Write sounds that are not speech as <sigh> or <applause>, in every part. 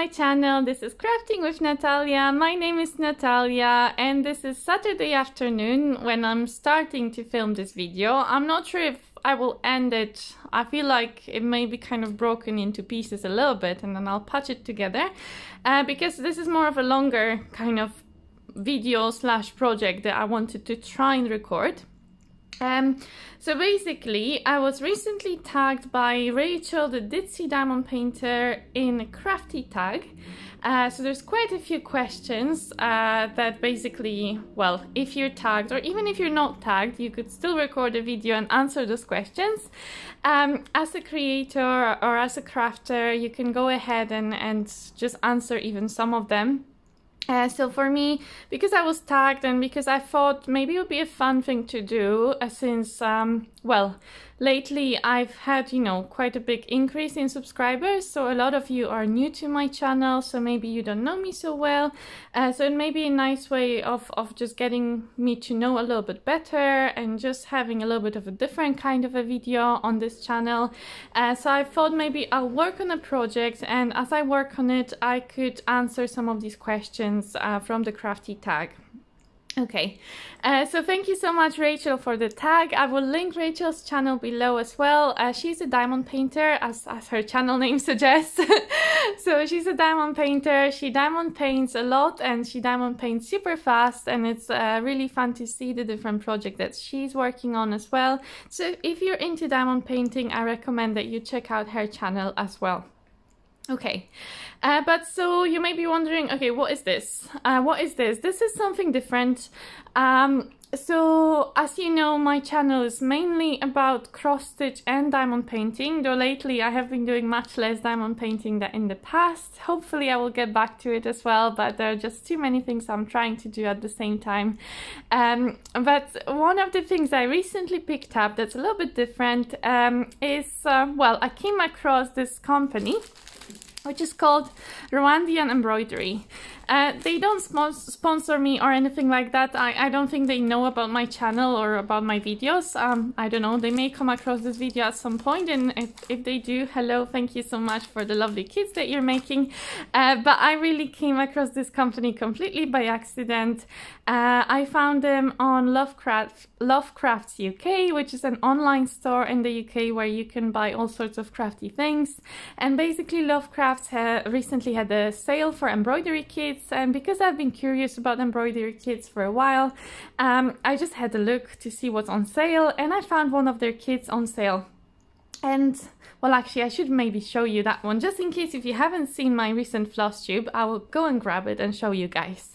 my channel. This is Crafting with Natalia. My name is Natalia and this is Saturday afternoon when I'm starting to film this video. I'm not sure if I will end it. I feel like it may be kind of broken into pieces a little bit and then I'll patch it together uh, because this is more of a longer kind of video slash project that I wanted to try and record. Um, so basically, I was recently tagged by Rachel, the Ditsy Diamond Painter, in a crafty tag. Uh, so there's quite a few questions uh, that basically, well, if you're tagged or even if you're not tagged, you could still record a video and answer those questions. Um, as a creator or as a crafter, you can go ahead and, and just answer even some of them. Uh, so for me, because I was tagged and because I thought maybe it would be a fun thing to do, uh, since, um, well, lately I've had, you know, quite a big increase in subscribers. So a lot of you are new to my channel, so maybe you don't know me so well. Uh, so it may be a nice way of, of just getting me to know a little bit better and just having a little bit of a different kind of a video on this channel. Uh, so I thought maybe I'll work on a project and as I work on it, I could answer some of these questions uh, from the crafty tag. Okay, uh, so thank you so much Rachel for the tag. I will link Rachel's channel below as well. Uh, she's a diamond painter as, as her channel <laughs> name suggests. <laughs> so she's a diamond painter, she diamond paints a lot and she diamond paints super fast and it's uh, really fun to see the different projects that she's working on as well. So if you're into diamond painting, I recommend that you check out her channel as well. Okay, uh, but so you may be wondering, okay, what is this? Uh, what is this? This is something different. Um, so as you know, my channel is mainly about cross stitch and diamond painting, though lately I have been doing much less diamond painting than in the past. Hopefully I will get back to it as well, but there are just too many things I'm trying to do at the same time. Um, but one of the things I recently picked up that's a little bit different um, is, uh, well, I came across this company which is called Rowandean Embroidery. Uh, they don't sponsor me or anything like that. I, I don't think they know about my channel or about my videos. Um, I don't know, they may come across this video at some point and if, if they do, hello, thank you so much for the lovely kits that you're making. Uh, but I really came across this company completely by accident. Uh, I found them on Lovecraft, Lovecrafts UK, which is an online store in the UK where you can buy all sorts of crafty things. And basically Lovecrafts ha recently had a sale for embroidery kits kits and because I've been curious about embroidery kits for a while um, I just had a look to see what's on sale and I found one of their kits on sale and well actually I should maybe show you that one just in case if you haven't seen my recent floss tube I will go and grab it and show you guys.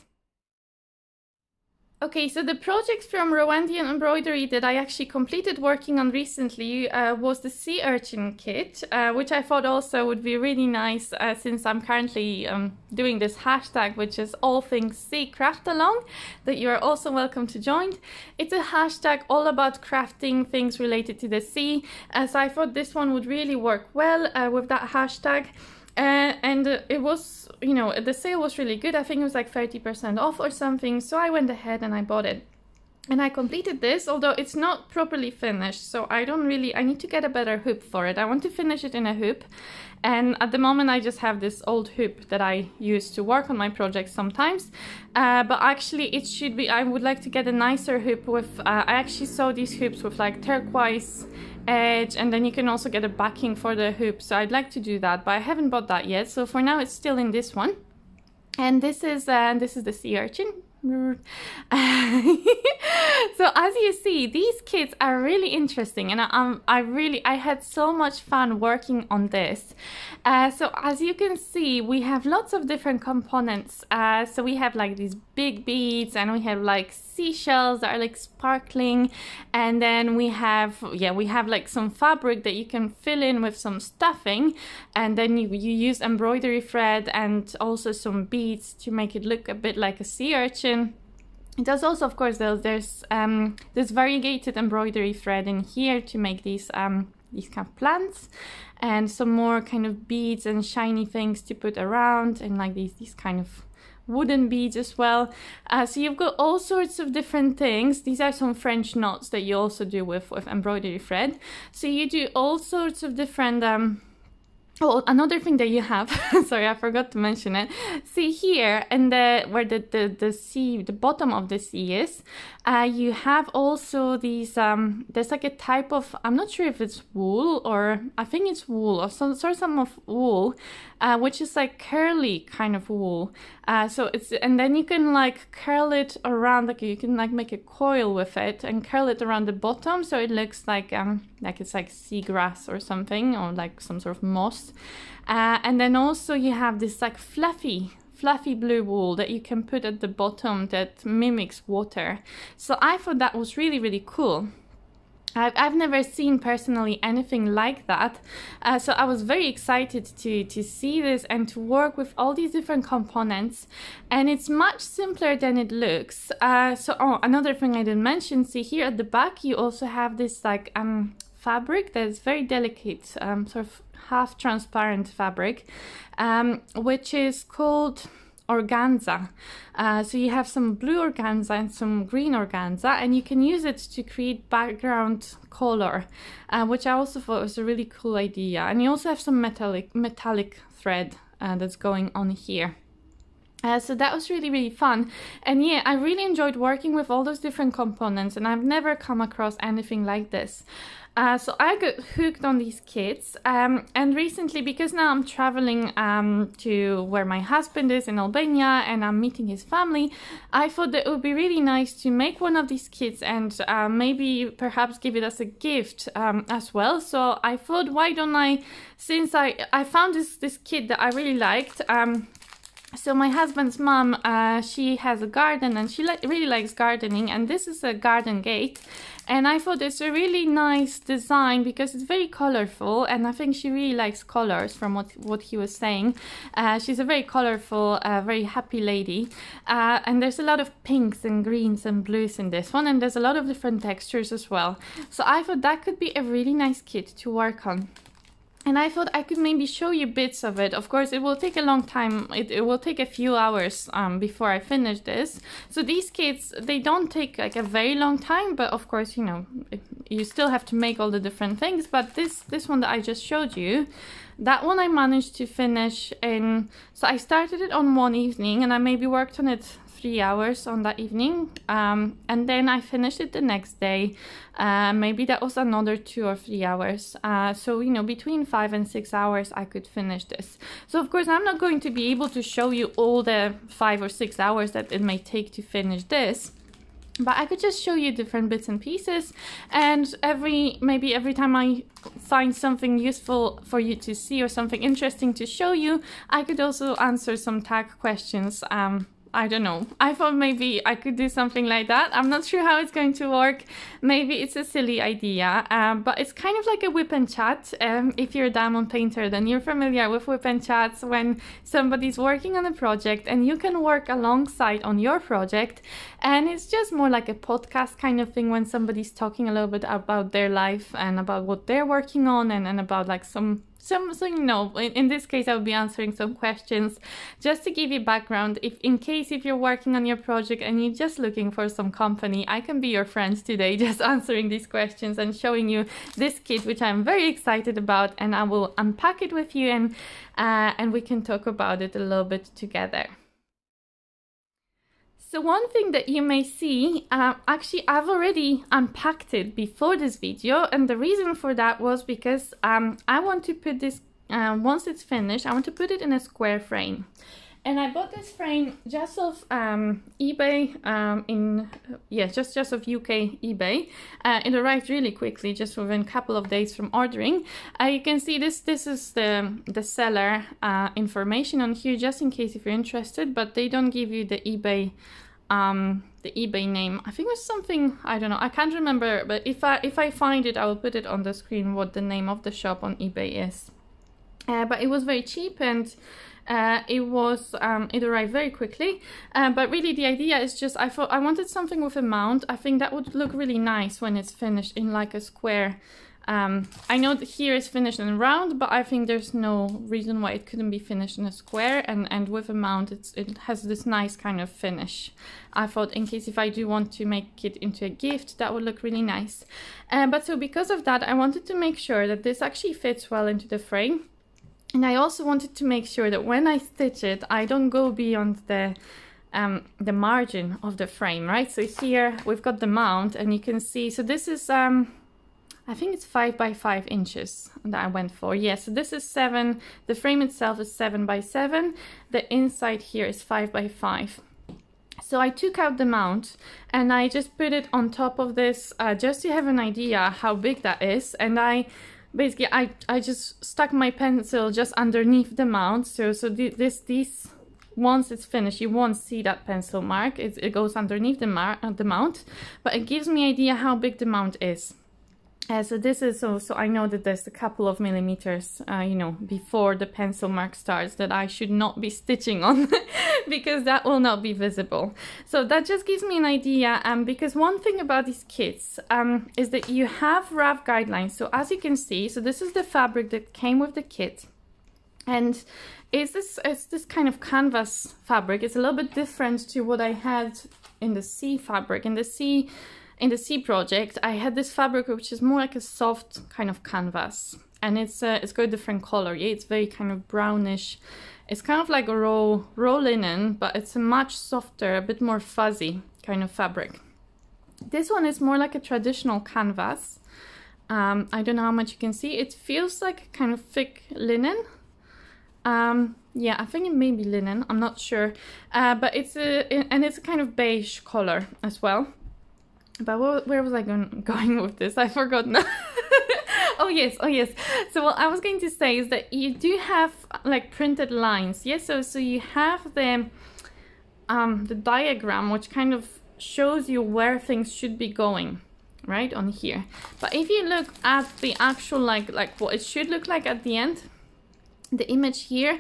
Okay, so the project from Rowandean Embroidery that I actually completed working on recently uh, was the Sea Urchin kit, uh, which I thought also would be really nice uh, since I'm currently um, doing this hashtag, which is all things sea craft along, that you are also welcome to join. It's a hashtag all about crafting things related to the sea, so I thought this one would really work well uh, with that hashtag. Uh, and it was, you know, the sale was really good. I think it was like 30% off or something. So I went ahead and I bought it. And I completed this, although it's not properly finished. So I don't really, I need to get a better hoop for it. I want to finish it in a hoop. And at the moment I just have this old hoop that I use to work on my projects sometimes. Uh, but actually it should be, I would like to get a nicer hoop with, uh, I actually saw these hoops with like turquoise edge and then you can also get a backing for the hoop. So I'd like to do that but I haven't bought that yet. So for now it's still in this one. And this is uh, this is the sea urchin <laughs> so as you see these kits are really interesting and I, um, I really I had so much fun working on this. Uh, so as you can see we have lots of different components. Uh, so we have like these big beads and we have like seashells that are like sparkling. And then we have yeah we have like some fabric that you can fill in with some stuffing. And then you, you use embroidery thread and also some beads to make it look a bit like a sea urchin does also of course there's there's um this variegated embroidery thread in here to make these um these kind of plants and some more kind of beads and shiny things to put around and like these these kind of wooden beads as well. Uh, so you've got all sorts of different things. These are some French knots that you also do with, with embroidery thread. So you do all sorts of different um, Oh, another thing that you have, <laughs> sorry, I forgot to mention it. See here, and the where the, the the sea, the bottom of the sea is, uh, you have also these. Um, there's like a type of. I'm not sure if it's wool or I think it's wool or some sort of wool, uh, which is like curly kind of wool. Uh, so it's and then you can like curl it around, like you can like make a coil with it and curl it around the bottom, so it looks like um like it's like seagrass or something or like some sort of moss. Uh, and then also you have this like fluffy fluffy blue wool that you can put at the bottom that mimics water. So I thought that was really, really cool. I've, I've never seen personally anything like that. Uh, so I was very excited to, to see this and to work with all these different components. And it's much simpler than it looks. Uh, so, oh, another thing I didn't mention, see here at the back, you also have this like um, fabric that's very delicate, um, sort of half transparent fabric, um, which is called organza. Uh, so you have some blue organza and some green organza, and you can use it to create background color, uh, which I also thought was a really cool idea. And you also have some metallic metallic thread uh, that's going on here. Uh, so that was really, really fun. And yeah, I really enjoyed working with all those different components and I've never come across anything like this. Uh, so I got hooked on these kits um, and recently because now I'm traveling um, to where my husband is in Albania and I'm meeting his family I thought that it would be really nice to make one of these kits and uh, maybe perhaps give it as a gift um, as well. So I thought why don't I since I, I found this, this kit that I really liked um, so my husband's mom uh, she has a garden and she li really likes gardening and this is a garden gate and I thought it's a really nice design because it's very colorful and I think she really likes colors from what, what he was saying. Uh, she's a very colorful, uh, very happy lady uh, and there's a lot of pinks and greens and blues in this one and there's a lot of different textures as well. So I thought that could be a really nice kit to work on and I thought I could maybe show you bits of it. Of course, it will take a long time. It, it will take a few hours um, before I finish this. So these kits, they don't take like a very long time, but of course, you know, you still have to make all the different things. But this, this one that I just showed you, that one I managed to finish in, so I started it on one evening and I maybe worked on it three hours on that evening um, and then I finished it the next day. Uh, maybe that was another two or three hours. Uh, so you know between five and six hours I could finish this. So of course I'm not going to be able to show you all the five or six hours that it may take to finish this but I could just show you different bits and pieces and every maybe every time I find something useful for you to see or something interesting to show you I could also answer some tag questions um, I don't know. I thought maybe I could do something like that. I'm not sure how it's going to work. Maybe it's a silly idea, um, but it's kind of like a WIP and chat. Um, if you're a diamond painter, then you're familiar with WIP and chats when somebody's working on a project and you can work alongside on your project. And it's just more like a podcast kind of thing when somebody's talking a little bit about their life and about what they're working on and, and about like some something no in, in this case i'll be answering some questions. Just to give you background if in case if you're working on your project and you're just looking for some company i can be your friends today <laughs> just answering these questions and showing you this kit which i'm very excited about and i will unpack it with you and uh, and we can talk about it a little bit together so one thing that you may see, uh, actually I've already unpacked it before this video and the reason for that was because um, I want to put this, uh, once it's finished, I want to put it in a square frame. And I bought this frame just off um, eBay um, in, yeah, just, just of UK eBay. Uh, it arrived really quickly, just within a couple of days from ordering. Uh, you can see this, this is the, the seller uh, information on here, just in case if you're interested, but they don't give you the eBay um, the eBay name. I think it was something I don't know. I can't remember, but if I if I find it, I will put it on the screen what the name of the shop on eBay is. Uh, but it was very cheap and uh, it was um, it arrived very quickly. Uh, but really, the idea is just I thought I wanted something with a mount. I think that would look really nice when it's finished in like a square um, I know that here is finished in round, but I think there's no reason why it couldn't be finished in a square. And, and with a mount, it has this nice kind of finish. I thought in case if I do want to make it into a gift, that would look really nice. Uh, but so because of that, I wanted to make sure that this actually fits well into the frame. And I also wanted to make sure that when I stitch it, I don't go beyond the um, the margin of the frame, right? So here we've got the mount and you can see, so this is, um, I think it's five by five inches that I went for. Yes, this is seven, the frame itself is seven by seven. The inside here is five by five. So I took out the mount and I just put it on top of this uh, just to have an idea how big that is. And I basically, I, I just stuck my pencil just underneath the mount. So, so th this, these, once it's finished, you won't see that pencil mark. It, it goes underneath the, the mount, but it gives me idea how big the mount is. Uh, so this is so, so I know that there's a couple of millimeters, uh, you know, before the pencil mark starts that I should not be stitching on <laughs> because that will not be visible. So that just gives me an idea um, because one thing about these kits um, is that you have rough guidelines. So as you can see, so this is the fabric that came with the kit and it's this, it's this kind of canvas fabric. It's a little bit different to what I had in the sea fabric. In the sea in the sea project, I had this fabric which is more like a soft kind of canvas, and it's uh, it's got a different color. Yeah, it's very kind of brownish. It's kind of like a raw raw linen, but it's a much softer, a bit more fuzzy kind of fabric. This one is more like a traditional canvas. Um, I don't know how much you can see. It feels like kind of thick linen. Um, yeah, I think it may be linen. I'm not sure, uh, but it's a and it's a kind of beige color as well. But what, where was I going, <laughs> going with this? I forgot now. <laughs> oh yes, oh yes. So what I was going to say is that you do have like printed lines. Yes, so so you have the um the diagram which kind of shows you where things should be going right on here but if you look at the actual like like what it should look like at the end the image here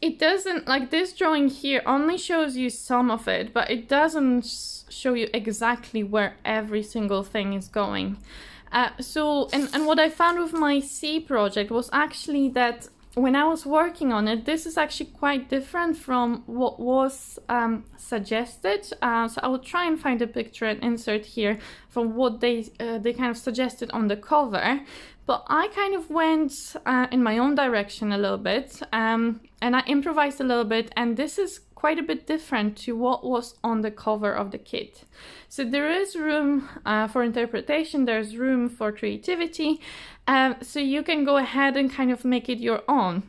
it doesn't like this drawing here only shows you some of it but it doesn't show you exactly where every single thing is going. Uh, so, and, and what I found with my sea project was actually that when I was working on it, this is actually quite different from what was um, suggested. Uh, so I will try and find a picture and insert here from what they uh, they kind of suggested on the cover. But I kind of went uh, in my own direction a little bit um, and I improvised a little bit. And this is quite a bit different to what was on the cover of the kit. So there is room uh, for interpretation, there's room for creativity, um, so you can go ahead and kind of make it your own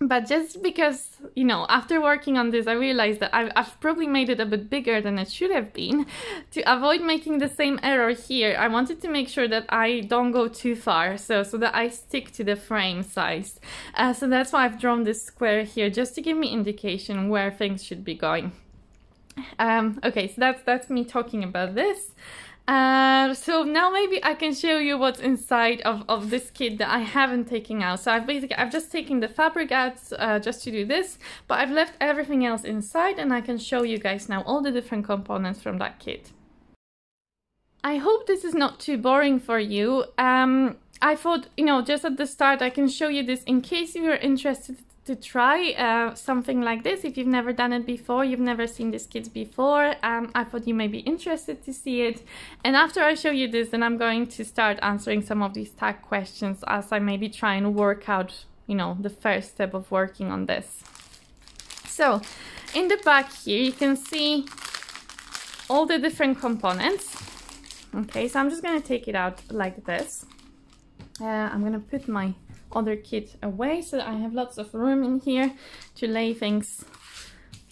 but just because you know after working on this i realized that I've, I've, probably made it a bit bigger than it should have been. <laughs> To avoid making the same error here i wanted to make sure that i don't go too far so so that i stick to the frame size. Uh, so that's why i've drawn this square here just to give me indication where things should be going. Um, okay so that's that's me talking about this uh, so now maybe I can show you what's inside of, of this kit that I haven't taken out. So I've basically, I've just taken the fabric out uh, just to do this, but I've left everything else inside and I can show you guys now all the different components from that kit. I hope this is not too boring for you. Um, I thought, you know, just at the start I can show you this in case you're interested to try uh, something like this. If you've never done it before you've never seen these kits before um, I thought you may be interested to see it. And after I show you this then I'm going to start answering some of these tag questions as I maybe try and work out you know the first step of working on this. So in the back here you can see all the different components. Okay so I'm just gonna take it out like this. Uh, I'm gonna put my other kit away so I have lots of room in here to lay things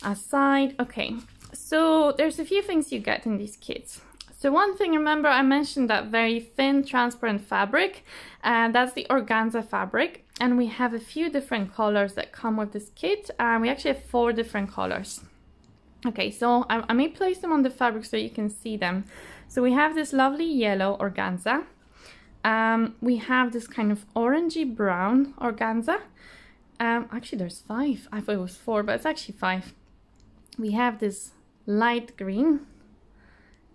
aside. Okay, so there's a few things you get in these kits. So one thing, remember I mentioned that very thin transparent fabric and that's the organza fabric and we have a few different colors that come with this kit and we actually have four different colors. Okay, so I, I may place them on the fabric so you can see them. So we have this lovely yellow organza um, we have this kind of orangey brown organza. Um, actually, there's five. I thought it was four, but it's actually five. We have this light green.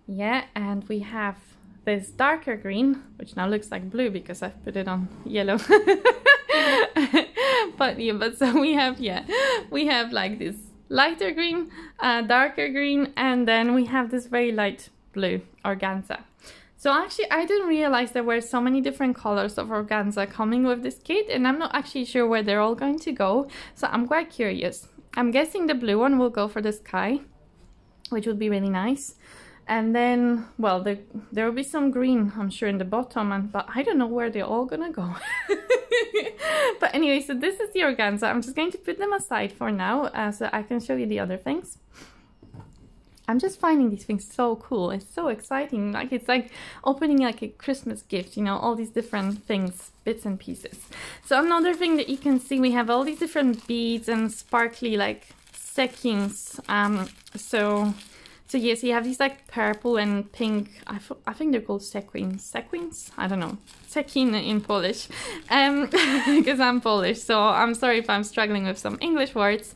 Yeah, and we have this darker green, which now looks like blue because I've put it on yellow. <laughs> but yeah, but so we have, yeah, we have like this lighter green, uh, darker green, and then we have this very light blue organza. So actually, I didn't realize there were so many different colors of organza coming with this kit, and I'm not actually sure where they're all going to go. So I'm quite curious. I'm guessing the blue one will go for the sky, which would be really nice. And then, well, there, there will be some green, I'm sure, in the bottom, and but I don't know where they're all gonna go. <laughs> but anyway, so this is the organza. I'm just going to put them aside for now, uh, so I can show you the other things. I'm just finding these things so cool. It's so exciting. Like it's like opening like a Christmas gift, you know, all these different things, bits and pieces. So another thing that you can see, we have all these different beads and sparkly like sequins. Um, so so yes, you have these like purple and pink, I, I think they're called sequins, sequins? I don't know, sequin in Polish, um, <laughs> because I'm Polish, so I'm sorry if I'm struggling with some English words.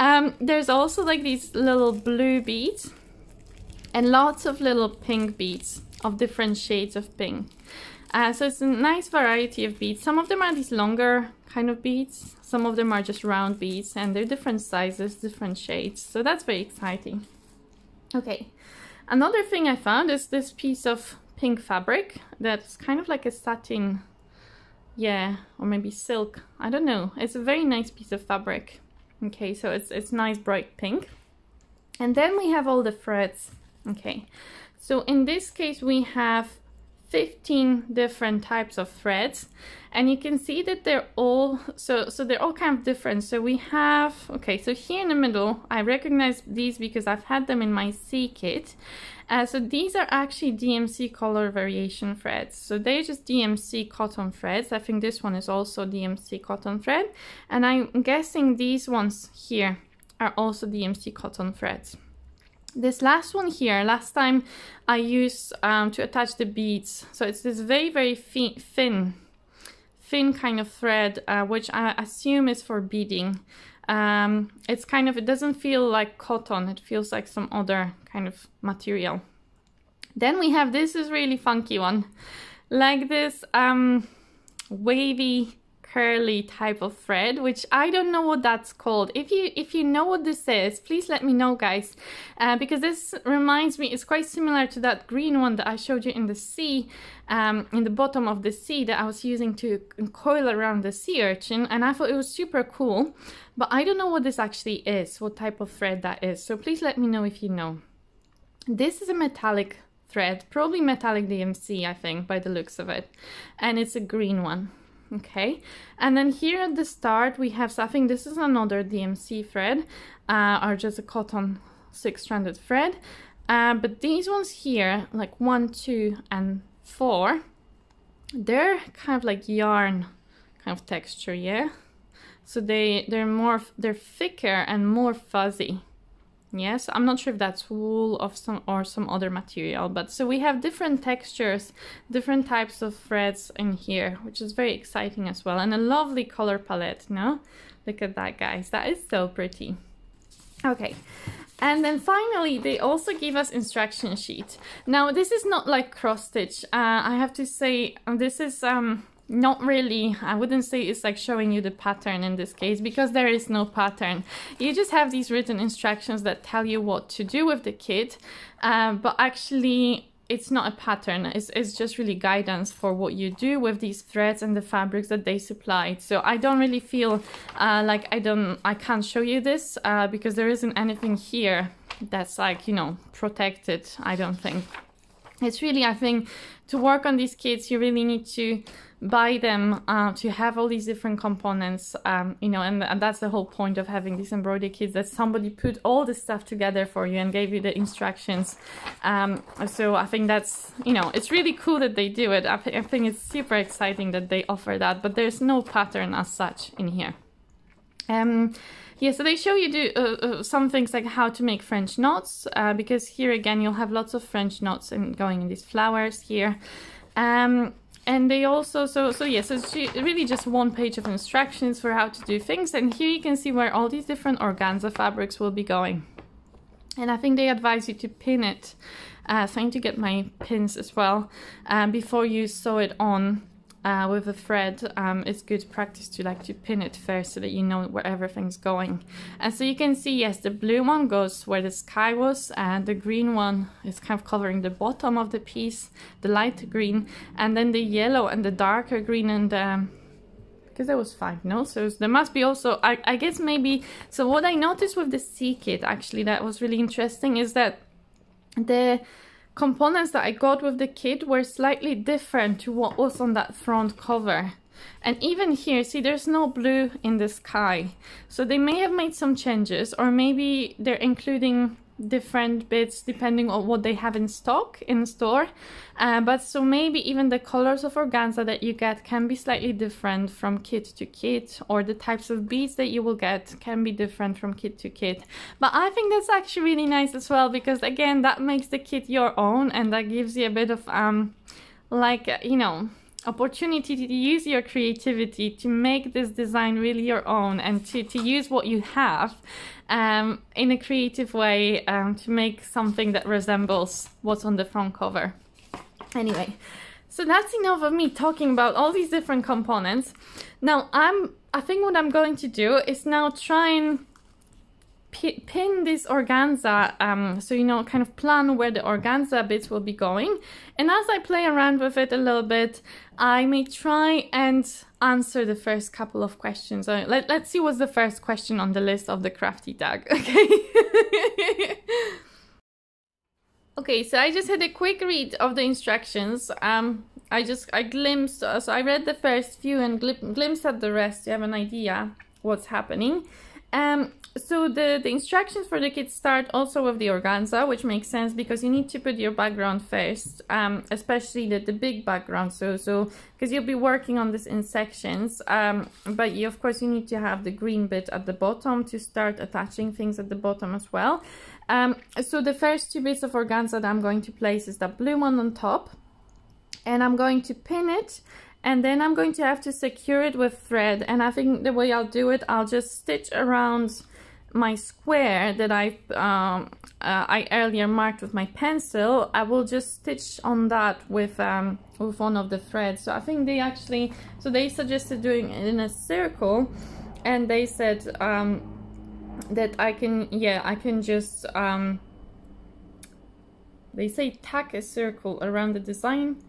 Um, there's also like these little blue beads and lots of little pink beads of different shades of pink. Uh, so it's a nice variety of beads. Some of them are these longer kind of beads. Some of them are just round beads and they're different sizes, different shades. So that's very exciting. Okay, another thing I found is this piece of pink fabric that's kind of like a satin, yeah, or maybe silk. I don't know. It's a very nice piece of fabric. Okay, so it's, it's nice bright pink. And then we have all the threads. Okay, so in this case we have 15 different types of threads and you can see that they're all so so they're all kind of different so we have okay so here in the middle I recognize these because I've had them in my sea kit uh, so these are actually DMC color variation threads so they're just DMC cotton threads I think this one is also DMC cotton thread and I'm guessing these ones here are also DMC cotton threads this last one here, last time I used um, to attach the beads. So it's this very, very thin, thin kind of thread, uh, which I assume is for beading. Um, it's kind of, it doesn't feel like cotton. It feels like some other kind of material. Then we have, this is really funky one. Like this um, wavy curly type of thread which I don't know what that's called. If you if you know what this is please let me know guys. Uh, because this reminds me it's quite similar to that green one that I showed you in the sea um, in the bottom of the sea that I was using to coil around the sea urchin and I thought it was super cool. But I don't know what this actually is what type of thread that is. So please let me know if you know. This is a metallic thread probably metallic DMC I think by the looks of it. And it's a green one okay. And then here at the start we have something this is another DMC thread uh, or just a cotton six-stranded thread. Uh, but these ones here like one two and four they're kind of like yarn kind of texture yeah? So they they're more they're thicker and more fuzzy Yes, I'm not sure if that's wool of some or some other material, but so we have different textures, different types of threads in here, which is very exciting as well, and a lovely color palette, no? Look at that, guys. That is so pretty. Okay, and then finally, they also give us instruction sheet. Now, this is not like cross stitch. Uh, I have to say, this is um, not really. I wouldn't say it's like showing you the pattern in this case because there is no pattern. You just have these written instructions that tell you what to do with the kit uh, but actually it's not a pattern. It's, it's just really guidance for what you do with these threads and the fabrics that they supplied. So i don't really feel uh, like i don't i can't show you this uh, because there isn't anything here that's like you know protected i don't think. It's really i think to work on these kits you really need to buy them uh, to have all these different components, um, you know, and, and, that's the whole point of having these embroidery kits, that somebody put all this stuff together for you and gave you the instructions. Um, so I think that's, you know, it's really cool that they do it. I, th I think it's super exciting that they offer that, but there's no pattern as such in here. Um, yeah, so they show you do uh, uh, some things like how to make French knots, uh, because here again you'll have lots of French knots and going in these flowers here. Um, and they also so so yes it's really just one page of instructions for how to do things. And here you can see where all these different organza fabrics will be going. And I think they advise you to pin it. Uh, so I need to get my pins as well um, before you sew it on uh, with a thread, um, it's good practice to like to pin it first so that you know where everything's going. And so you can see, yes, the blue one goes where the sky was, and the green one is kind of covering the bottom of the piece, the light green, and then the yellow and the darker green and um, because there was five no so there must be also I, I guess maybe so what I noticed with the sea kit actually that was really interesting is that the components that I got with the kit were slightly different to what was on that front cover. And even here, see, there's no blue in the sky. So they may have made some changes, or maybe they're including different bits depending on what they have in stock in store. Uh, but so maybe even the colors of organza that you get can be slightly different from kit to kit or the types of beads that you will get can be different from kit to kit. But I think that's actually really nice as well because again that makes the kit your own and that gives you a bit of um like you know opportunity to use your creativity to make this design really your own and to, to use what you have um, in a creative way um, to make something that resembles what's on the front cover. Anyway, so that's enough of me talking about all these different components. Now I'm, I think what I'm going to do is now try and pin this organza um, so you know kind of plan where the organza bits will be going. And as I play around with it a little bit I may try and answer the first couple of questions. Uh, let, let's see what's the first question on the list of the crafty tag <laughs> okay? Okay so I just had a quick read of the instructions. Um, I just I glimpsed uh, so I read the first few and glim glimpsed at the rest to have an idea what's happening. Um, so the, the instructions for the kit start also with the organza, which makes sense because you need to put your background first, um, especially the, the big background. So, so because you'll be working on this in sections, um, but you, of course you need to have the green bit at the bottom to start attaching things at the bottom as well. Um, so the first two bits of organza that I'm going to place is the blue one on top, and I'm going to pin it and then I'm going to have to secure it with thread and I think the way I'll do it I'll just stitch around my square that I um, uh, I earlier marked with my pencil I will just stitch on that with um, with one of the threads. So I think they actually so they suggested doing it in a circle and they said um, that I can yeah I can just um, they say tack a circle around the design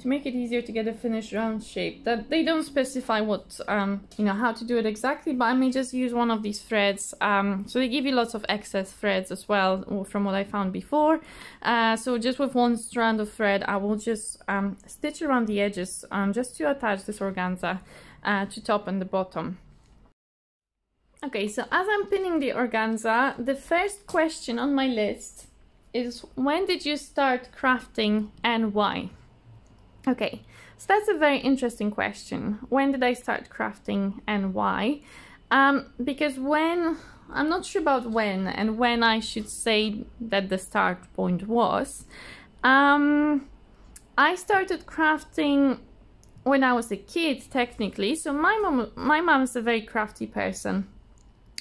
to make it easier to get a finished round shape. That they don't specify what um, you know how to do it exactly, but I may just use one of these threads. Um, so they give you lots of excess threads as well from what I found before. Uh, so just with one strand of thread, I will just um, stitch around the edges um, just to attach this organza uh, to top and the bottom. Okay, so as I'm pinning the organza, the first question on my list is when did you start crafting and why? Okay, so that's a very interesting question. When did I start crafting and why? Um, because when, I'm not sure about when and when I should say that the start point was. Um, I started crafting when I was a kid, technically. So my mom, my mom is a very crafty person.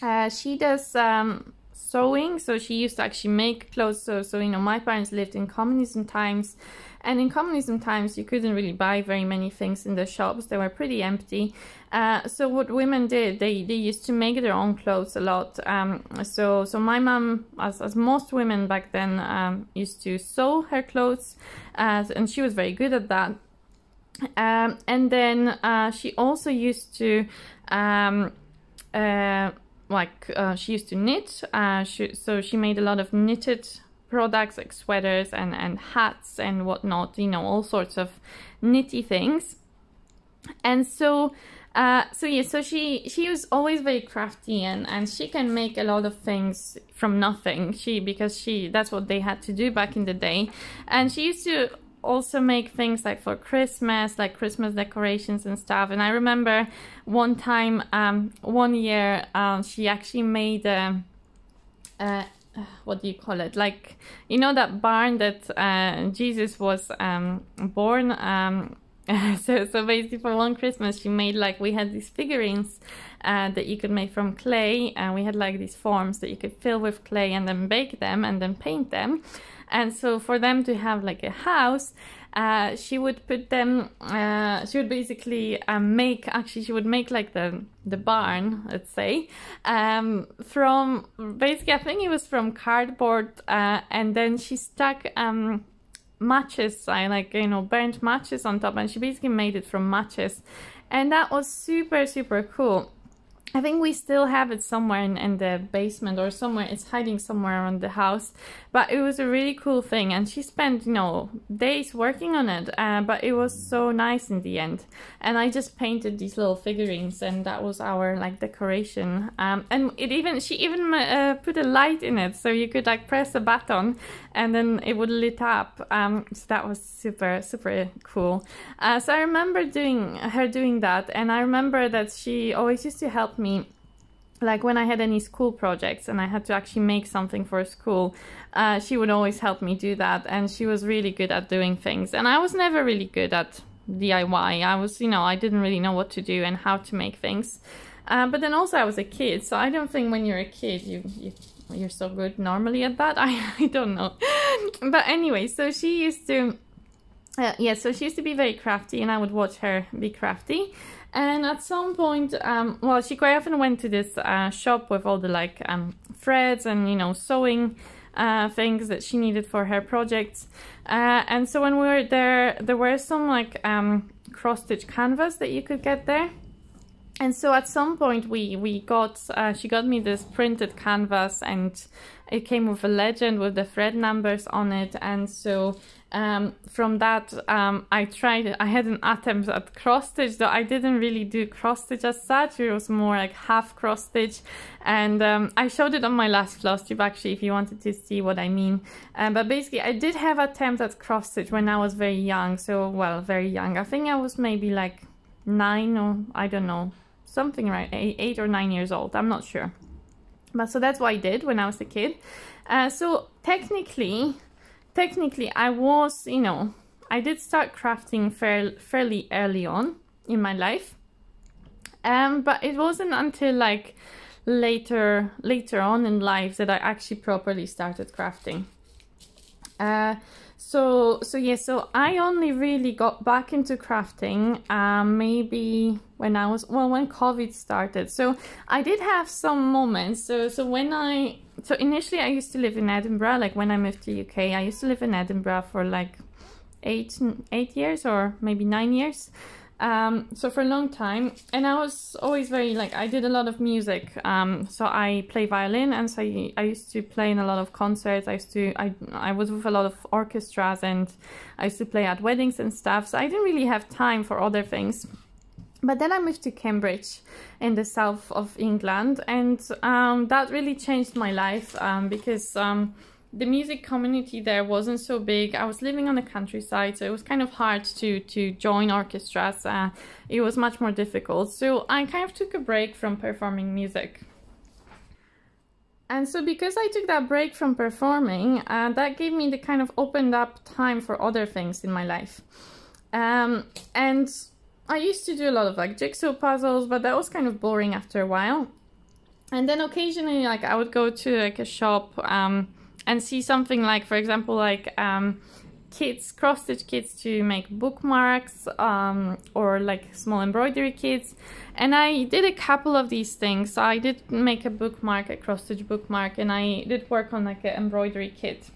Uh, she does um, sewing, so she used to actually make clothes. So, so you know, my parents lived in communism times, and in communism times, you couldn't really buy very many things in the shops. They were pretty empty. Uh, so what women did, they, they used to make their own clothes a lot. Um, so so my mom, as, as most women back then, um, used to sew her clothes, uh, and she was very good at that. Um, and then uh, she also used to um, uh, like uh, she used to knit uh, she, so she made a lot of knitted products like sweaters and, and hats and whatnot, you know, all sorts of nitty things. And so, uh, so yeah, so she she was always very crafty and and she can make a lot of things from nothing. She because she that's what they had to do back in the day, and she used to also make things like for Christmas, like Christmas decorations and stuff. And I remember one time, um, one year, um, she actually made a, a what do you call it? Like you know that barn that uh, jesus was um, born um, <laughs> so so basically for one christmas she made like we had these figurines uh, that you could make from clay and we had like these forms that you could fill with clay and then bake them and then paint them. And so for them to have like a house uh, she would put them. Uh, she would basically um, make. Actually, she would make like the the barn, let's say, um, from basically. I think it was from cardboard, uh, and then she stuck um, matches. I like you know burnt matches on top, and she basically made it from matches, and that was super super cool. I think we still have it somewhere in, in, the basement or somewhere. It's hiding somewhere around the house. But it was a really cool thing. And she spent, you know, days working on it. Uh, but it was so nice in the end. And I just painted these little figurines and that was our like decoration. Um, and it even, she even uh, put a light in it. So you could like press a button and then it would lit up. Um, so that was super, super cool. Uh, so I remember doing her doing that. And I remember that she always used to help me like when I had any school projects and I had to actually make something for school, uh, she would always help me do that. And she was really good at doing things. And I was never really good at DIY. I was, you know, I didn't really know what to do and how to make things. Uh, but then also I was a kid, so I don't think when you're a kid you, you you're so good normally at that. <laughs> I I don't know. <laughs> but anyway, so she used to. Uh, yeah, so she used to be very crafty, and I would watch her be crafty. And at some point, um, well, she quite often went to this uh, shop with all the like um, threads and you know sewing uh, things that she needed for her projects. Uh, and so when we were there, there were some like um, cross stitch canvas that you could get there. And so at some point we we got uh, she got me this printed canvas and it came with a legend with the thread numbers on it. And so um, from that, um, I tried, I had an attempt at cross stitch, though I didn't really do cross stitch as such. It was more like half cross stitch. And um, I showed it on my last floss tube actually, if you wanted to see what I mean. Um, but basically, I did have attempt at cross stitch when I was very young. So, well, very young. I think I was maybe like nine or I don't know, something right, eight, or nine years old. I'm not sure. But so that's what I did when I was a kid. Uh, so technically, technically I was, you know, I did start crafting fair, fairly early on in my life. Um, but it wasn't until like later later on in life that I actually properly started crafting. Uh, so so yeah, so I only really got back into crafting um, maybe when I was well when COVID started. So I did have some moments. So so when I so initially I used to live in Edinburgh. Like when I moved to UK, I used to live in Edinburgh for like eight eight years or maybe nine years. Um, so for a long time, and I was always very like I did a lot of music. Um, so I play violin, and so I, used to play in a lot of concerts. I used to I I was with a lot of orchestras, and I used to play at weddings and stuff. So I didn't really have time for other things. But then I moved to Cambridge in the south of England, and um, that really changed my life um, because um, the music community there wasn't so big. I was living on the countryside, so it was kind of hard to to join orchestras. Uh, it was much more difficult. So I kind of took a break from performing music. And so because I took that break from performing, uh, that gave me the kind of opened up time for other things in my life. Um, and I used to do a lot of like jigsaw puzzles, but that was kind of boring after a while. And then occasionally, like I would go to like a shop um, and see something like, for example, like um, kits, cross stitch kits to make bookmarks um, or like small embroidery kits. And I did a couple of these things. So I did make a bookmark, a cross stitch bookmark, and I did work on like an embroidery kit.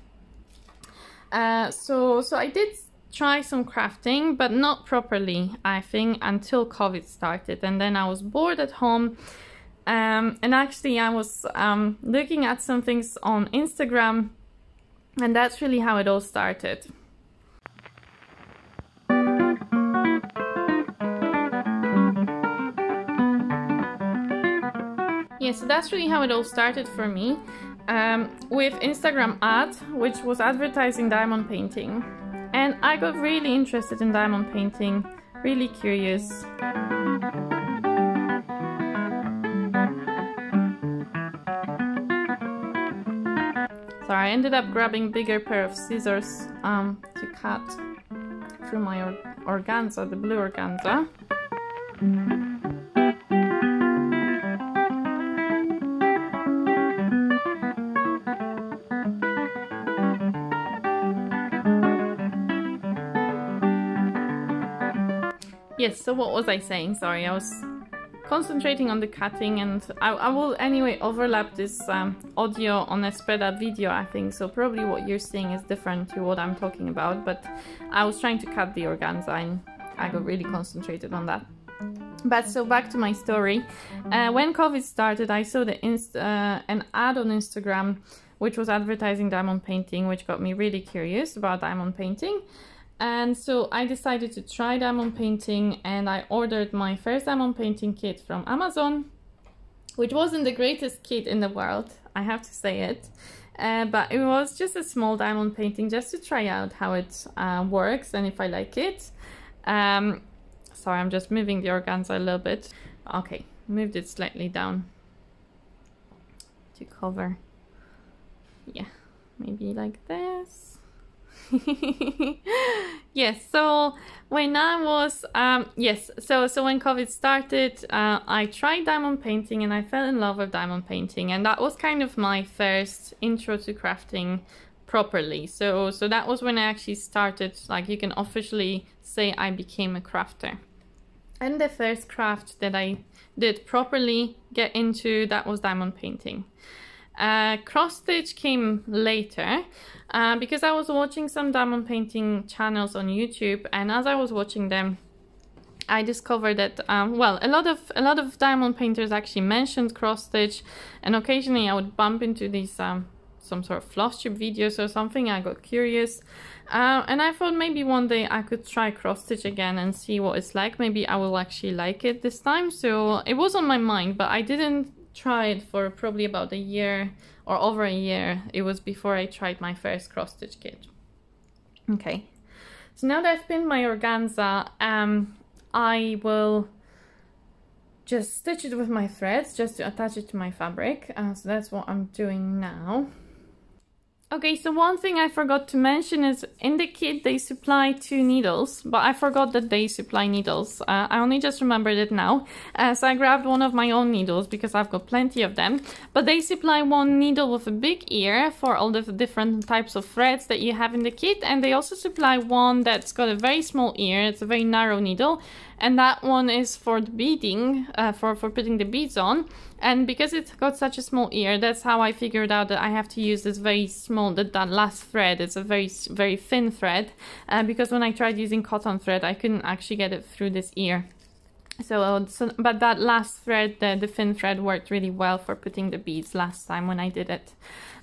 Uh, so, so I did try some crafting, but not properly, I think, until COVID started. And then I was bored at home um, and actually, I was um, looking at some things on Instagram, and that's really how it all started. Yeah, so that's really how it all started for me. Um, with Instagram ad, which was advertising diamond painting. And I got really interested in diamond painting, really curious. So I ended up grabbing bigger pair of scissors um, to cut through my or organza, the blue organza. Yes, so what was I saying? Sorry, I was concentrating on the cutting and I, I will anyway overlap this um, audio on a spread up video I think so probably what you're seeing is different to what I'm talking about but I was trying to cut the organza and I got really concentrated on that. But so back to my story. Uh, when COVID started, I saw the uh, an ad on Instagram which was advertising diamond painting, which got me really curious about diamond painting. And so I decided to try diamond painting and I ordered my first diamond painting kit from Amazon, which wasn't the greatest kit in the world, I have to say it. Uh, but it was just a small diamond painting just to try out how it uh, works and if I like it. Um, sorry, I'm just moving the organza a little bit. Okay, moved it slightly down to cover. Yeah, maybe like this. <laughs> yes, so when I was, um, yes, so so when COVID started, uh, I tried diamond painting and I fell in love with diamond painting, and that was kind of my first intro to crafting properly. So so that was when I actually started like you can officially say I became a crafter. And the first craft that I did properly get into that was diamond painting. Uh, cross stitch came later uh, because I was watching some diamond painting channels on YouTube and as I was watching them I discovered that um, well a lot of a lot of diamond painters actually mentioned cross stitch and occasionally I would bump into these um, some sort of floss tube videos or something. I got curious uh, and I thought maybe one day I could try cross stitch again and see what it's like. Maybe I will actually like it this time. So it was on my mind, but I didn't it for probably about a year or over a year. It was before I tried my first cross stitch kit. Okay, so now that I've pinned my organza, um, I will just stitch it with my threads just to attach it to my fabric. Uh, so that's what I'm doing now. Okay, so one thing I forgot to mention is in the kit they supply two needles, but I forgot that they supply needles. Uh, I only just remembered it now, uh, so I grabbed one of my own needles because I've got plenty of them. But they supply one needle with a big ear for all the different types of threads that you have in the kit, and they also supply one that's got a very small ear, it's a very narrow needle, and that one is for the beading, uh, for, for putting the beads on. And because it's got such a small ear, that's how I figured out that I have to use this very small, that, that last thread. It's a very, very thin thread. Uh, because when I tried using cotton thread, I couldn't actually get it through this ear. So, so but that last thread, the, the thin thread worked really well for putting the beads last time when I did it.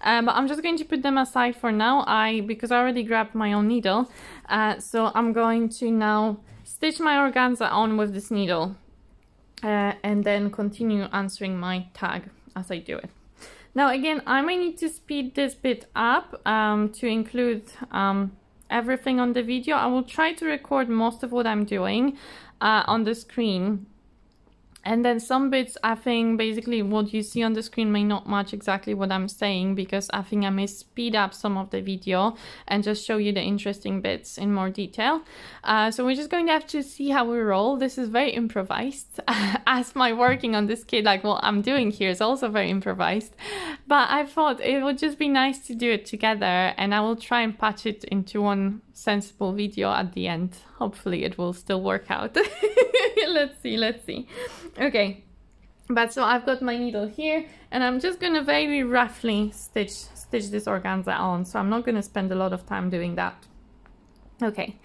Uh, but I'm just going to put them aside for now, I because I already grabbed my own needle. Uh, so I'm going to now stitch my organza on with this needle uh, and then continue answering my tag as I do it. Now again, I may need to speed this bit up um, to include um, everything on the video. I will try to record most of what I'm doing uh, on the screen and then some bits, I think basically what you see on the screen may not match exactly what I'm saying because I think I may speed up some of the video and just show you the interesting bits in more detail. Uh, so we're just going to have to see how we roll. This is very improvised <laughs> as my working on this kit, like what I'm doing here is also very improvised. But I thought it would just be nice to do it together and I will try and patch it into one sensible video at the end. Hopefully it will still work out. <laughs> let's see, let's see. Okay, but so I've got my needle here and I'm just gonna very roughly stitch stitch this organza on. So I'm not gonna spend a lot of time doing that. Okay,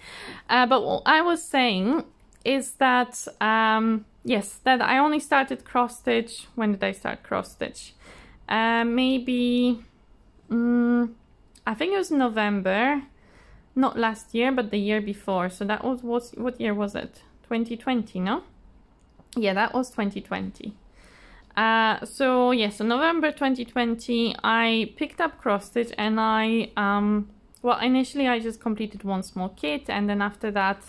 uh, but what I was saying is that, um, yes, that I only started cross stitch. When did I start cross stitch? Uh, maybe, um, I think it was November not last year, but the year before. So that was, what, what year was it? 2020, no? Yeah, that was 2020. Uh, so yes, yeah, so November 2020, I picked up cross stitch and I, um, well, initially I just completed one small kit and then after that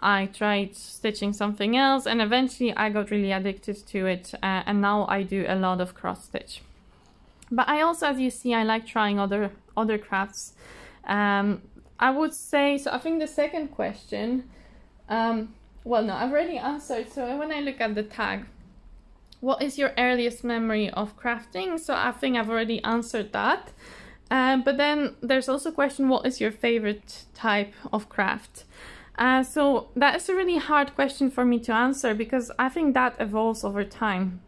I tried stitching something else and eventually I got really addicted to it uh, and now I do a lot of cross stitch. But I also, as you see, I like trying other other crafts. Um, I would say, so I think the second question, um, well, no, I've already answered. So when I look at the tag, what is your earliest memory of crafting? So I think I've already answered that. Um, but then there's also a question, what is your favorite type of craft? Uh, so that's a really hard question for me to answer because I think that evolves over time.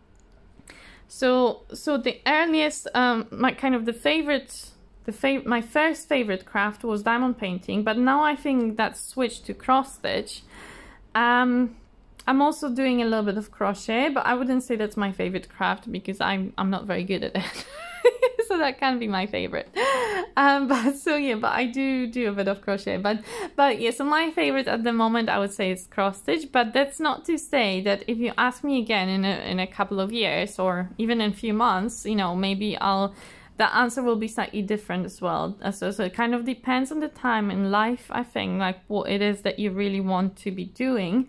So, so the earliest, um, my kind of the favorite, my first favorite craft was diamond painting, but now I think that's switched to cross stitch. Um, I'm also doing a little bit of crochet, but I wouldn't say that's my favorite craft because I'm I'm not very good at it. <laughs> so that can be my favorite. Um, <laughs> but so yeah, but I do do a bit of crochet. But but yeah, so my favorite at the moment I would say is cross stitch. But that's not to say that if you ask me again in a in a couple of years or even in a few months, you know, maybe I'll the answer will be slightly different as well. Uh, so, so it kind of depends on the time in life, I think, like what it is that you really want to be doing.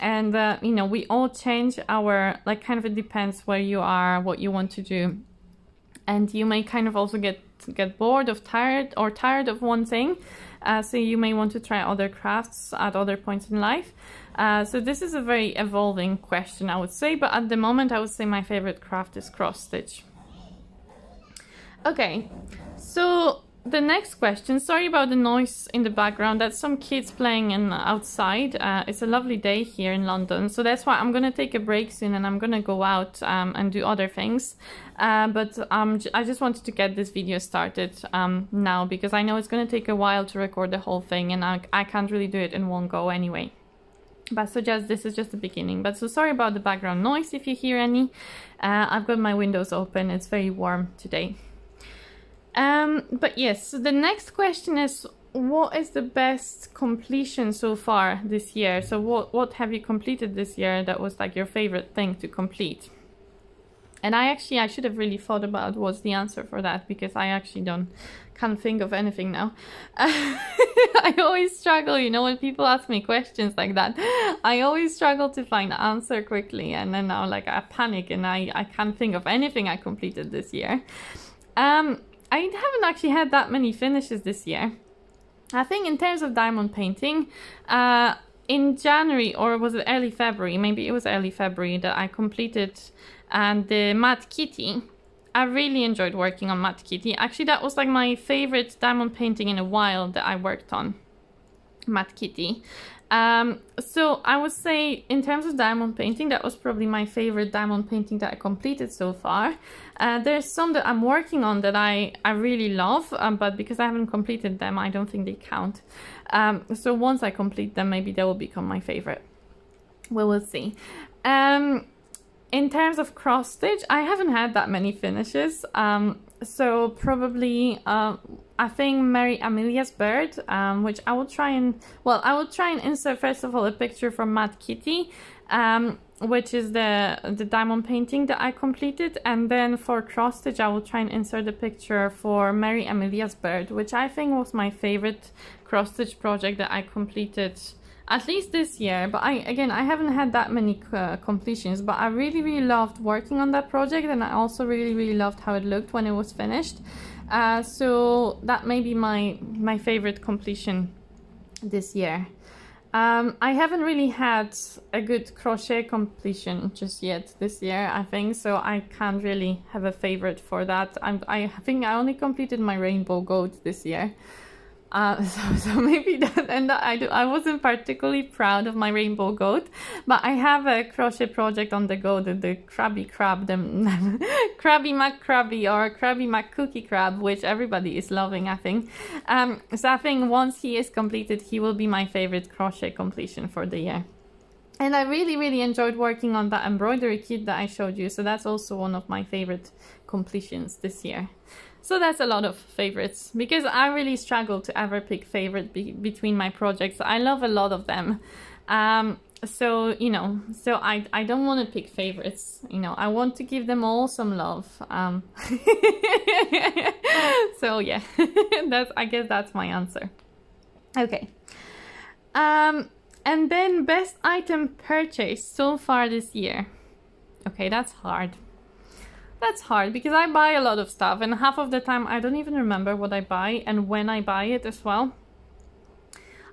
And uh, you know we all change our like kind of it depends where you are what you want to do. And you may kind of also get get bored of tired or tired of one thing. Uh, so you may want to try other crafts at other points in life. Uh, so this is a very evolving question I would say. But at the moment I would say my favorite craft is cross stitch okay so the next question sorry about the noise in the background that's some kids playing in outside. Uh, it's a lovely day here in london so that's why i'm gonna take a break soon and i'm gonna go out um, and do other things. Uh, but um, i just wanted to get this video started um, now because i know it's gonna take a while to record the whole thing and i, I can't really do it in one go anyway. But so just this is just the beginning. But so sorry about the background noise if you hear any. Uh, i've got my windows open. It's very warm today um, but yes, so the next question is what is the best completion so far this year? So what, what have you completed this year that was like your favorite thing to complete? And I actually, I should have really thought about what's the answer for that because I actually don't, can't think of anything now. <laughs> I always struggle, you know, when people ask me questions like that, I always struggle to find answer quickly. And then now like I panic and I, I can't think of anything I completed this year. Um, I haven't actually had that many finishes this year. I think in terms of diamond painting, uh, in January or was it early February? Maybe it was early February that I completed and uh, the Mad Kitty. I really enjoyed working on Mad Kitty. Actually, that was like my favorite diamond painting in a while that I worked on. Mad Kitty. Um, so I would say in terms of diamond painting, that was probably my favorite diamond painting that I completed so far. Uh, there's some that I'm working on that I, I really love, um, but because I haven't completed them, I don't think they count. Um, so once I complete them, maybe they will become my favorite. Well, We will see. Um, in terms of cross stitch, I haven't had that many finishes. Um, so probably uh, I think Mary Amelia's bird, um, which I will try and well, I will try and insert first of all a picture from Mad Kitty, um, which is the the diamond painting that I completed, and then for cross stitch I will try and insert a picture for Mary Amelia's bird, which I think was my favorite cross stitch project that I completed at least this year. But I again I haven't had that many uh, completions but I really really loved working on that project. And I also really really loved how it looked when it was finished. Uh, so that may be my my favorite completion this year um, I haven't really had a good crochet completion just yet this year, I think, so I can't really have a favorite for that. I'm, I think I only completed my rainbow goat this year. Uh, <laughs> so, so maybe <laughs> that, and I do, I wasn't particularly proud of my rainbow goat, but I have a crochet project on the go, the, the Krabby Crab, the <laughs> Krabby McCrabby or Krabby McCookie Crab, which everybody is loving, I think. Um, so I think once he is completed, he will be my favorite crochet completion for the year. And I really, really enjoyed working on that embroidery kit that I showed you. So that's also one of my favorite completions this year. So that's a lot of favorites because I really struggle to ever pick favorite be between my projects. I love a lot of them. Um, so, you know, so I, I don't want to pick favorites, you know, I want to give them all some love. Um, <laughs> so yeah, <laughs> that's, I guess that's my answer. Okay. Um, and then best item purchased so far this year. Okay, that's hard. That's hard because I buy a lot of stuff and half of the time I don't even remember what I buy and when I buy it as well.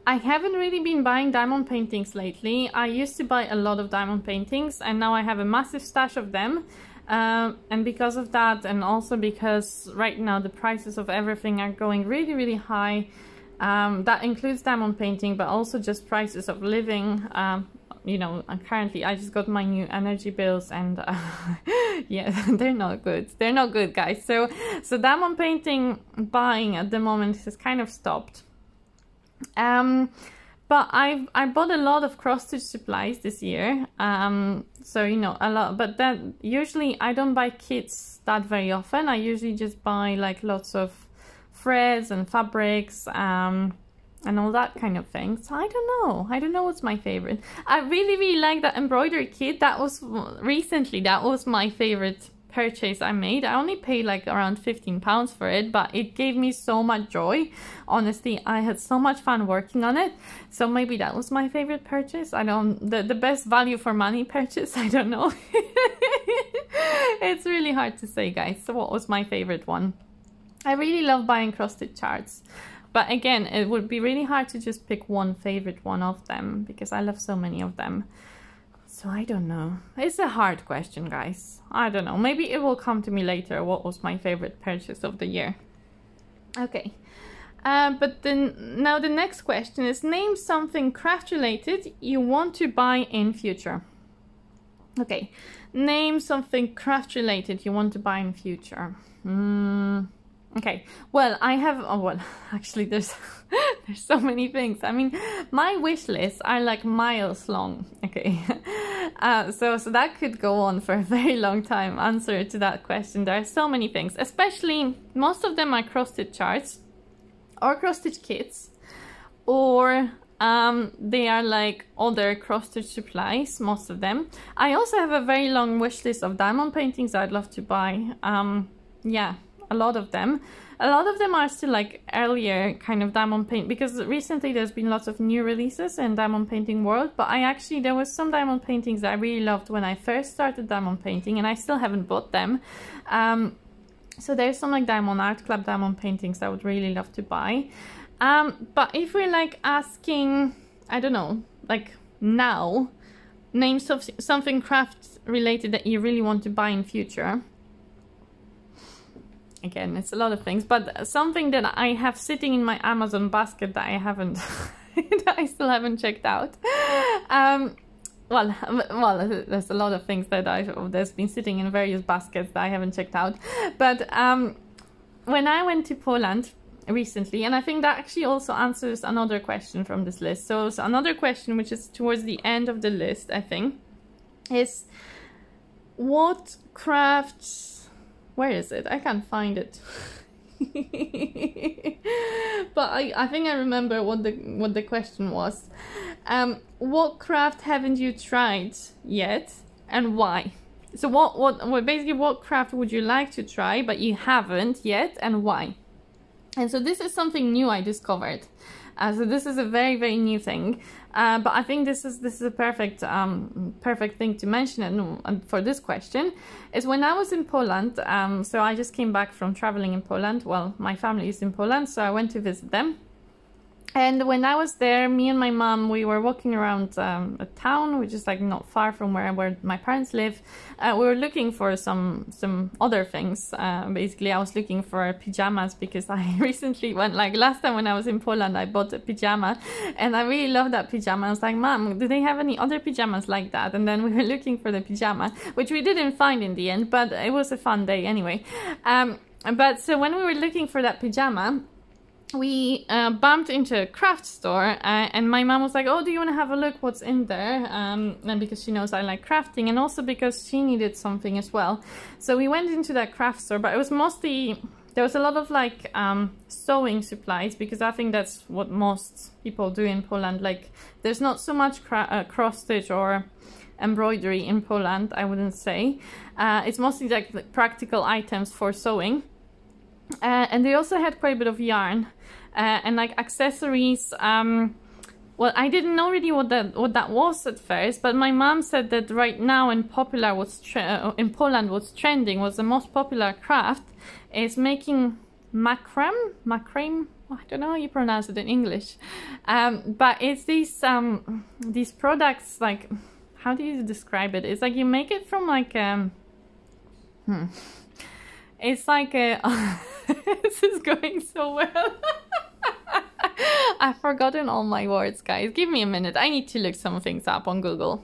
I haven't really been buying diamond paintings lately. I used to buy a lot of diamond paintings and now I have a massive stash of them. Um, and because of that and also because right now the prices of everything are going really really high Um, that includes diamond painting, but also just prices of living. Um, you know, currently I just got my new energy bills, and uh, <laughs> yeah, <laughs> they're not good. They're not good, guys. So, so diamond painting buying at the moment has kind of stopped. Um, but I I bought a lot of cross stitch supplies this year. Um, so you know a lot, but then usually I don't buy kits that very often. I usually just buy like lots of threads and fabrics. Um, and all that kind of thing. So I don't know. I don't know what's my favorite. I really, really like that embroidery kit. That was recently, that was my favorite purchase I made. I only paid like around 15 pounds for it, but it gave me so much joy. Honestly, I had so much fun working on it. So maybe that was my favorite purchase. I don't, the, the best value for money <laughs> purchase. I don't know. <laughs> it's really hard to say, guys. So what was my favorite one? I really love buying cross-stitch charts. But again, it would be really hard to just pick one favorite one of them because I love so many of them. So I don't know. It's a hard question, guys. I don't know. Maybe it will come to me later what was my favorite purchase of the year. Okay. Uh, but then now the next question is name something craft related you want to buy in future. Okay. Name something craft related you want to buy in future. Hmm. Okay, well, I have, oh, well, <laughs> actually, there's, <laughs> there's so many things. I mean, my wish lists are like miles long. <laughs> Okay, uh, so, so that could go on for a very long time. Answer to that question. There are so many things, especially most of them are cross stitch charts or cross stitch kits, or um, they are like other cross stitch supplies, most of them. I also have a very long wish list of diamond paintings I'd love to buy. Um, yeah, a lot of them. A lot of them are still like earlier kind of diamond paint because recently there's been lots of new releases in diamond painting world but I actually there was some diamond paintings I really loved when I first started diamond painting and I still haven't bought them. Um, so there's some like Diamond Art Club diamond paintings I would really love to buy. Um, but if we're like asking, I don't know, like now, names of something craft related that you really want to buy in future again, it's a lot of things, but something that I have sitting in my Amazon basket that I haven't, <laughs> that I still haven't checked out. Um, well, <laughs> well, there's a lot of things that I've there's been sitting in various baskets that I haven't checked out. But um, when I went to Poland recently, and I think that actually also answers another question from this list. So, so another question, which is towards the end of the list, I think, is what crafts where is it? I can't find it. <laughs> but I, I think I remember what the what the question was. Um, what craft haven't you tried yet, and why? So what what well, basically what craft would you like to try but you haven't yet, and why? And so this is something new I discovered. Uh, so this is a very very new thing. Uh, but I think this is this is a perfect um, perfect thing to mention and, and, for this question is when I was in Poland. Um, so I just came back from traveling in Poland. Well, my family is in Poland, so I went to visit them. And when I was there, me and my mom, we were walking around um, a town, which is like not far from where where my parents live. Uh, we were looking for some some other things. Uh, basically, I was looking for pajamas because <laughs> I recently went like last time when I was in Poland, I bought a pajama, and I really love that pajama. I was like, Mom, do they have any other pajamas like that? And then we were <laughs> looking for the pajama, which we didn't find in the end, but it was a fun day anyway. Um, but so when we were looking for that pajama we uh, bumped into a craft store uh, and my mom was like oh do you want to have a look what's in there? Um, and because she knows I like crafting and also because she needed something as well. So we went into that craft store but it was mostly there was a lot of like um, sewing supplies because I think that's what most people do in Poland. Like there's not so much uh, cross stitch or embroidery in Poland I wouldn't say. Uh, it's mostly like practical items for sewing uh, and they also had quite a bit of yarn uh, and like accessories. Um, well, I didn't know really what that what that was at first, but my mom said that right now in popular what's uh, in Poland what's trending was the most popular craft is making macram macrame. I don't know how you pronounce it in English, um, but it's these um, these products like how do you describe it? It's like you make it from like um, hmm. It's like a <laughs> this is going so well. <laughs> I've forgotten all my words, guys. Give me a minute. I need to look some things up on Google.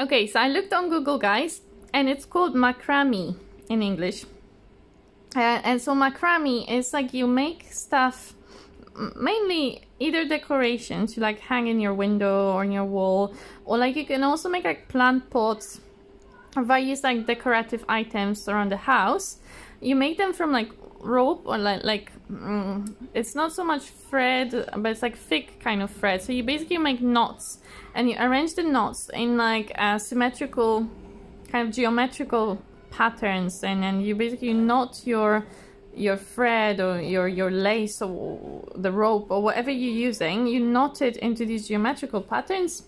Okay, so I looked on Google, guys, and it's called macrame in English. Uh, and so macrame is like you make stuff mainly either decorations you like hang in your window or on your wall or like you can also make like plant pots various like decorative items around the house? You make them from like rope or like like mm, it's not so much thread but it's like thick kind of thread. So you basically make knots and you arrange the knots in like a symmetrical kind of geometrical patterns and then you basically knot your your thread or your your lace or the rope or whatever you're using. You knot it into these geometrical patterns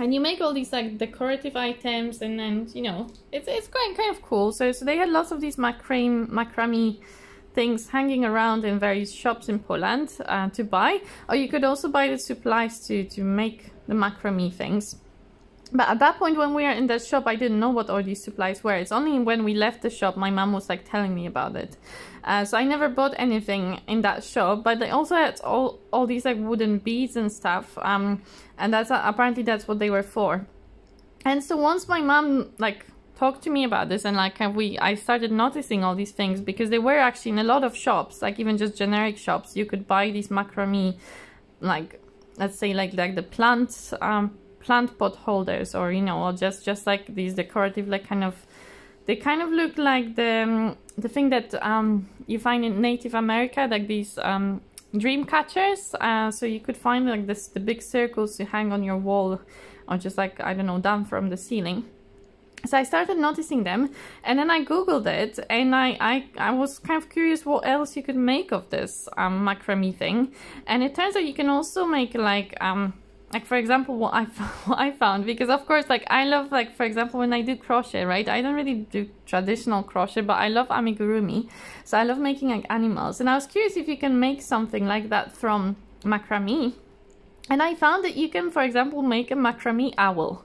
and you make all these like decorative items and then you know it's it's quite kind of cool. So so they had lots of these macrame macrame things hanging around in various shops in Poland uh, to buy. Or you could also buy the supplies to to make the macrame things. But at that point when we were in that shop i didn't know what all these supplies were. It's only when we left the shop my mom was like telling me about it uh, so i never bought anything in that shop but they also had all all these like wooden beads and stuff um and that's uh, apparently that's what they were for. And so once my mom like talked to me about this and like we i started noticing all these things because they were actually in a lot of shops like even just generic shops. You could buy these macrame like let's say like like the plant um plant pot holders or you know or just just like these decorative like kind of they kind of look like the um, the thing that um, you find in Native America like these um, dream catchers. Uh, so you could find like this the big circles you hang on your wall or just like I don't know down from the ceiling. So I started noticing them and then I googled it and I, I, I was kind of curious what else you could make of this um, macrame thing. And it turns out you can also make like um, like for example what I, <laughs> what I found because of course like I love like for example when I do crochet right I don't really do traditional crochet but I love amigurumi so I love making like animals and I was curious if you can make something like that from macrame and I found that you can for example make a macrame owl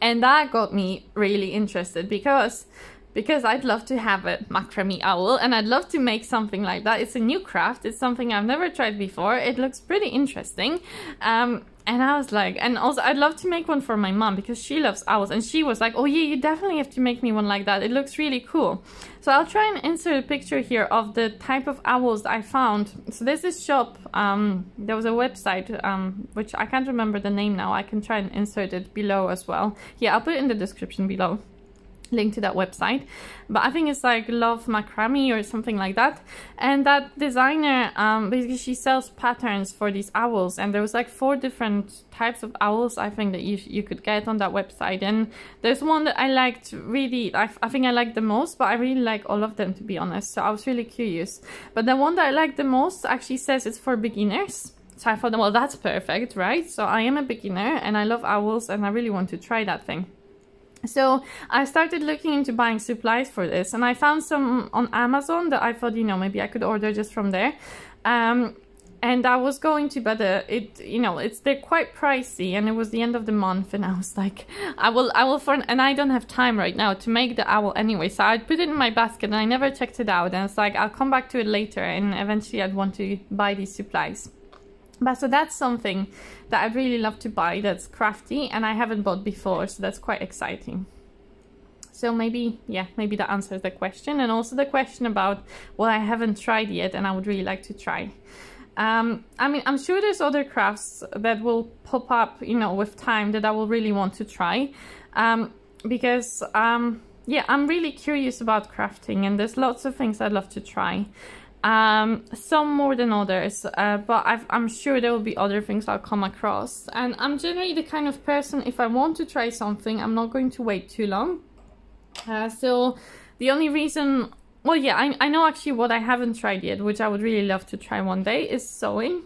and that got me really interested because because I'd love to have a macrame owl and I'd love to make something like that. It's a new craft. It's something I've never tried before. It looks pretty interesting. Um, and I was like, and also I'd love to make one for my mom because she loves owls. And she was like, oh yeah, you definitely have to make me one like that. It looks really cool. So I'll try and insert a picture here of the type of owls I found. So this shop, um, there was a website, um, which I can't remember the name now. I can try and insert it below as well. Yeah, I'll put it in the description below link to that website. But i think it's like love macrame or something like that. And that designer um, basically she sells patterns for these owls. And there was like four different types of owls i think that you, you could get on that website. And there's one that i liked really I, I think i liked the most but i really like all of them to be honest. So i was really curious. But the one that i liked the most actually says it's for beginners. So i thought well that's perfect right? So i am a beginner and i love owls and i really want to try that thing so I started looking into buying supplies for this and I found some on Amazon that I thought, you know, maybe I could order just from there. Um, and I was going to, but uh, it, you know, it's they're quite pricey, and it was the end of the month, and I was like, I will, I will, for, and I don't have time right now to make the owl anyway, so I put it in my basket, and I never checked it out, and it's like I'll come back to it later, and eventually I'd want to buy these supplies. But so that's something that I'd really love to buy that's crafty and I haven't bought before, so that's quite exciting. So maybe, yeah, maybe that answers the question. And also the question about what I haven't tried yet and I would really like to try. Um, I mean, I'm sure there's other crafts that will pop up, you know, with time that I will really want to try. Um, because, um, yeah, I'm really curious about crafting and there's lots of things I'd love to try. Um, some more than others, uh, but i am sure there will be other things I'll come across. And I'm generally the kind of person, if I want to try something, I'm not going to wait too long. Uh, so the only reason, well, yeah, I, I know actually what I haven't tried yet, which I would really love to try one day, is sewing.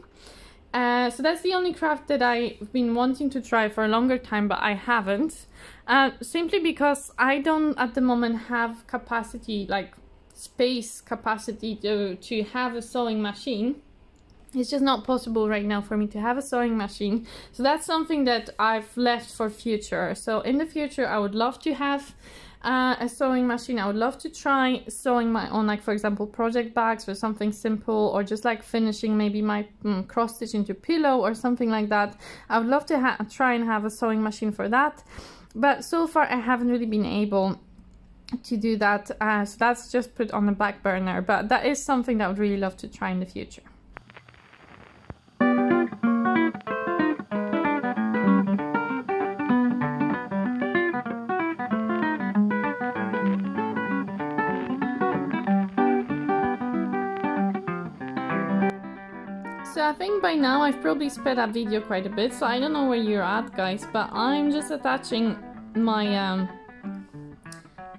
Uh, so that's the only craft that I've been wanting to try for a longer time, but I haven't. Uh, simply because I don't at the moment have capacity, like space capacity to, to have a sewing machine. it's just not possible right now for me to have a sewing machine. So that's something that I've left for future. So in the future I would love to have uh, a sewing machine. I would love to try sewing my own like for example project bags or something simple or just like finishing maybe my mm, cross stitch into pillow or something like that. I would love to try and have a sewing machine for that. But so far I haven't really been able to do that uh, so that's just put on the back burner but that is something that I would really love to try in the future. So I think by now I've probably sped up video quite a bit, so I don't know where you're at guys, but I'm just attaching my um,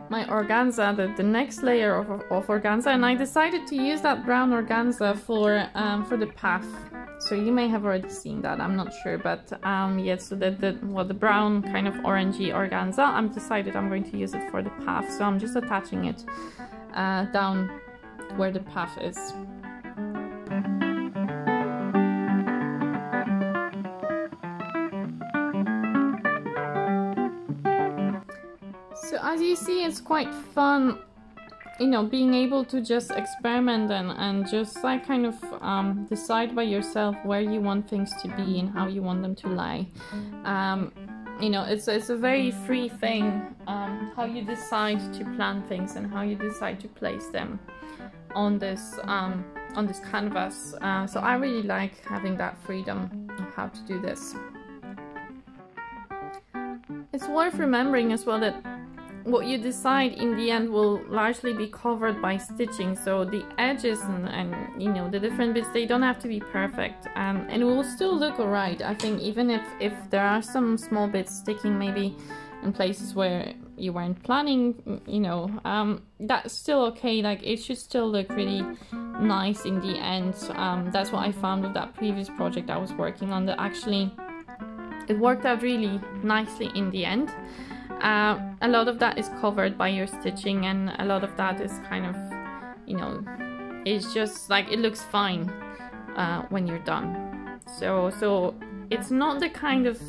my organza, the, the next layer of, of organza, and I decided to use that brown organza for um, for the path. So you may have already seen that, I'm not sure, but um, yeah, so the, the, well, the brown kind of orangey organza, I'm decided I'm going to use it for the path, so I'm just attaching it uh, down where the path is. As you see, it's quite fun, you know, being able to just experiment and, and just like kind of um, decide by yourself where you want things to be and how you want them to lie. Um, you know, it's, it's a very free thing, um, how you decide to plan things and how you decide to place them on this um, on this canvas. Uh, so I really like having that freedom of how to do this. It's worth remembering as well that what you decide in the end will largely be covered by stitching. So the edges and, and you know the different bits they don't have to be perfect. Um, and it will still look alright I think even if if there are some small bits sticking maybe in places where you weren't planning you know. Um, that's still okay like it should still look really nice in the end. Um, that's what I found with that previous project I was working on that actually it worked out really nicely in the end uh, a lot of that is covered by your stitching and a lot of that is kind of you know it's just like it looks fine uh, when you're done. So so it's not the kind of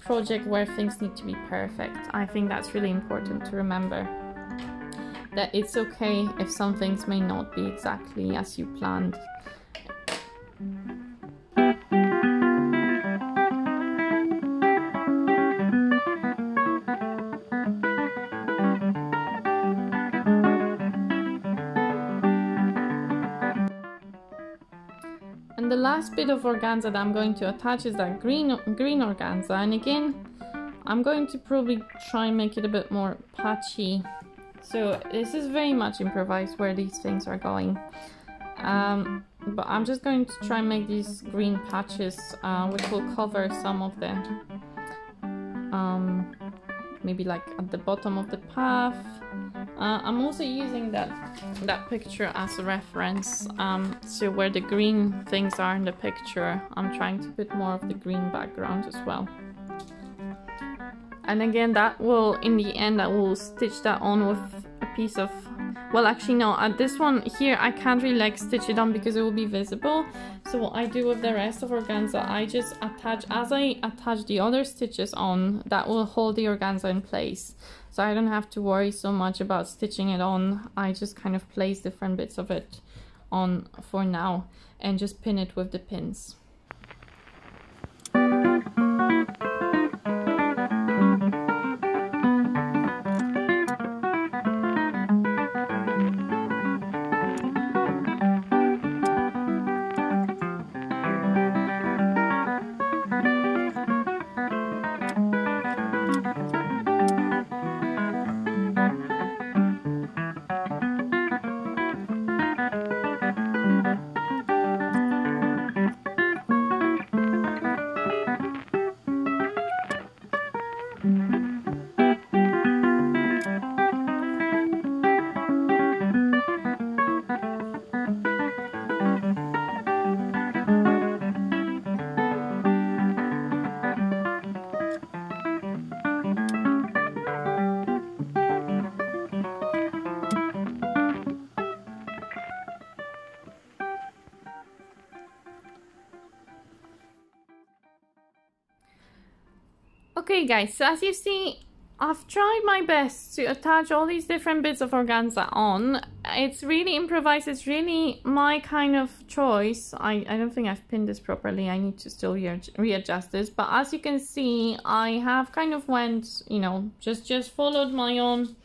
project where things need to be perfect. I think that's really important to remember that it's okay if some things may not be exactly as you planned last bit of organza that I'm going to attach is that green, green organza. And again, I'm going to probably try and make it a bit more patchy. So this is very much improvised where these things are going. Um, but I'm just going to try and make these green patches, uh, which will cover some of the, um, maybe like at the bottom of the path, uh, I'm also using that that picture as a reference. Um, so where the green things are in the picture, I'm trying to put more of the green background as well. And again, that will, in the end, I will stitch that on with a piece of well actually no at uh, this one here I can't really like stitch it on because it will be visible. So what I do with the rest of organza I just attach as I attach the other stitches on that will hold the organza in place. So I don't have to worry so much about stitching it on. I just kind of place different bits of it on for now and just pin it with the pins guys, so as you see, I've tried my best to attach all these different bits of organza on. It's really improvised, it's really my kind of choice. I, I don't think I've pinned this properly, I need to still re readjust this. But as you can see, I have kind of went, you know, just, just followed my own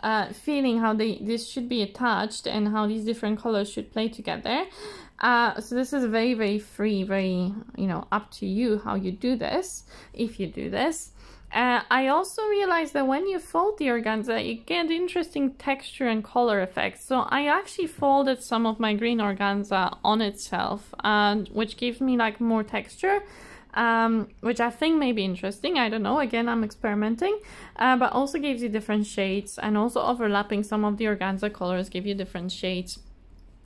uh, feeling how they this should be attached and how these different colors should play together. Uh, so this is very, very free, very, you know, up to you how you do this, if you do this. Uh, I also realized that when you fold the organza, you get interesting texture and color effects. So I actually folded some of my green organza on itself, which gives me like more texture, um, which I think may be interesting. I don't know. Again, I'm experimenting, uh, but also gives you different shades, and also overlapping some of the organza colors give you different shades.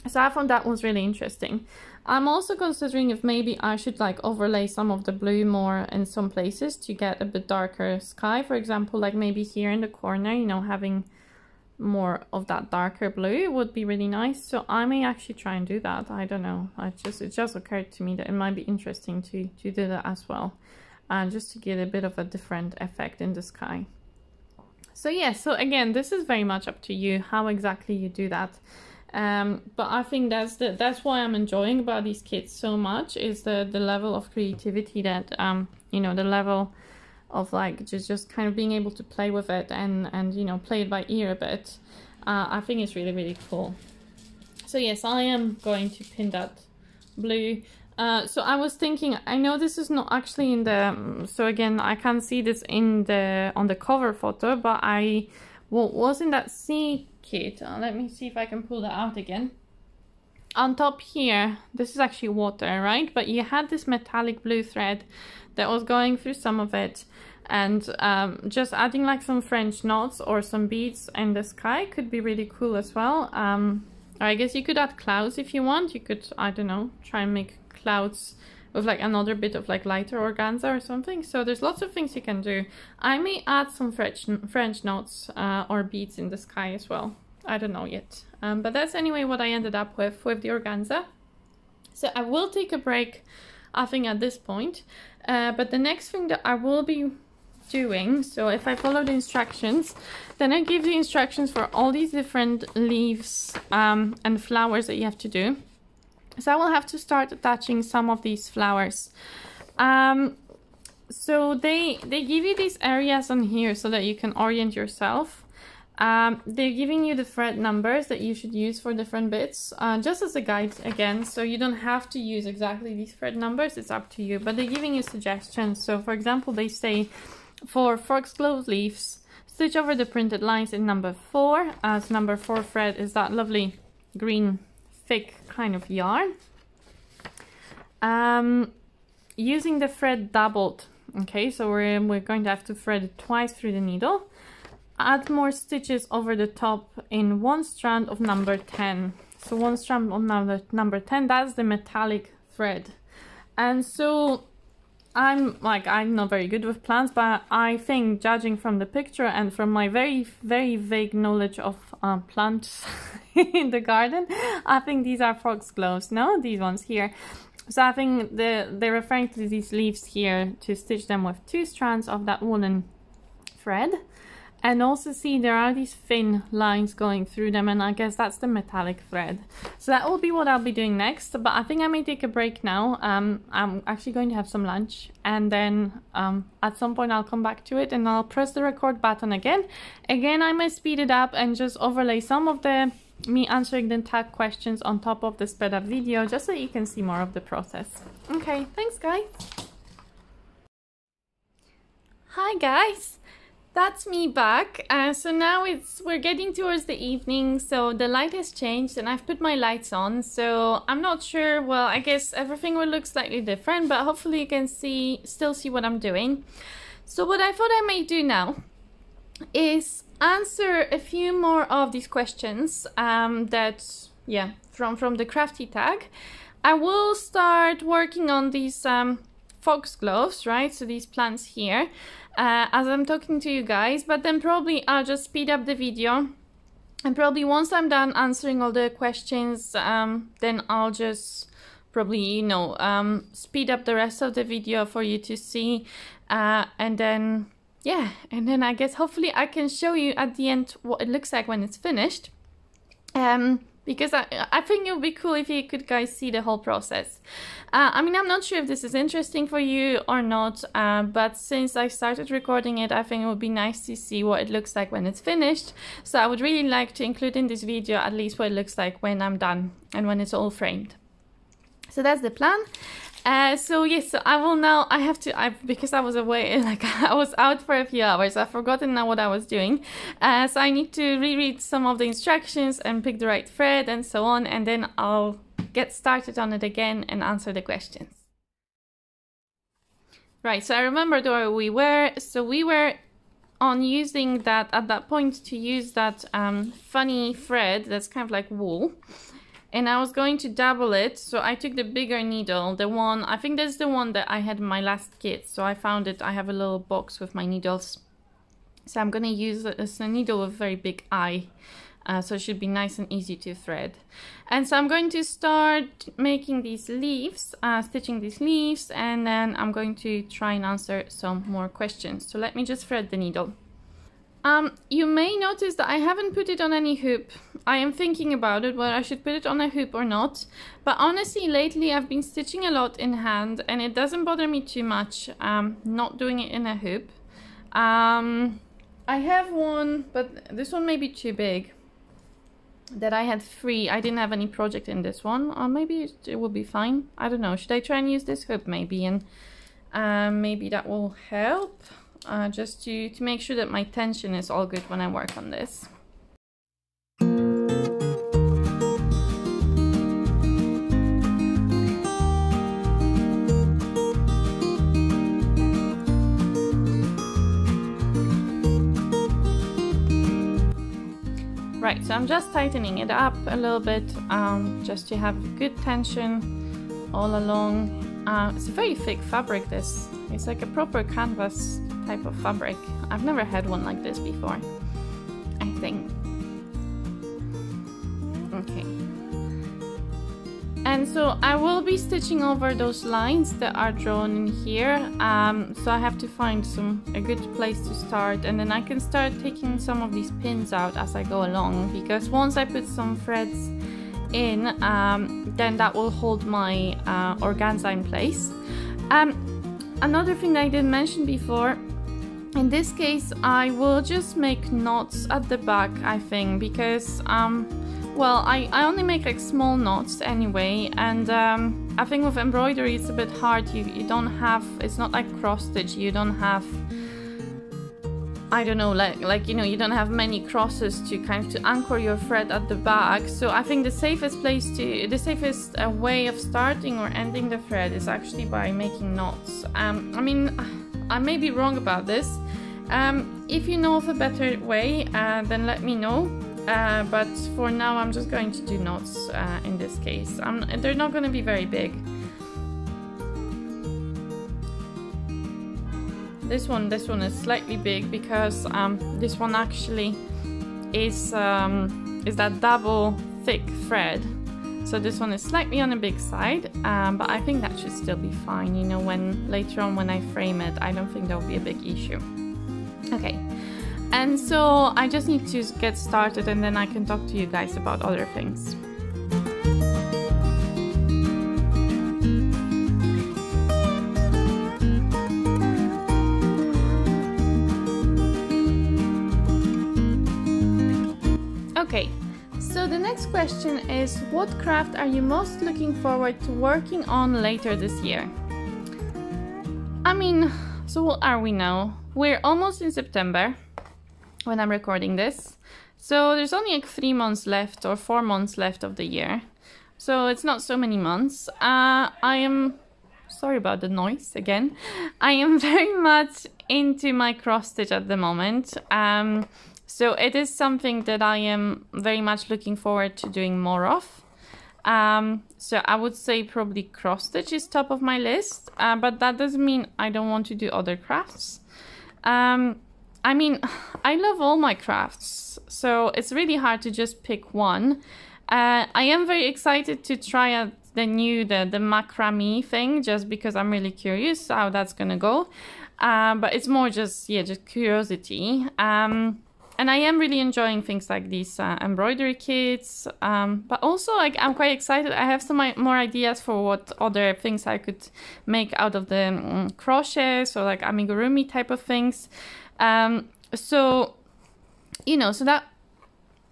So I found that was really interesting. I'm also considering if maybe I should like overlay some of the blue more in some places to get a bit darker sky. For example, like maybe here in the corner, you know, having more of that darker blue would be really nice. So I may actually try and do that. I don't know. I just It just occurred to me that it might be interesting to, to do that as well. And just to get a bit of a different effect in the sky. So yeah, so again, this is very much up to you how exactly you do that. Um, but I think that's the that's why I'm enjoying about these kits so much is the the level of creativity that um you know the level of like just just kind of being able to play with it and and you know play it by ear a bit. Uh, I think it's really really cool. So yes, I am going to pin that blue. Uh, so I was thinking, I know this is not actually in the, um, so again, I can't see this in the, on the cover photo, but I well, was in that sea Uh, let me see if I can pull that out again. On top here, this is actually water, right? But you had this metallic blue thread that was going through some of it. And um, just adding like some French knots or some beads in the sky could be really cool as well. Um, I guess you could add clouds if you want. You could, I don't know, try and make clouds with like another bit of like lighter organza or something. So there's lots of things you can do. I may add some French, French knots uh, or beads in the sky as well. I don't know yet. Um, but that's anyway what I ended up with with the organza. So I will take a break, I think at this point. Uh, but the next thing that I will be doing, so if I follow the instructions, then I give the instructions for all these different leaves um, and flowers that you have to do. So I will have to start attaching some of these flowers. Um, so they, they give you these areas on here so that you can orient yourself. Um, they're giving you the thread numbers that you should use for different bits, uh, just as a guide again, so you don't have to use exactly these thread numbers, it's up to you, but they're giving you suggestions. So for example, they say for foxglove leaves, stitch over the printed lines in number 4, as number 4 thread is that lovely green thick kind of yarn. Um, using the thread doubled, okay, so we're, we're going to have to thread it twice through the needle. Add more stitches over the top in one strand of number 10. So one strand on number, number 10, that's the metallic thread. And so I'm like, I'm not very good with plants, but I think judging from the picture and from my very, very vague knowledge of uh, plants <laughs> in the garden, I think these are foxgloves, no? These ones here. So I think the, they're referring to these leaves here to stitch them with two strands of that woolen thread and also see there are these thin lines going through them and I guess that's the metallic thread. So that will be what I'll be doing next but I think I may take a break now. Um, I'm actually going to have some lunch and then um, at some point I'll come back to it and I'll press the record button again. Again I may speed it up and just overlay some of the me answering the tag questions on top of the sped up video just so you can see more of the process. Okay, thanks guys! Hi guys! That's me back. Uh, so now it's we're getting towards the evening, so the light has changed and I've put my lights on. So I'm not sure. Well, I guess everything will look slightly different, but hopefully you can see still see what I'm doing. So what I thought I may do now is answer a few more of these questions um, that yeah from from the crafty tag. I will start working on these um, foxgloves, right? So these plants here uh, as I'm talking to you guys, but then probably I'll just speed up the video. And probably once I'm done answering all the questions, um, then I'll just probably, you know, um, speed up the rest of the video for you to see. Uh, and then, yeah, and then I guess hopefully I can show you at the end what it looks like when it's finished. Um, because I, I think it would be cool if you could guys see the whole process. Uh, I mean, I'm not sure if this is interesting for you or not, uh, but since I started recording it, I think it would be nice to see what it looks like when it's finished. So I would really like to include in this video at least what it looks like when I'm done and when it's all framed. So that's the plan. Uh, so yes, so I will now. I have to. I because I was away, <laughs> like I was out for a few hours. I've forgotten now what I was doing. Uh, so I need to reread some of the instructions and pick the right thread and so on, and then I'll get started on it again and answer the questions. Right. So I remember where we were. So we were on using that at that point to use that um, funny thread that's kind of like wool and I was going to double it so I took the bigger needle the one I think that's the one that I had in my last kit so I found it I have a little box with my needles. So I'm gonna use a, a needle with a very big eye uh, so it should be nice and easy to thread. And so I'm going to start making these leaves uh, stitching these leaves and then I'm going to try and answer some more questions. So let me just thread the needle um, you may notice that I haven't put it on any hoop. I am thinking about it, whether I should put it on a hoop or not. But honestly, lately I've been stitching a lot in hand and it doesn't bother me too much um, not doing it in a hoop. Um, I have one, but this one may be too big. That I had three. I didn't have any project in this one. Or maybe it, will be fine. I don't know. Should I try and use this hoop maybe? And um, maybe that will help uh, just to, to make sure that my tension is all good when I work on this. Right, so I'm just tightening it up a little bit um, just to have good tension all along. Uh, it's a very thick fabric this. It's like a proper canvas type of fabric. I've never had one like this before, I think. Okay. And so I will be stitching over those lines that are drawn in here. Um, so I have to find some a good place to start and then I can start taking some of these pins out as I go along because once I put some threads in, um, then that will hold my uh, organza in place. Um, another thing I didn't mention before in this case, I will just make knots at the back, I think, because, um, well, I, I only make like small knots anyway, and um, I think with embroidery it's a bit hard. You, you don't have, it's not like cross stitch, you don't have, I don't know, like, like, you know, you don't have many crosses to kind of to anchor your thread at the back. So I think the safest place to, the safest uh, way of starting or ending the thread is actually by making knots. Um, I mean, I may be wrong about this. Um, if you know of a better way, uh, then let me know. Uh, but for now, I'm just going to do knots uh, in this case. I'm, they're not going to be very big. This one, this one is slightly big because um, this one actually is um, is that double thick thread. So this one is slightly on the big side, um, but I think that should still be fine. You know, when later on when I frame it, I don't think there'll be a big issue. Okay, and so I just need to get started and then I can talk to you guys about other things. Okay, so the next question is what craft are you most looking forward to working on later this year? I mean, so what are we now? We're almost in September when I'm recording this. So there's only like three months left or four months left of the year. So it's not so many months. Uh, I am sorry about the noise again. <laughs> I am <laughs> very much into my cross stitch at the moment. Um, so it is something that I am very much looking forward to doing more of. Um, so I would say probably cross stitch is top of my list, uh, but that doesn't mean I don't want to do other crafts. Um, I mean, <sighs> I love all my crafts, so it's really hard to just pick one. Uh, I am very excited to try out the new the the macrame thing just because I'm really curious how that's gonna go. Uh, but it's more just yeah, just curiosity. Um, and I am really enjoying things like these uh, embroidery kits. Um, but also, like, I'm quite excited. I have some more ideas for what other things I could make out of the um, crochet, so like amigurumi type of things. Um, so, you know, so that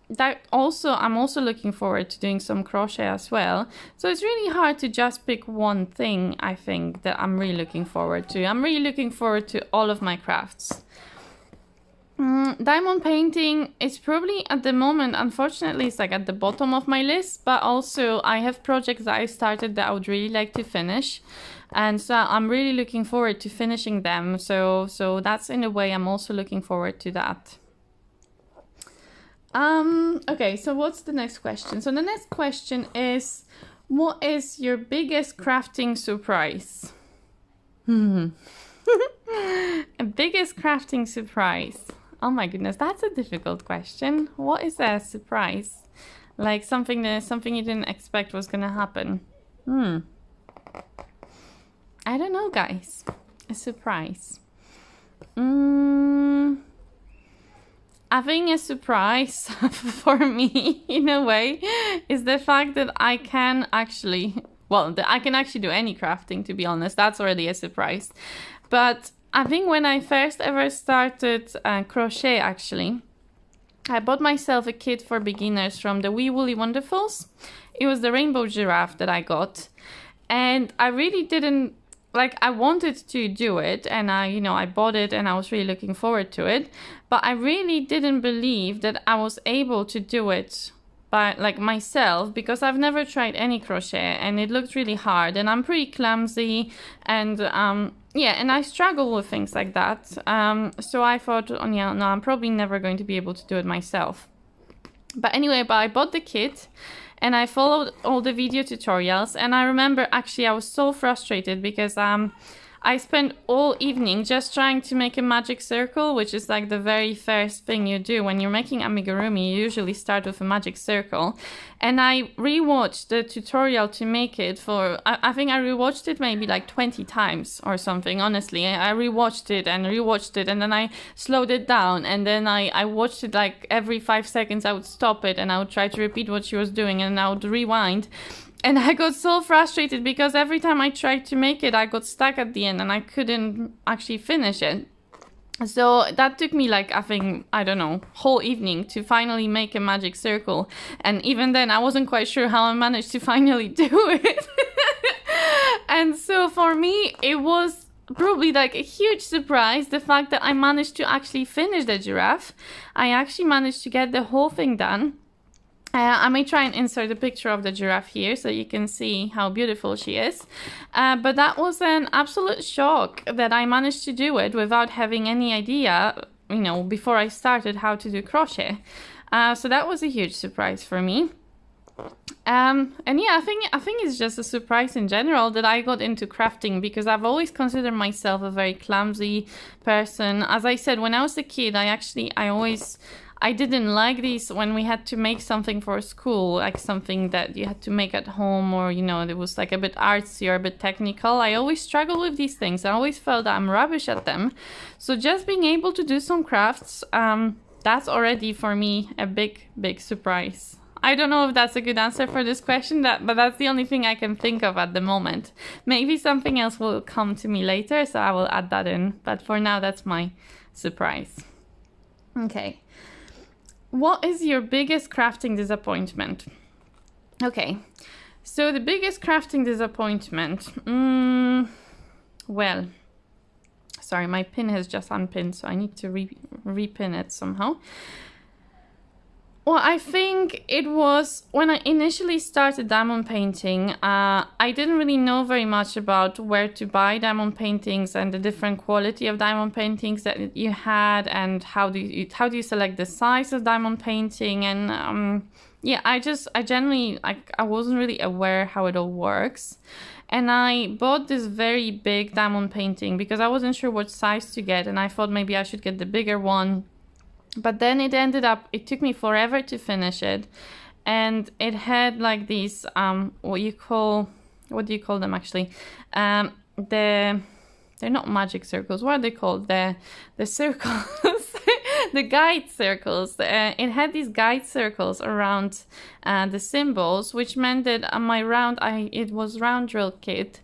that also I'm also looking forward to doing some crochet as well. So it's really hard to just pick one thing. I think that I'm really looking forward to. I'm really looking forward to all of my crafts. Mm, diamond painting is probably at the moment, unfortunately, it's like at the bottom of my list, but also I have projects that I started that I would really like to finish. And so I'm really looking forward to finishing them. So, so that's in a way, I'm also looking forward to that. Um, okay, so what's the next question? So the next question is, what is your biggest crafting surprise? Hmm. <laughs> biggest crafting surprise. Oh my goodness, that's a difficult question. What is a surprise? Like something that something you didn't expect was gonna happen. Hmm. I don't know, guys. A surprise. Hmm. I think a surprise <laughs> for me, in a way, is the fact that I can actually, well, I can actually do any crafting, to be honest. That's already a surprise. But I think when I first ever started uh, crochet, actually, I bought myself a kit for beginners from the Wee Woolly Wonderfuls. It was the rainbow giraffe that I got. And I really didn't like I wanted to do it and I you know I bought it and I was really looking forward to it but I really didn't believe that I was able to do it by like myself because I've never tried any crochet and it looked really hard and I'm pretty clumsy and um yeah and I struggle with things like that. Um so I thought oh yeah no I'm probably never going to be able to do it myself. But anyway but I bought the kit and I followed all the video tutorials and I remember actually I was so frustrated because um I spent all evening just trying to make a magic circle, which is like the very first thing you do when you're making amigurumi. You usually start with a magic circle. And I rewatched the tutorial to make it for, I, I think I rewatched it maybe like 20 times or something, honestly. I, I rewatched it and rewatched it and then I slowed it down and then I, I watched it like every five seconds I would stop it and I would try to repeat what she was doing and I would rewind and I got so frustrated because every time I tried to make it, I got stuck at the end and I couldn't actually finish it. So that took me like I think I don't know whole evening to finally make a magic circle, and even then I wasn't quite sure how I managed to <laughs> finally do it. <laughs> and so for me, it was probably like a huge surprise the fact that I managed to actually finish the giraffe. I actually managed to get the whole thing done uh, I may try and insert a picture of the giraffe here so you can see how beautiful she is. Uh, but that was an absolute shock that I managed to do it without having any idea, you know, before I started how to do crochet. Uh, so that was a huge surprise for me. Um, and yeah, I think I think it's just a surprise in general that I got into crafting because I've always considered myself a very clumsy person. As I said, when I was a kid, I actually I always I didn't like these when we had to make something for school, like something that you had to make at home or, you know, it was like a bit artsy or a bit technical. I always struggle with these things. I always felt I'm rubbish at them. So just being able to do some crafts, um, that's already for me a big, big surprise. I don't know if that's a good answer for this question, that, but that's the only thing I can think of at the moment. Maybe something else will come to me later, so I will add that in. But for now, that's my surprise. Okay. What is your biggest crafting disappointment? Okay, so the biggest crafting disappointment. Mm, well, sorry, my pin has just unpinned, so I need to re repin it somehow. Well, I think it was when I initially started diamond painting, uh, I didn't really know very much about where to buy diamond paintings and the different quality of diamond paintings that you had and how do you, how do you select the size of diamond painting and um, yeah, I just, I generally, like, I wasn't really aware how it all works. And I bought this very big diamond painting because I wasn't sure what size to get and I thought maybe I should get the bigger one but then it ended up it took me forever to finish it. And it had like these um what you call what do you call them actually? Um the they're not magic circles. What are they called? The the circles. <laughs> The guide circles. Uh, it had these guide circles around uh, the symbols which meant that on my round i it was round drill kit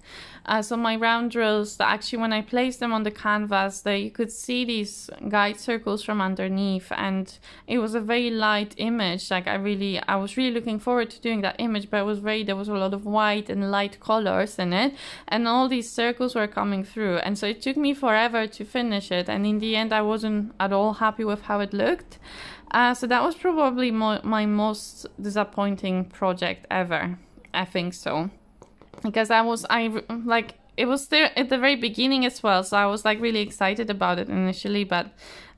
uh, so my round drills, that actually when I placed them on the canvas, they, you could see these guide circles from underneath and it was a very light image. Like I really, I was really looking forward to doing that image, but it was very, there was a lot of white and light colors in it and all these circles were coming through. And so it took me forever to finish it. And in the end, I wasn't at all happy with how it looked. Uh, so that was probably mo my most disappointing project ever. I think so because I was I like it was there at the very beginning as well, so I was like really excited about it initially, but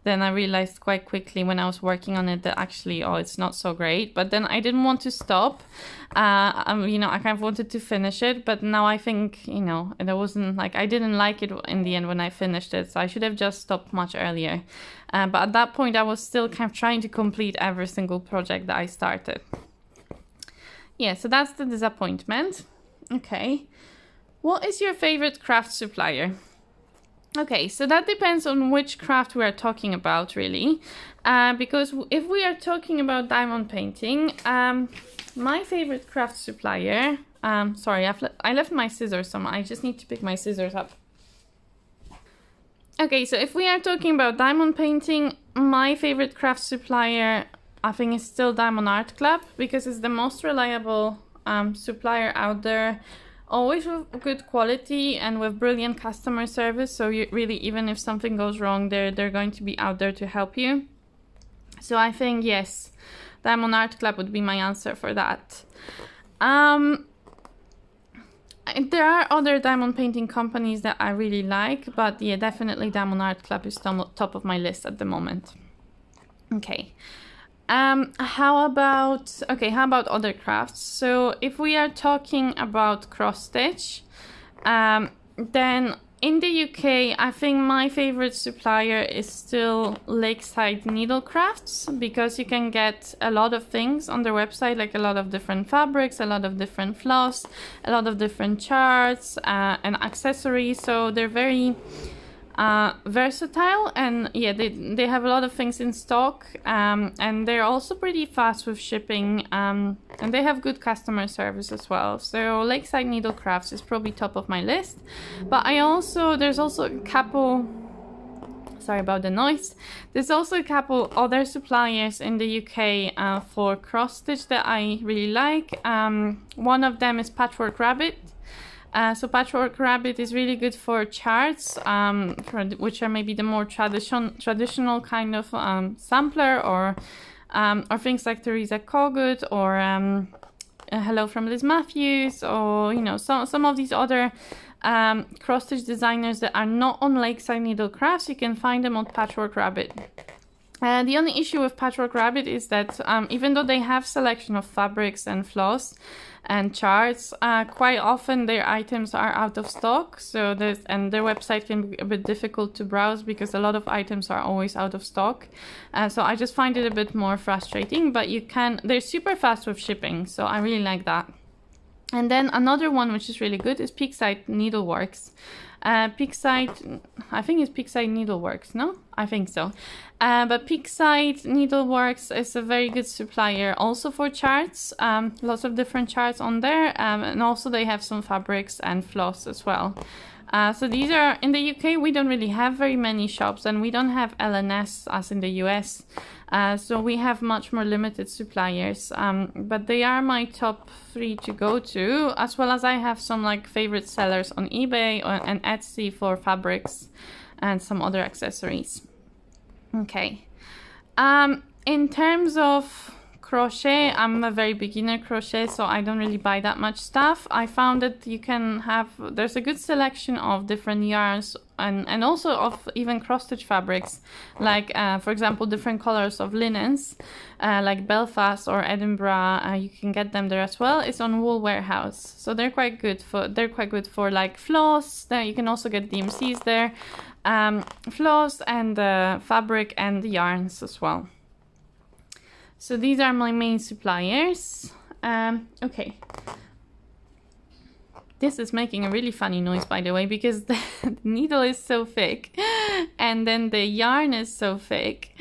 then I realized quite quickly when I was working on it that actually, oh, it's not so great. But then I didn't want to stop. Uh, um, you know, I kind of wanted to finish it, but now I think, you know, it wasn't like I didn't like it in the end when I finished it, so I should have just stopped much earlier. Uh, but at that point, I was still kind of trying to complete every single project that I started. Yeah, so that's the disappointment. Okay. What is your favorite craft supplier? Okay, so that depends on which craft we are talking about, really. Uh, because if we are talking about diamond painting, um, my favorite craft supplier... Um, sorry, I've le I left my scissors somewhere. I just need to pick my scissors up. Okay, so if we are talking about diamond painting, my favorite craft supplier, I think, is still Diamond Art Club because it's the most reliable um, supplier out there always with good quality and with brilliant customer service. So you really even if something goes wrong they're they're going to be out there to help you. So i think yes diamond art club would be my answer for that. Um there are other diamond painting companies that i really like but yeah definitely diamond art club is top of my list at the moment. Okay um, how about, okay, how about other crafts? So if we are talking about cross stitch, um, then in the UK, I think my favorite supplier is still Lakeside Needlecrafts because you can get a lot of things on their website, like a lot of different fabrics, a lot of different floss, a lot of different charts uh, and accessories. So they're very uh, versatile and yeah they, they have a lot of things in stock um, and they're also pretty fast with shipping um, and they have good customer service as well. So lakeside needlecrafts is probably top of my list but i also there's also a couple sorry about the noise there's also a couple other suppliers in the uk uh, for cross stitch that i really like. Um, one of them is patchwork rabbit uh, so Patchwork Rabbit is really good for charts, um, for, which are maybe the more tradition, traditional kind of um, sampler, or um, or things like Teresa Kogut or um, Hello from Liz Matthews, or you know some some of these other um, cross stitch designers that are not on Lakeside Needlecrafts. You can find them on Patchwork Rabbit. Uh, the only issue with Patchwork Rabbit is that um, even though they have selection of fabrics and floss, and charts. Uh, quite often their items are out of stock, so this and their website can be a bit difficult to browse because a lot of items are always out of stock. Uh, so I just find it a bit more frustrating, but you can. They're super fast with shipping, so I really like that. And then another one which is really good is Peakside Needleworks. Uh, Peakside, I think it's Peakside Needleworks, no? I think so. Uh, but Peakside Needleworks is a very good supplier also for charts. Um, lots of different charts on there. Um, and also they have some fabrics and floss as well. Uh, so these are, in the UK, we don't really have very many shops and we don't have LNS as in the US. Uh, so we have much more limited suppliers, um, but they are my top three to go to, as well as I have some like favorite sellers on eBay and Etsy for fabrics and some other accessories. Okay. Um, in terms of crochet i'm a very beginner crochet so i don't really buy that much stuff. I found that you can have there's a good selection of different yarns and and also of even cross stitch fabrics like uh, for example different colors of linens uh, like belfast or edinburgh uh, you can get them there as well. It's on wool warehouse. So they're quite good for they're quite good for like floss. There you can also get dmcs there um, floss and uh, fabric and the yarns as well So these are my main suppliers. Um, okay. This is making a really funny noise, by the way, because <laughs> the, needle is so thick and then the yarn is so thick.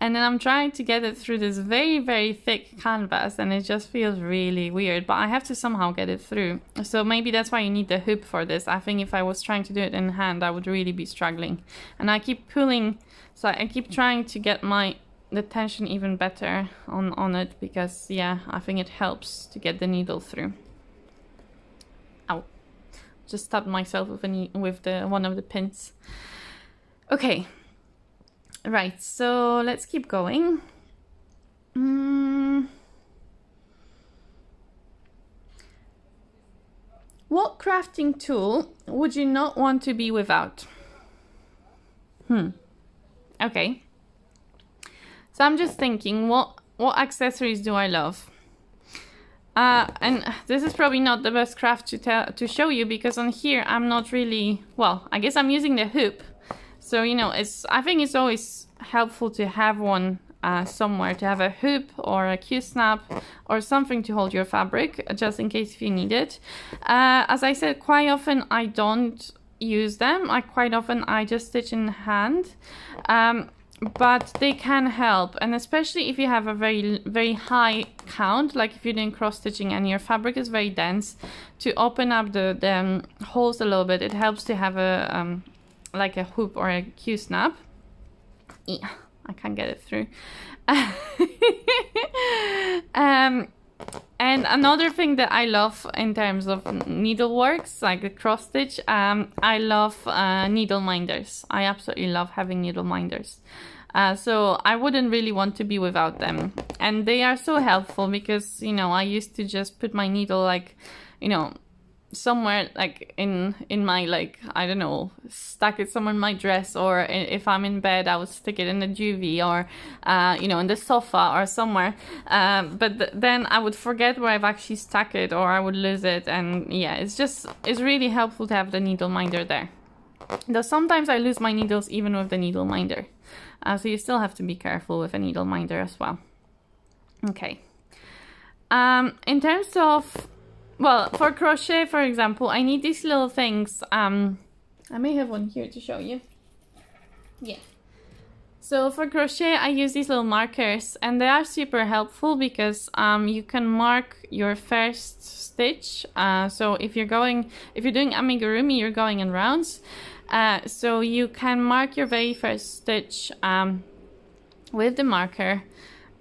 And then I'm trying to get it through this very, very thick canvas and it just feels really weird, but I have to somehow get it through. So maybe that's why you need the hoop for this. I think if I was trying to do it in hand, I would really be struggling. And I keep pulling, so I keep trying to get my the tension even better on, on it because yeah, I think it helps to get the needle through. Just stabbed myself with, a, with the one of the pins. Okay. Right, so let's keep going. Mm. What crafting tool would you not want to be without? Hmm. Okay. So I'm just thinking, what what accessories do I love? Uh, and this is probably not the best craft to tell to show you because on here I'm not really well. I guess I'm using the hoop, so you know it's. I think it's always helpful to have one uh, somewhere to have a hoop or a Q-snap or something to hold your fabric just in case if you need it. Uh, as I said, quite often I don't use them. I quite often I just stitch in hand. Um, but they can help and especially if you have a very very high count like if you're doing cross stitching and your fabric is very dense to open up the, the um, holes a little bit it helps to have a um, like a hoop or a q snap yeah i can't get it through. <laughs> Um and another thing that I love in terms of needleworks, like the cross stitch, um, I love uh, needle minders. I absolutely love having needle minders. Uh, so I wouldn't really want to be without them. And they are so helpful because, you know, I used to just put my needle like, you know, somewhere like in in my like I don't know stuck it somewhere in my dress or if I'm in bed I would stick it in the juvie or uh, you know in the sofa or somewhere. Um, but th then I would forget where I've actually stuck it or I would lose it and yeah it's just it's really helpful to have the needle minder there. Though sometimes I lose my needles even with the needle minder. Uh, so you still have to be careful with a needle minder as well. Okay. Um, in terms of well, for crochet, for example, I need these little things. Um, I may have one here to show you. Yeah. So for crochet, I use these little markers and they are super helpful because um, you can mark your first stitch. Uh, so if you're going, if you're doing amigurumi, you're going in rounds. Uh, so you can mark your very first stitch um, with the marker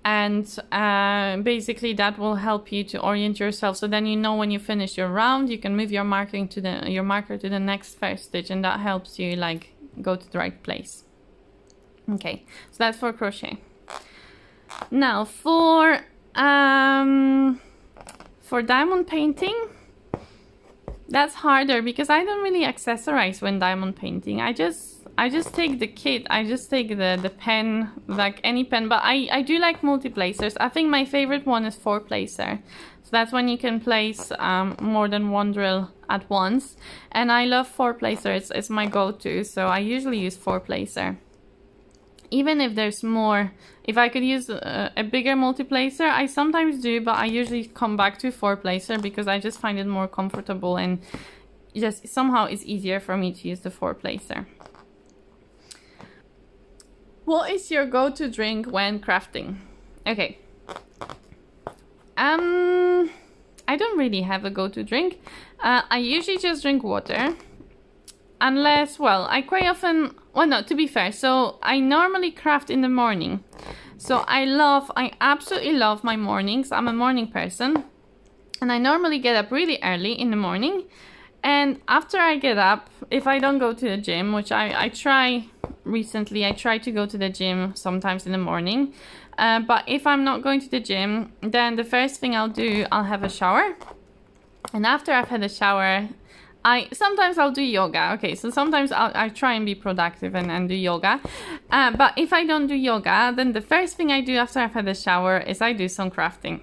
and uh, basically that will help you to orient yourself. So then you know when you finish your round you can move your marking to the your marker to the next first stitch and that helps you like go to the right place. Okay so that's for crochet. Now for um for diamond painting that's harder because I don't really accessorize when diamond painting. I just I just take the kit. I just take the, the pen, like any pen. But I, I do like multi-placers. I think my favorite one is four-placer. So that's when you can place um, more than one drill at once. And I love four-placer. It's, it's my go-to. So I usually use four-placer. Even if there's more, if I could use a, a bigger multi-placer, I sometimes do. But I usually come back to four-placer because I just find it more comfortable and just somehow it's easier for me to use the four-placer. What is your go-to drink when crafting? Okay. Um, I don't really have a go-to drink. Uh, I usually just drink water. Unless, well, I quite often... Well, no, to be fair. So, I normally craft in the morning. So, I love... I absolutely love my mornings. I'm a morning person. And I normally get up really early in the morning. And after I get up, if I don't go to the gym, which I, I try recently I try to go to the gym sometimes in the morning. Uh, but if I'm not going to the gym, then the first thing I'll do, I'll have a shower. And after I've had a shower, I sometimes I'll do yoga. Okay, so sometimes I'll I try and be productive and, and do yoga. Uh, but if I don't do yoga, then the first thing I do after I've had a shower is I do some crafting.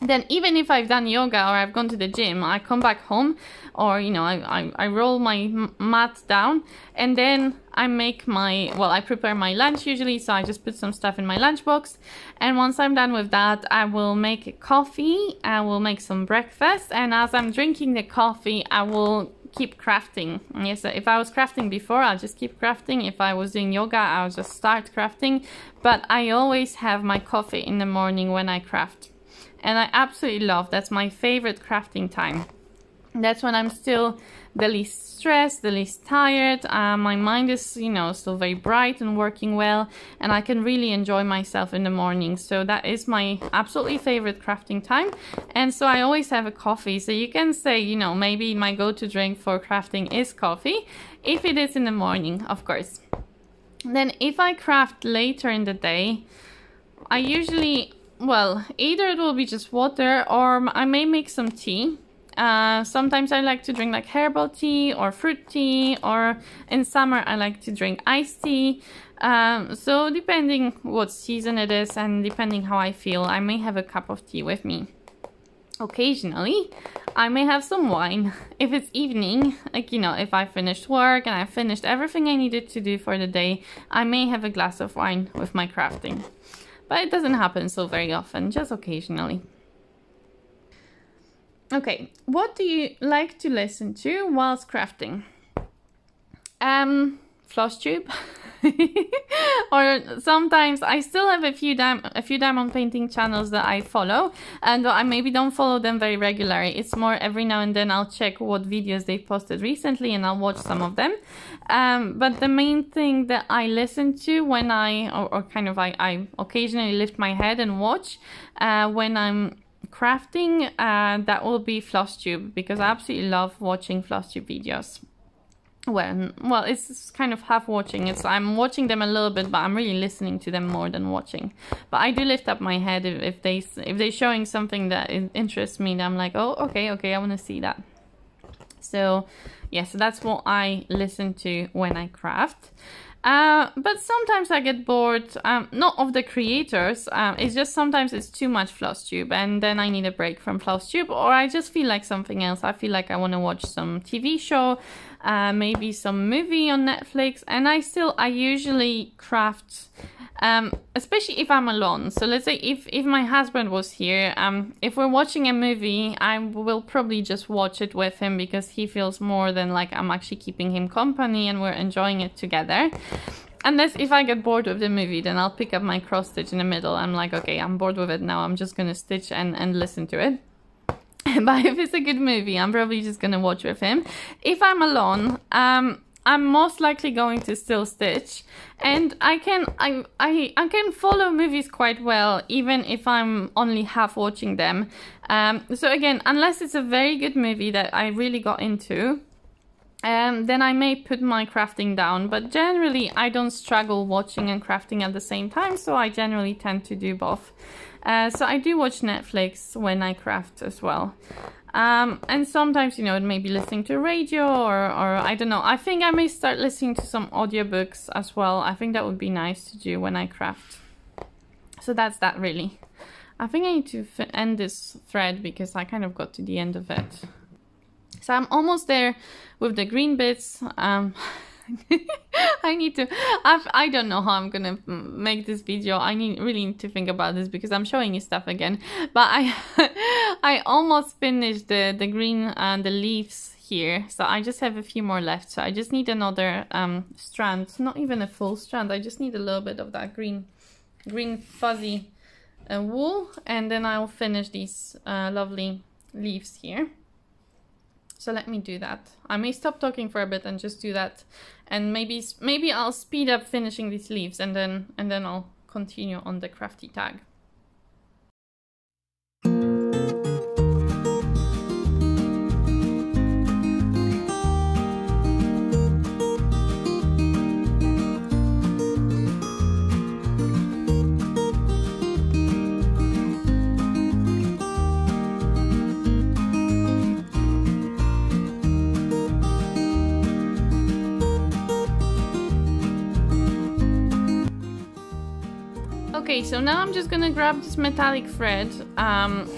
Then even if I've done yoga or I've gone to the gym, I come back home or, you know, I, I, I roll my mat down and then I make my, well, I prepare my lunch usually. So I just put some stuff in my lunchbox. And once I'm done with that, I will make a coffee. I will make some breakfast. And as I'm drinking the coffee, I will keep crafting. Yes, if I was crafting before, I'll just keep crafting. If I was doing yoga, I'll just start crafting. But I always have my coffee in the morning when I craft and I absolutely love. That's my favorite crafting time. That's when I'm still the least stressed, the least tired. Uh, my mind is, you know, still very bright and working well, and I can really enjoy myself in the morning. So that is my absolutely favorite crafting time. And so I always have a coffee. So you can say, you know, maybe my go-to drink for crafting is coffee, if it is in the morning, of course. Then if I craft later in the day, I usually well, either it will be just water or I may make some tea. Uh, sometimes I like to drink like herbal tea or fruit tea or in summer I like to drink iced tea. Um, so depending what season it is and depending how I feel, I may have a cup of tea with me. Occasionally, I may have some wine. <laughs> If it's evening, like, you know, if I finished work and I finished everything I needed to do for the day, I may have a glass of wine with my crafting but it doesn't happen so very often, just occasionally. Okay, what do you like to listen to whilst crafting? Um, floss tube. <laughs> <laughs> or sometimes I still have a few a few diamond painting channels that I follow and I maybe don't follow them very regularly. It's more every now and then I'll check what videos they posted recently and I'll watch some of them. Um, but the main thing that I listen to when I or, or kind of I, I occasionally lift my head and watch uh, when I'm crafting uh, that will be FlossTube because I absolutely love watching FlossTube videos well well it's kind of half watching. It's i'm watching them a little bit but i'm really listening to them more than watching. But i do lift up my head if, if they if they're showing something that interests me Then i'm like oh okay okay i want to see that. So yeah so that's what i listen to when i craft. Uh, but sometimes I get bored, um, not of the creators, um, it's just sometimes it's too much FlossTube and then I need a break from FlossTube or I just feel like something else. I feel like I want to watch some TV show, uh, maybe some movie on Netflix and I still, I usually craft um, especially if I'm alone. So let's say if, if my husband was here, um, if we're watching a movie, I will probably just watch it with him because he feels more than like I'm actually keeping him company and we're enjoying it together. Unless if I get bored with the movie, then I'll pick up my cross stitch in the middle. I'm like, okay, I'm bored with it now. I'm just gonna stitch and, and listen to it. <laughs> but if it's a good movie, I'm probably just gonna watch with him. If I'm alone, um, I'm most likely going to still stitch. And I can I, I I can follow movies quite well even if I'm only half watching them. Um, so again unless it's a very good movie that I really got into um, then I may put my crafting down. But generally I don't struggle watching and crafting at the same time so I generally tend to do both uh, so I do watch Netflix when I craft as well um, and sometimes, you know, maybe listening to radio or, or I don't know. I think I may start listening to some audiobooks as well. I think that would be nice to do when I craft. So that's that really. I think I need to end this thread because I kind of got to the end of it. So I'm almost there with the green bits. Um, <laughs> <laughs> I need to. I've, I don't know how I'm gonna make this video. I need really need to think about this because I'm showing you stuff again. But I, <laughs> I almost finished the the green and the leaves here, so I just have a few more left. So I just need another um strand, not even a full strand. I just need a little bit of that green, green fuzzy uh, wool, and then I'll finish these uh, lovely leaves here. So let me do that. I may stop talking for a bit and just do that. And maybe maybe I'll speed up finishing these leaves and then and then I'll continue on the crafty tag. Okay, so now I'm just gonna grab this metallic thread um,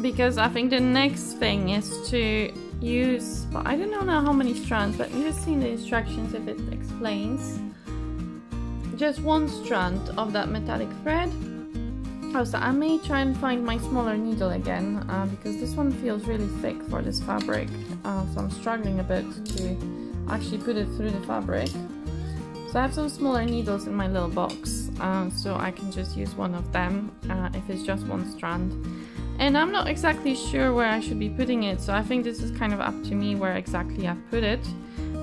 because I think the next thing is to use, but I don't know how many strands, but you just see the instructions if it explains. Just one strand of that metallic thread. Oh, so I may try and find my smaller needle again, uh, because this one feels really thick for this fabric. Uh, so I'm struggling a bit to actually put it through the fabric. So I have some smaller needles in my little box, uh, so I can just use one of them uh, if it's just one strand. And I'm not exactly sure where I should be putting it, so I think this is kind of up to me where exactly I put it.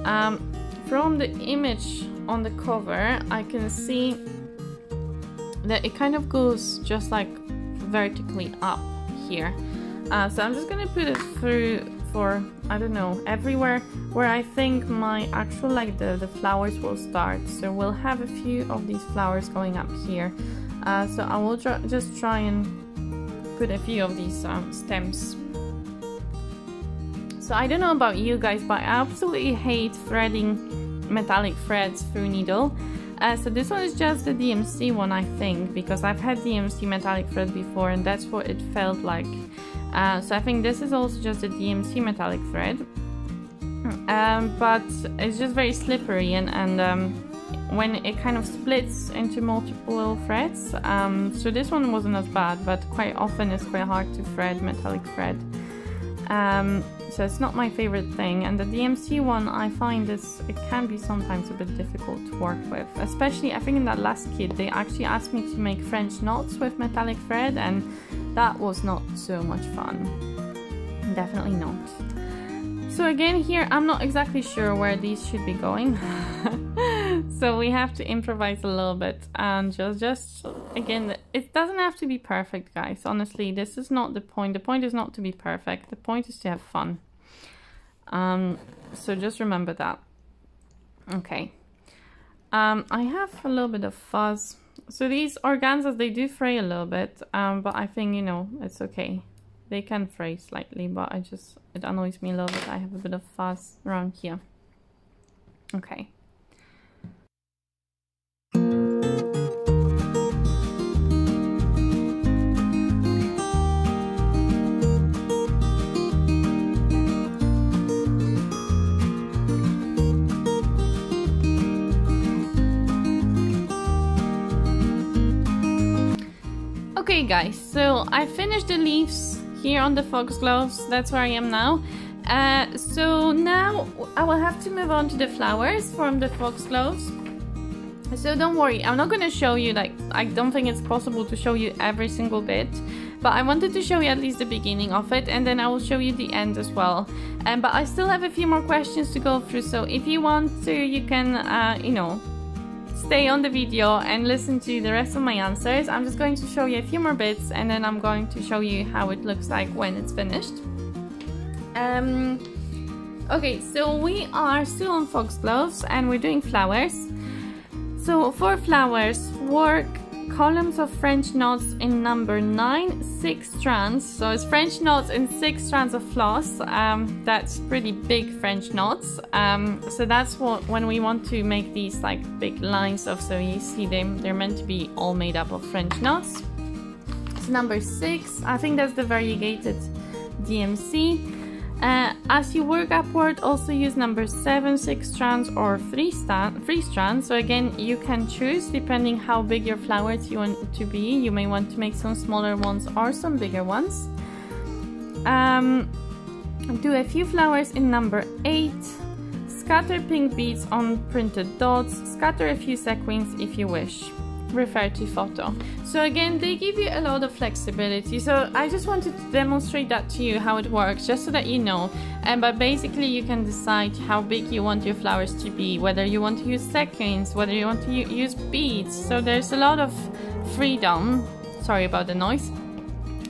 Um, from the image on the cover, I can see that it kind of goes just like vertically up here. Uh, so I'm just gonna put it through for, I don't know, everywhere where I think my actual, like the, the flowers will start. So we'll have a few of these flowers going up here. Uh, so I will just try and put a few of these um, stems. So I don't know about you guys, but I absolutely hate threading metallic threads through needle. Uh, so this one is just the DMC one, I think, because I've had DMC metallic thread before and that's what it felt like. Uh, so I think this is also just a DMC metallic thread. Um, but it's just very slippery and, and um, when it kind of splits into multiple threads. Um, so this one wasn't as bad, but quite often it's quite hard to thread metallic thread. Um, so it's not my favorite thing. And the DMC one, I find this it can be sometimes a bit difficult to work with. Especially, I think in that last kit, they actually asked me to make French knots with metallic thread, and that was not so much fun. Definitely not. So again here, I'm not exactly sure where these should be going. <laughs> so we have to improvise a little bit and just, just, again, it doesn't have to be perfect, guys. Honestly, this is not the point. The point is not to be perfect. The point is to have fun. Um, so just remember that. Okay. Um, I have a little bit of fuzz. So these organzas, they do fray a little bit, um, but I think, you know, it's okay. They can fray slightly, but I just, it annoys me a little bit. I have a bit of fuzz around here. Okay. Okay guys, so I finished the leaves here on the foxgloves. That's where I am now. Uh, so now I will have to move on to the flowers from the foxgloves. So don't worry, I'm not going to show you, like, I don't think it's possible to show you every single bit. But I wanted to show you at least the beginning of it and then I will show you the end as well. Um, but I still have a few more questions to go through, so if you want to, you can, uh, you know, stay on the video and listen to the rest of my answers. I'm just going to show you a few more bits and then I'm going to show you how it looks like when it's finished. Um, okay, so we are still on foxgloves and we're doing flowers. So for flowers, work columns of French knots in number 9, 6 strands. So it's French knots in 6 strands of floss. Um, that's pretty big French knots. Um, so that's what when we want to make these like big lines of, so you see them, they're meant to be all made up of French knots. So number 6, I think that's the variegated DMC. Uh, as you work upward, also use number 7, 6 strands or 3, stand, 3 strands. So again, you can choose depending how big your flowers you want to be. You may want to make some smaller ones or some bigger ones. Um, do a few flowers in number 8. Scatter pink beads on printed dots. Scatter a few sequins if you wish refer to photo. So again, they give you a lot of flexibility. So I just wanted to demonstrate that to you how it works, just so that you know. And but basically you can decide how big you want your flowers to be, whether you want to use sequins, whether you want to use beads. So there's a lot of freedom. Sorry about the noise.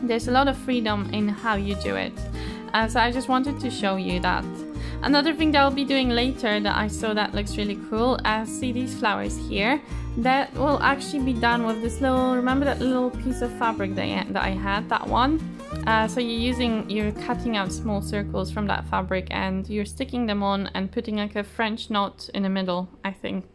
There's a lot of freedom in how you do it. Uh, so I just wanted to show you that. Another thing that I'll be doing later that I saw that looks really cool, I see these flowers here. That will actually be done with this little, remember that little piece of fabric that I, that I had, that one? Uh, so you're using, you're cutting out small circles from that fabric and you're sticking them on and putting like a French knot in the middle, I think.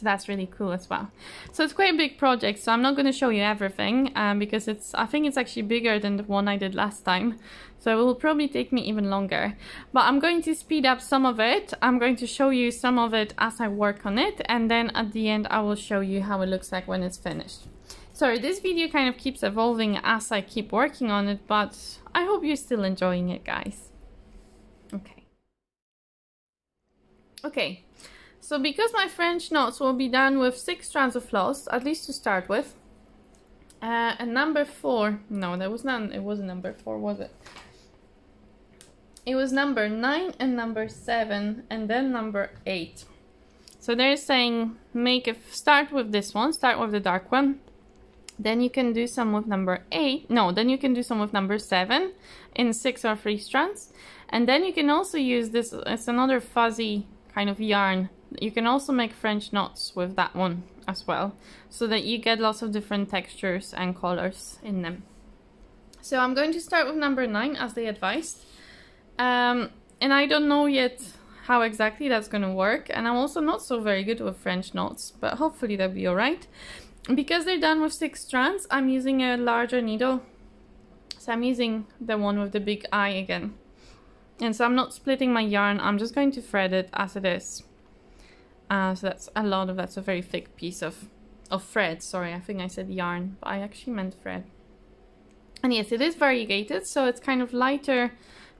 So that's really cool as well. So it's quite a big project, so I'm not going to show you everything um, because it's I think it's actually bigger than the one I did last time. So it will probably take me even longer. But I'm going to speed up some of it. I'm going to show you some of it as I work on it. And then at the end, I will show you how it looks like when it's finished. Sorry, this video kind of keeps evolving as I keep working on it, but I hope you're still enjoying it, guys. Okay. Okay, so because my French knots will be done with six strands of floss, at least to start with, uh, and number four, no, that was not, it wasn't number four, was it? It was number nine and number seven, and then number eight. So they're saying make a start with this one, start with the dark one. Then you can do some with number eight. No, then you can do some with number seven in six or three strands. And then you can also use this, it's another fuzzy kind of yarn you can also make French knots with that one as well, so that you get lots of different textures and colors in them. So I'm going to start with number 9 as they advised. Um, and I don't know yet how exactly that's going to work. And I'm also not so very good with French knots, but hopefully that'll be alright. Because they're done with 6 strands, I'm using a larger needle. So I'm using the one with the big eye again. And so I'm not splitting my yarn, I'm just going to thread it as it is. Uh, so that's a lot of that's a very thick piece of of thread. Sorry, I think I said yarn, but I actually meant thread. And yes, it is variegated, so it's kind of lighter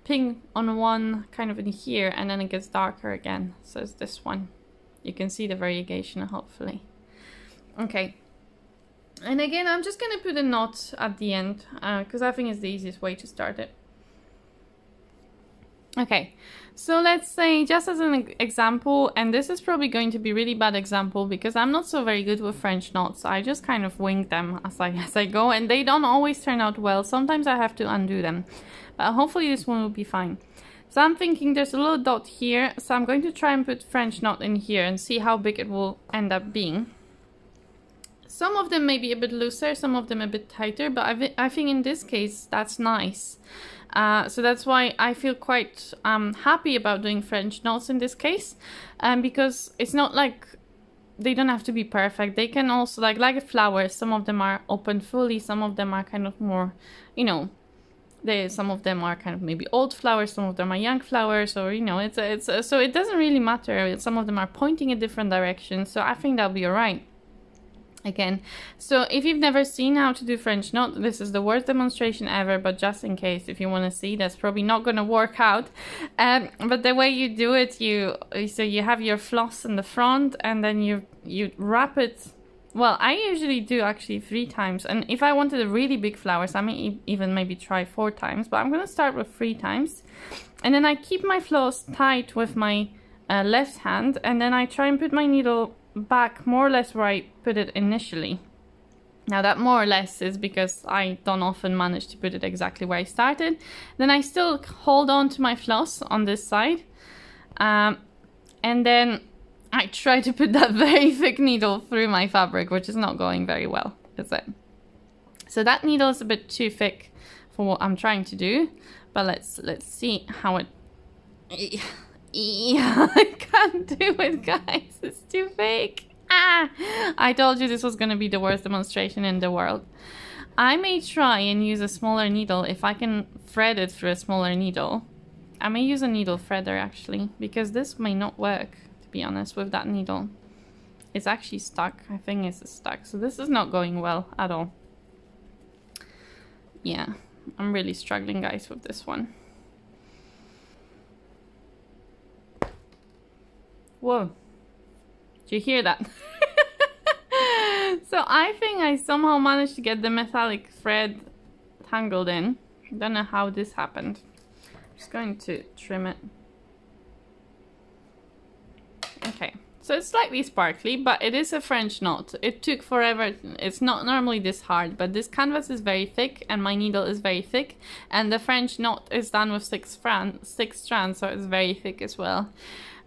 pink on one kind of in here, and then it gets darker again. So it's this one. You can see the variegation, hopefully. Okay. And again, I'm just going to put a knot at the end, because uh, I think it's the easiest way to start it. Okay, so let's say just as an example, and this is probably going to be really bad example because I'm not so very good with French knots. I just kind of wing them as I, as I go and they don't always turn out well. Sometimes I have to undo them, but hopefully this one will be fine. So I'm thinking there's a little dot here, so I'm going to try and put French knot in here and see how big it will end up being. Some of them may be a bit looser, some of them a bit tighter, but I, I think in this case that's nice. Uh, so that's why I feel quite um, happy about doing French knots in this case, um, because it's not like they don't have to be perfect. They can also like like flowers. Some of them are open fully. Some of them are kind of more, you know, they some of them are kind of maybe old flowers. Some of them are young flowers, or you know, it's it's so it doesn't really matter. Some of them are pointing a different direction. So I think that'll be alright again. So if you've never seen how to do french knot this is the worst demonstration ever but just in case if you want to see that's probably not going to work out. Um, but the way you do it you so you have your floss in the front and then you you wrap it well i usually do actually three times and if i wanted a really big flowers i may even maybe try four times but i'm going to start with three times. And then i keep my floss tight with my uh, left hand and then i try and put my needle back more or less where I put it initially. Now that more or less is because I don't often manage to put it exactly where I started. Then I still hold on to my floss on this side. Um, and then I try to put that <laughs> very thick needle through my fabric, which is not going very well, is it? So that needle is a bit too thick for what I'm trying to do. But let's let's see how it <laughs> yeah, <laughs> I can't do it, guys. It's too fake. Ah! I told you this was going to be the worst demonstration in the world. I may try and use a smaller needle if I can thread it through a smaller needle. I may use a needle threader actually, because this may not work, to be honest, with that needle. It's actually stuck. I think it's stuck. So this is not going well at all. Yeah, I'm really struggling, guys, with this one. Whoa. Did you hear that? <laughs> so I think I somehow managed to get the metallic thread tangled in. Don't know how this happened. I'm just going to trim it. Okay. So it's slightly sparkly, but it is a French knot. It took forever. It's not normally this hard, but this canvas is very thick and my needle is very thick. And the French knot is done with six, six strands, so it's very thick as well.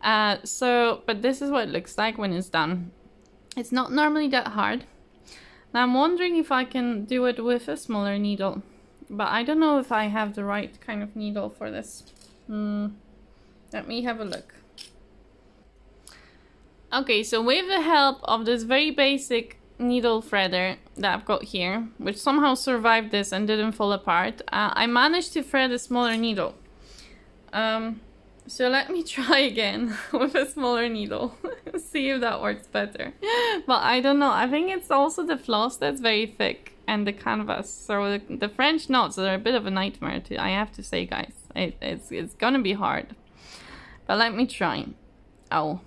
Uh, so, but this is what it looks like when it's done. It's not normally that hard. Now I'm wondering if I can do it with a smaller needle. But I don't know if I have the right kind of needle for this. Hmm. Let me have a look. Okay, so with the help of this very basic needle threader that I've got here, which somehow survived this and didn't fall apart, uh, I managed to thread a smaller needle. Um, so let me <laughs> try again <laughs> with a smaller needle. <laughs> See if that works better. But I don't know. I think it's also the floss that's very thick and the canvas. So the, the French knots are a bit of a nightmare to, I have to say guys. It, it's, it's gonna be hard. But let me try. Oh,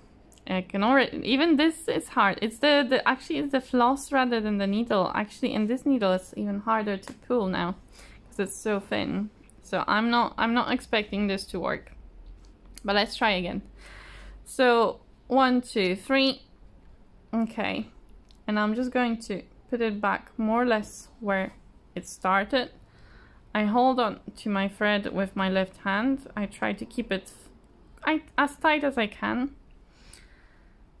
I can already, even this is hard. It's the, the, actually it's the floss rather than the needle. Actually and this needle is even harder to pull now because it's so thin. So I'm not, I'm not expecting this to work. But let's try again. So one, two, three. Okay. And I'm just going to put it back more or less where it started. I hold on to my thread with my left hand. I try to keep it I, as tight as I can.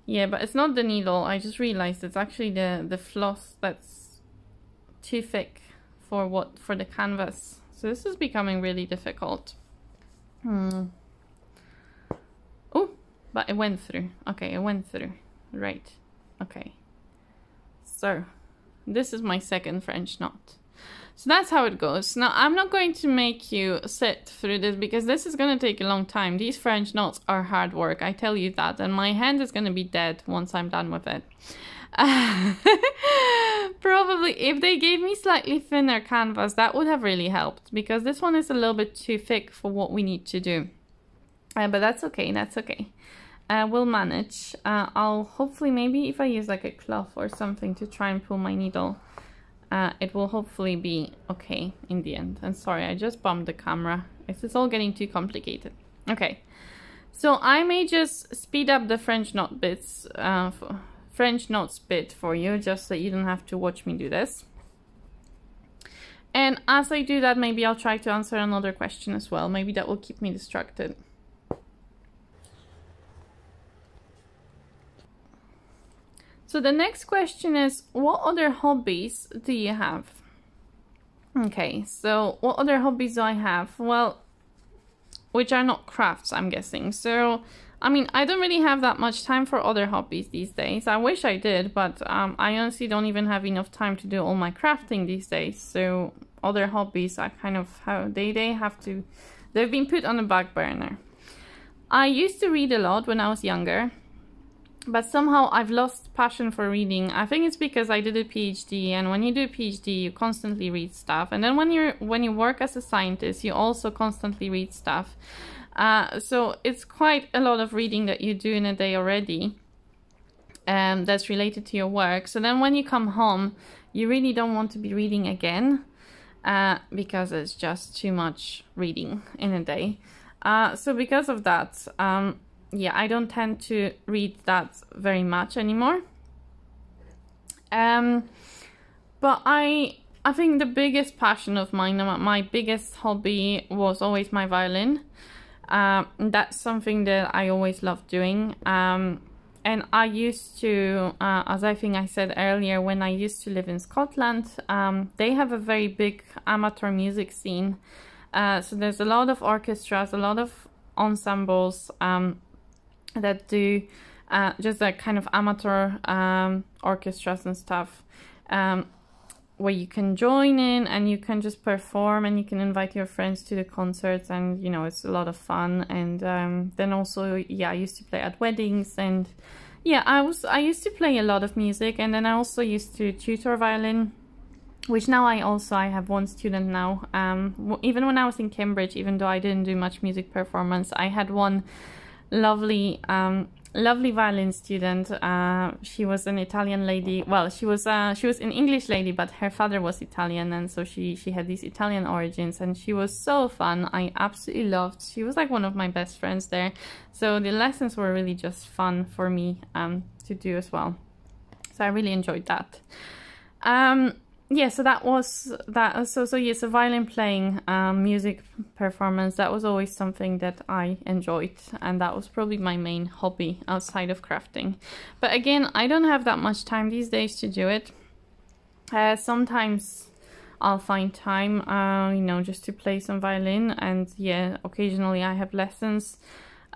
Yeah, but it's not the needle. I just realized it's actually the, the floss that's too thick for what for the canvas. So this is becoming really difficult. Hmm. But it went through. Okay, it went through. Right. Okay. So, this is my second French knot. So that's how it goes. Now, I'm not going to make you sit through this because this is going to take a long time. These French knots are hard work, I tell you that. And my hand is going to be dead once I'm done with it. <laughs> probably if they gave me slightly thinner canvas, that would have really helped because this one is a little bit too thick for what we need to do. Uh, but that's okay, that's okay. Uh, we'll manage. Uh, I'll hopefully, maybe if I use like a cloth or something to try and pull my needle, uh, it will hopefully be okay in the end. And sorry, I just bumped the camera. It's all getting too complicated. Okay, so I may just speed up the French knot bits, uh, French knots bit for you, just so you don't have to watch me do this. And as I do that, maybe I'll try to answer another question as well. Maybe that will keep me distracted. So the next question is, what other hobbies do you have? Okay, so what other hobbies do I have? Well, which are not crafts, I'm guessing. So, I mean, I don't really have that much time for other hobbies these days. I wish I did, but um, I honestly don't even have enough time to do all my crafting these days. So other hobbies, are kind of how they, they have to, they've been put on the back burner. I used to read a lot when I was younger but somehow I've lost passion for reading. I think it's because I did a PhD and when you do a PhD you constantly read stuff and then when you're when you work as a scientist you also constantly read stuff. Uh, so it's quite a lot of reading that you do in a day already um, that's related to your work. So then when you come home you really don't want to be reading again uh, because it's just too much reading in a day. Uh, so because of that, um, yeah, I don't tend to read that very much anymore. Um, but I I think the biggest passion of mine, my biggest hobby was always my violin. Um, that's something that I always loved doing. Um, and I used to, uh, as I think I said earlier, when I used to live in Scotland, um, they have a very big amateur music scene. Uh, so there's a lot of orchestras, a lot of ensembles, um, that do uh, just like kind of amateur um, orchestras and stuff um, where you can join in and you can just perform and you can invite your friends to the concerts and you know it's a lot of fun. And um, then also yeah I used to play at weddings and yeah I was I used to play a lot of music and then I also used to tutor violin which now I also I have one student now. Um, even when I was in Cambridge even though I didn't do much music performance I had one lovely um, lovely violin student. Uh, she was an Italian lady. Well, she was uh, she was an English lady, but her father was Italian, and so she she had these Italian origins, and she was so fun. I absolutely loved. She was like one of my best friends there. So the lessons were really just fun for me um, to do as well. So I really enjoyed that. Um, yeah, so that was that. So so yes, a violin playing, um, music performance. That was always something that I enjoyed, and that was probably my main hobby outside of crafting. But again, I don't have that much time these days to do it. Uh, sometimes I'll find time, uh, you know, just to play some violin, and yeah, occasionally I have lessons.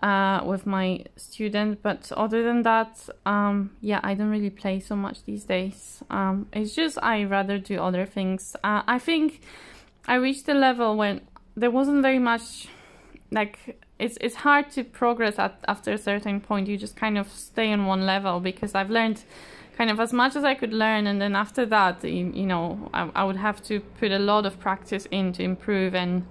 Uh, with my student. But other than that, um, yeah, I don't really play so much these days. Um, it's just I rather do other things. Uh, I think I reached a level when there wasn't very much like it's it's hard to progress at after a certain point. You just kind of stay on one level because I've learned kind of as much as I could learn, and then after that, you, you know, I, I would have to put a lot of practice in to improve and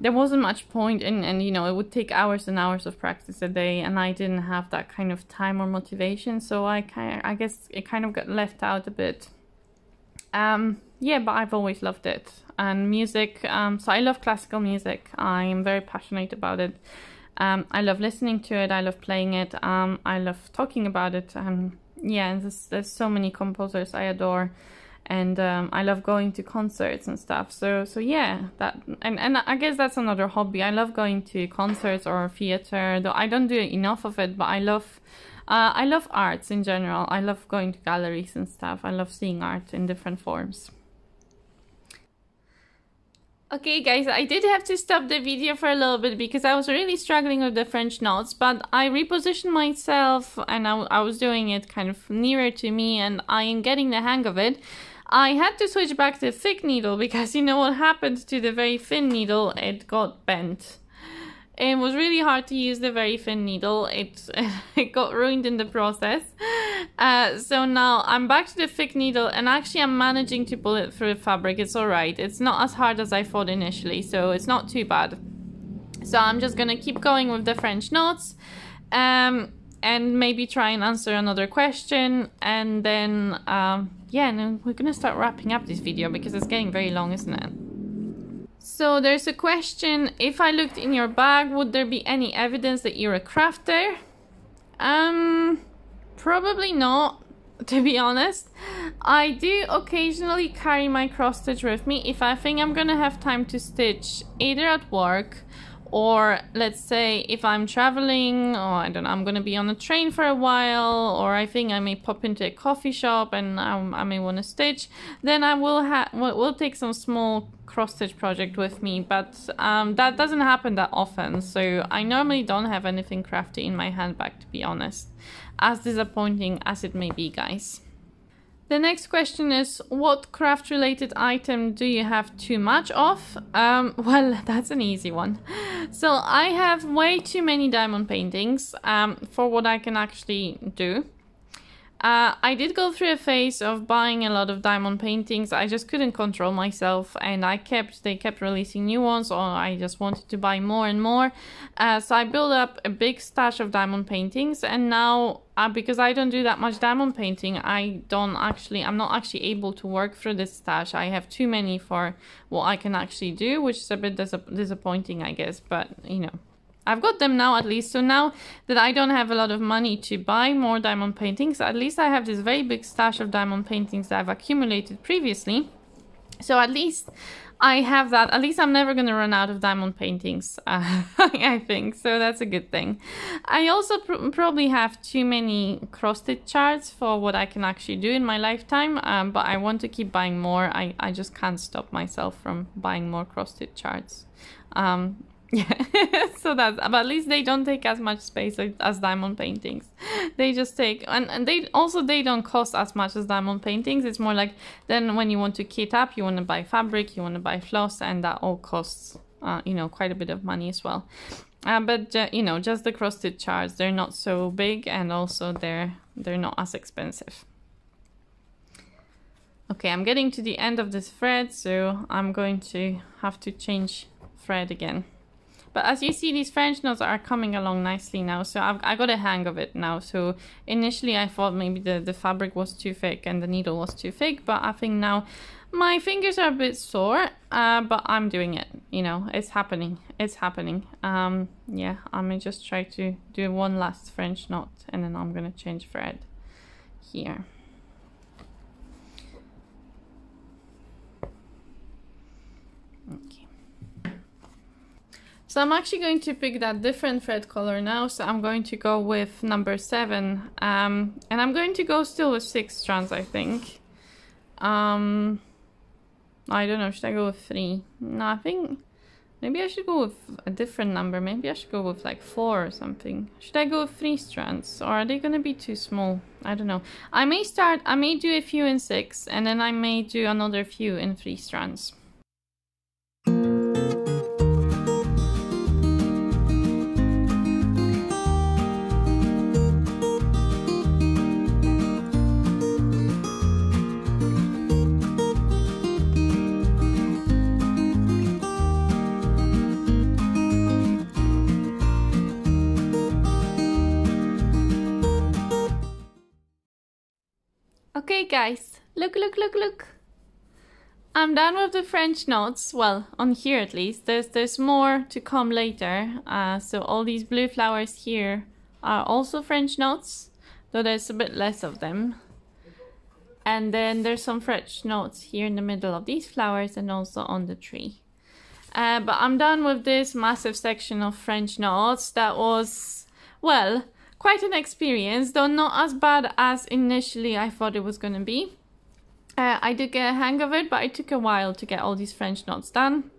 there wasn't much point in and you know it would take hours and hours of practice a day and i didn't have that kind of time or motivation so i kind i guess it kind of got left out a bit. Um yeah but i've always loved it. And music um so i love classical music. I'm very passionate about it. Um i love listening to it. I love playing it. Um i love talking about it. And yeah and there's, there's so many composers i adore and um, I love going to concerts and stuff. So so yeah, that and and I guess that's another hobby. I love going to concerts or theater. Though I don't do enough of it, but I love. Uh, I love arts in general. I love going to galleries and stuff. I love seeing art in different forms. Okay guys, I did have to stop the video for a little bit because I was really struggling with the French knots, but I repositioned myself and I, I was doing it kind of nearer to me and I am getting the hang of it. I had to switch back to thick needle because you know what happened to the very thin needle? It got bent. It was really hard to use the very thin needle. It <laughs> it got ruined in the process. Uh, so now I'm back to the thick needle and actually I'm managing to pull it through the fabric. It's alright. It's not as hard as I thought initially, so it's not too bad. So I'm just gonna keep going with the French knots. Um, and maybe try and answer another question and then um, yeah and we're gonna start wrapping up this video because it's getting very long isn't it? So there's a question if I looked in your bag would there be any evidence that you're a crafter? Um probably not <laughs> to be honest. I do occasionally carry my cross stitch with me. If I think I'm gonna have time to stitch either at work or let's say if I'm traveling or I don't know, I'm gonna be on a train for a while or I think I may pop into a coffee shop and um, I may want to stitch, then I will have will take some small cross stitch project with me, but um, that doesn't happen that often. So I normally don't have anything crafty in my handbag to be honest, as disappointing as it may be, guys. The next question is, what craft related item do you have too much of? Um, <laughs> well, that's an easy one. So I have way too many diamond paintings um, for what I can actually do. Uh, I did go through a phase of buying a lot of diamond paintings. I just couldn't control myself, and I kept they kept releasing new ones, or I just wanted to buy more and more. Uh, so I built up a big stash of diamond paintings, and now uh, because I don't do that much diamond painting, I don't actually I'm not actually able to work through this stash. I have too many for what I can actually do, which is a bit dis disappointing, I guess. But you know. I've got them now at least. So now that I don't have a lot of money to buy more diamond paintings, at least I have this very big stash of diamond paintings that I've accumulated previously. So at least I have that. At least I'm never going to run out of diamond paintings, uh, <laughs> I think. So that's a good thing. I also pr probably have too many cross-stitch charts for what I can actually do in my lifetime. Um, but I want to keep buying more. I, I just can't stop myself from buying more cross-stitch charts. Um, yeah, <laughs> so that's but at least they don't take as much space as diamond paintings. They just take and, and they also they don't cost as much as diamond paintings. It's more like then when you want to kit up, you want to buy fabric, you want to buy floss, and that all costs uh, you know quite a bit of money as well. Uh, but uh, you know just the cross stitch charts, they're not so big, and also they're they're not as expensive. Okay, I'm getting to the end of this thread, so I'm going to have to change thread again. But as you see, these French knots are coming along nicely now. So I've I got a hang of it now. So initially I thought maybe the, the fabric was too thick and the needle was too thick. But I think now my fingers are a bit sore, uh, but I'm doing it. You know, it's happening. It's happening. Um, yeah, I'm gonna just try to do one last French knot and then I'm gonna change thread here. So I'm actually going to pick that different thread color now. So I'm going to go with number seven. Um, and I'm going to go still with six strands, I think. Um, I don't know, should I go with three? No, I think, Maybe I should go with a different number. Maybe I should go with like four or something. Should I go with three strands or are they going to be too small? I don't know. I may start, I may do a few in six and then I may do another few in three strands. Guys, look, look, look, look. I'm done with the French knots, well, on here at least. There's there's more to come later. Uh, so all these blue flowers here are also French knots, though there's a bit less of them. And then there's some French knots here in the middle of these flowers and also on the tree. Uh, but I'm done with this massive section of French knots. That was, well, quite an experience, though not as bad as initially I thought it was going to be. Uh, I did get a hang of it, but it took a while to get all these French knots done.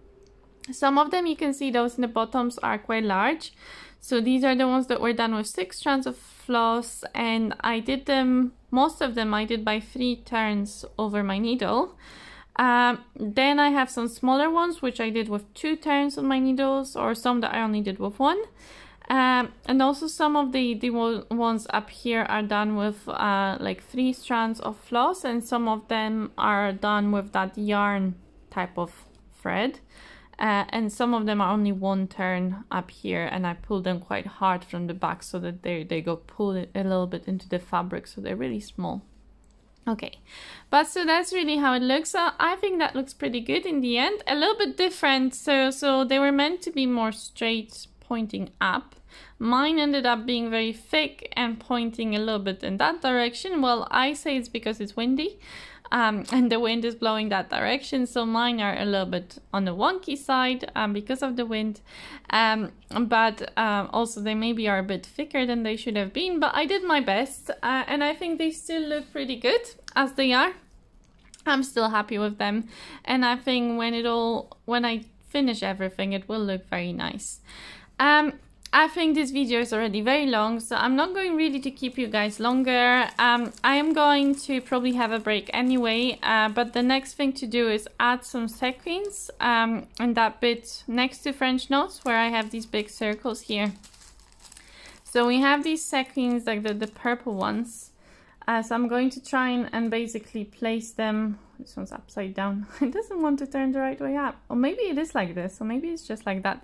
Some of them, you can see those in the bottoms are quite large. So these are the ones that were done with six strands of floss and I did them, most of them I did by three turns over my needle. Um, then I have some smaller ones which I did with two turns on my needles or some that I only did with one. Um, and also some of the, the ones up here are done with uh, like three strands of floss and some of them are done with that yarn type of thread. Uh, and some of them are only one turn up here and I pull them quite hard from the back so that they, they go pull it a little bit into the fabric so they're really small. Okay, but so that's really how it looks. So I think that looks pretty good in the end. A little bit different, so so they were meant to be more straight pointing up. Mine ended up being very thick and pointing a little bit in that direction. Well, I say it's because it's windy um, <laughs> and the wind is blowing that direction. So mine are a little bit on the wonky side um, because of the wind. Um, but um, also they maybe are a bit thicker than they should have been. But I did my best uh, and I think they still look pretty good as they are. I'm still happy with them. And I think when it all, when I finish everything, it will look very nice. Um, I think this video is already very long, so I'm not going really to keep you guys longer. Um, I am going to probably have a break anyway, uh, but the next thing to do is add some sequins um, and that bit next to French knots where I have these big circles here. So we have these sequins, like the, the purple ones. Uh, so I'm going to try and, and basically place them, this one's upside down, <laughs> it doesn't want to turn the right way up, or maybe it is like this, or maybe it's just like that.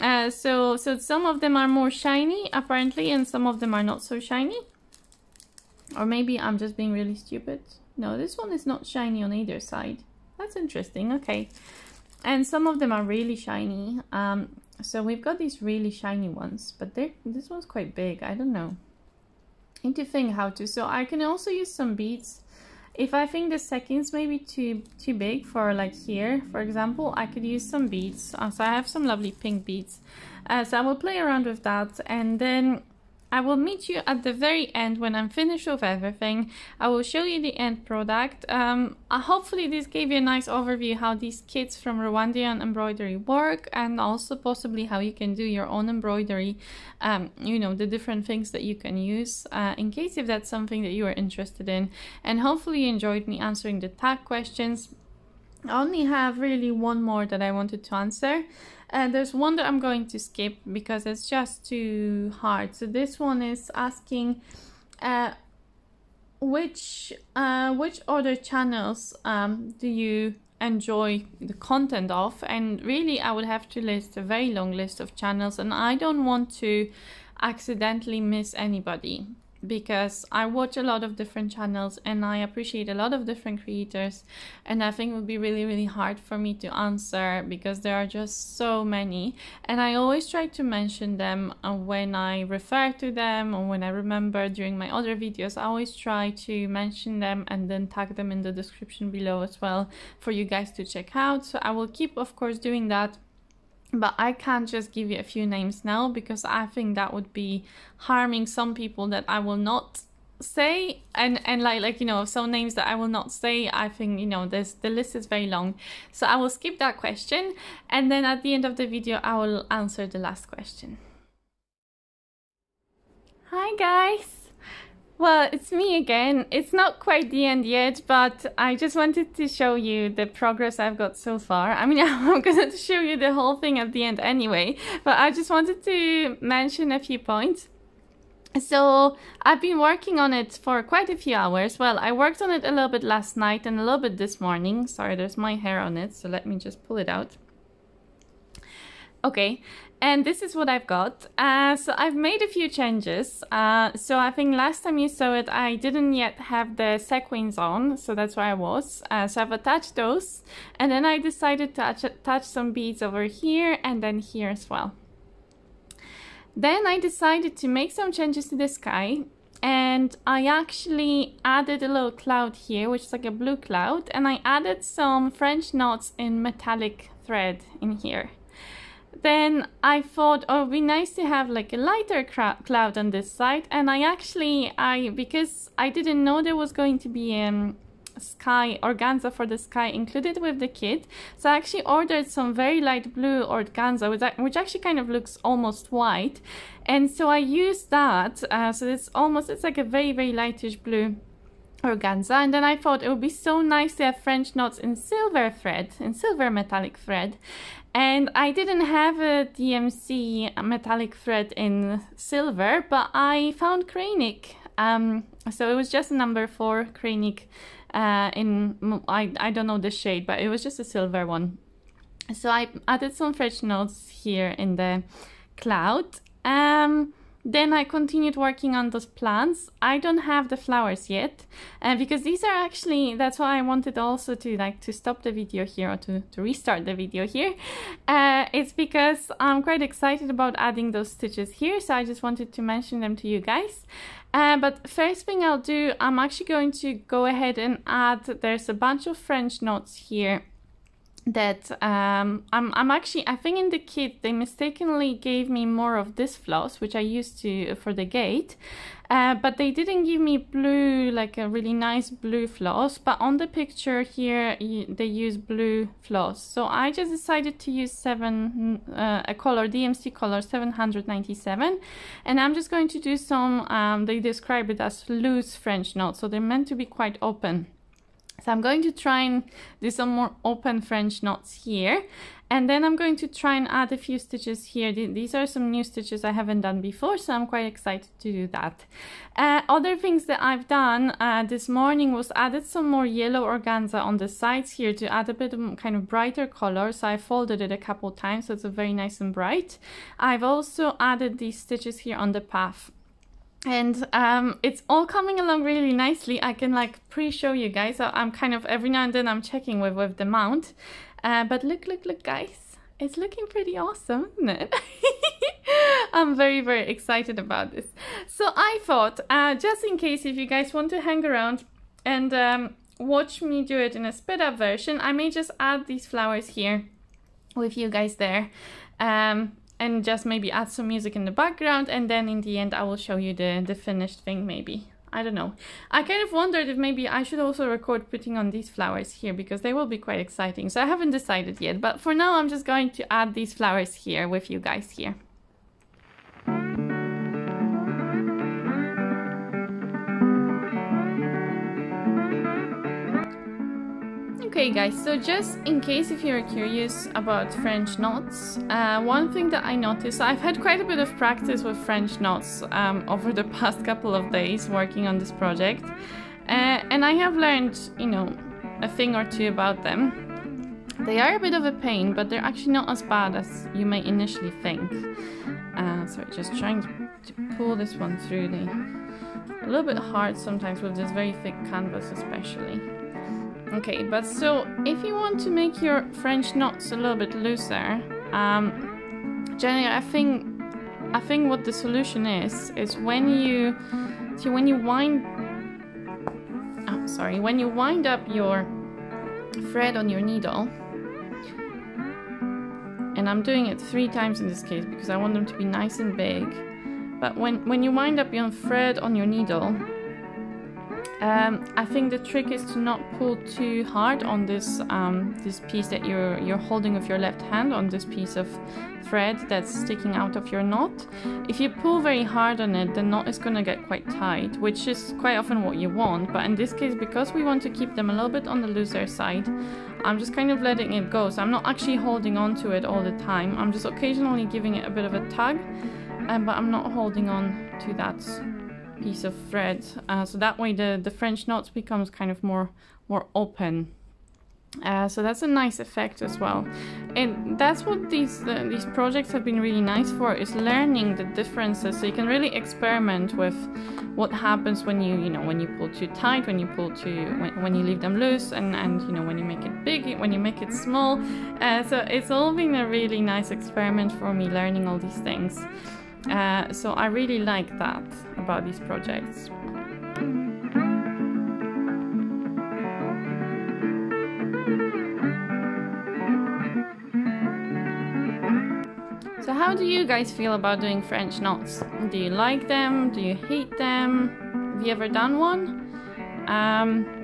Uh, so, so some of them are more shiny, apparently, and some of them are not so shiny. Or maybe I'm just being really stupid. No, this one is not shiny on either side. That's interesting, okay. And some of them are really shiny. Um, so we've got these really shiny ones, but this one's quite big. I don't know. Need to think how to. So I can also use some beads if I think the sequins may be too too big for like here, for example, I could use some beads. Uh, so I have some lovely pink beads. Uh, so I will play around with that and then I will meet you at the very end when I'm finished with everything. I will show you the end product. Um, uh, hopefully this gave you a nice overview how these kits from Rowandean embroidery work and also possibly how you can do your own embroidery. Um, you know, the different things that you can use uh, in case if that's something that you are interested in. And hopefully you enjoyed me answering the tag questions. I only have really one more that I wanted to answer. And there's one that I'm going to skip because it's just too hard. So this one is asking uh, which uh, which other channels um, do you enjoy the content of? And really, I would have to list a very long list of channels, and I don't want to accidentally miss anybody because I watch a lot of different channels and I appreciate a lot of different creators and I think it would be really really hard for me to answer because there are just so many. And I always try to mention them uh, when I refer to them or when I remember during my other videos I always try to mention them and then tag them in the description below as well for you guys to check out. So I will keep of course doing that but I can't just give you a few names now because I think that would be harming some people that I will not say. And and like like you know some names that I will not say I think you know this the list is very long. So I will skip that question. And then at the end of the video I will answer the last question. Hi guys well, it's me again. It's not quite the end yet, but I just wanted to show you the progress I've got so far. I mean, <laughs> I'm going to show you the whole thing at the end anyway, but I just wanted to mention a few points. So I've been working on it for quite a few hours. Well, I worked on it a little bit last night and a little bit this morning. Sorry, there's my hair on it, so let me just pull it out. Okay, and this is what I've got. Uh, so I've made a few changes. Uh, so I think last time you saw it, I didn't yet have the sequins on, so that's where I was. Uh, so I've attached those, and then I decided to attach some beads over here and then here as well. Then I decided to make some changes to the sky and I actually added a little cloud here which is like a blue cloud and I added some French knots in metallic thread in here. Then I thought oh it'd be nice to have like a lighter cloud on this side and I actually I because I didn't know there was going to be um sky organza for the sky included with the kit. So I actually ordered some very light blue organza which actually kind of looks almost white. And so I used that uh, so it's almost it's like a very very lightish blue organza. And then I thought it would be so nice to have French knots in silver thread in silver metallic thread and I didn't have a DMC metallic thread in silver but I found Kreinik um, so it was just a number four Kreinik uh, in I, I don't know the shade but it was just a silver one. So I added some French knots here in the cloud. Um, then I continued working on those plants. I don't have the flowers yet uh, because these are actually, that's why I wanted also to like to stop the video here or to, to restart the video here. Uh, it's because I'm quite excited about adding those stitches here. So I just wanted to mention them to you guys. Uh, but first thing I'll do, I'm actually going to go ahead and add, there's a bunch of French knots here that um, I'm, I'm actually, I think in the kit they mistakenly gave me more of this floss, which I used to for the gate, uh, but they didn't give me blue, like a really nice blue floss, but on the picture here they use blue floss. So I just decided to use seven, uh, a color, DMC color 797, and I'm just going to do some, um, they describe it as loose French knots, so they're meant to be quite open. So I'm going to try and do some more open French knots here. And then I'm going to try and add a few stitches here. These are some new stitches I haven't done before, so I'm quite excited to do that. Uh, other things that I've done uh, this morning was added some more yellow organza on the sides here to add a bit of kind of brighter color. So I folded it a couple times, so it's very nice and bright. I've also added these stitches here on the path and um, it's all coming along really nicely. I can like pre-show you guys. So I'm kind of every now and then I'm checking with with the mount. Uh, but look, look, look, guys, it's looking pretty awesome, isn't it? <laughs> I'm very, very excited about this. So I thought, uh, just in case if you guys want to hang around and um, watch me do it in a sped up version, I may just add these flowers here with you guys there. Um, and just maybe add some music in the background and then in the end I will show you the, the finished thing maybe. I don't know. I kind of wondered if maybe I should also record putting on these flowers here because they will be quite exciting. So I haven't decided yet, but for now I'm just going to add these flowers here with you guys here. Okay guys, so just in case if you're curious about French knots, uh, one thing that I noticed, I've had quite a bit of practice with French knots um, over the <laughs> past couple of days working on this project, uh, and I have learned, you know, a thing or two about them. They are a bit of a pain, but they're actually not as bad as you may initially think. Uh, sorry, just trying to, to pull this one through. They a little bit hard sometimes with this very thick canvas especially. Okay, but so if you want to make your French knots a little bit looser, um, generally I think I think what the solution is is when you see when you wind oh sorry when you wind up your thread on your needle and I'm doing it three times in this case because I want them to be nice and big but when when you wind up your thread on your needle Um, I think the trick is to not pull too hard on this um, this piece that you're you're holding with your left hand on this piece of thread that's sticking out of your knot. If you pull very hard on it, the knot is going to get quite tight, which is quite often what you want. But in this case, because we want to keep them a little bit on the looser side, I'm just kind of letting it go. So I'm not actually holding on to it all the time. I'm just occasionally giving it a bit of a tug, um, but I'm not holding on to that piece of thread. Uh, so that way the the French knots becomes kind of more more open. Uh, so that's a nice effect as well. And that's what these uh, these projects have been really nice for is learning the differences. So you can really experiment with what happens when you you know when you pull too tight when you pull too when, when you leave them loose and and you know when you make it big when you make it small. Uh, so it's all been a really nice experiment for me learning all these things uh, so I really like that about these projects. So how do you guys feel about doing French knots? Do you like them? Do you hate them? Have you ever done one? Um,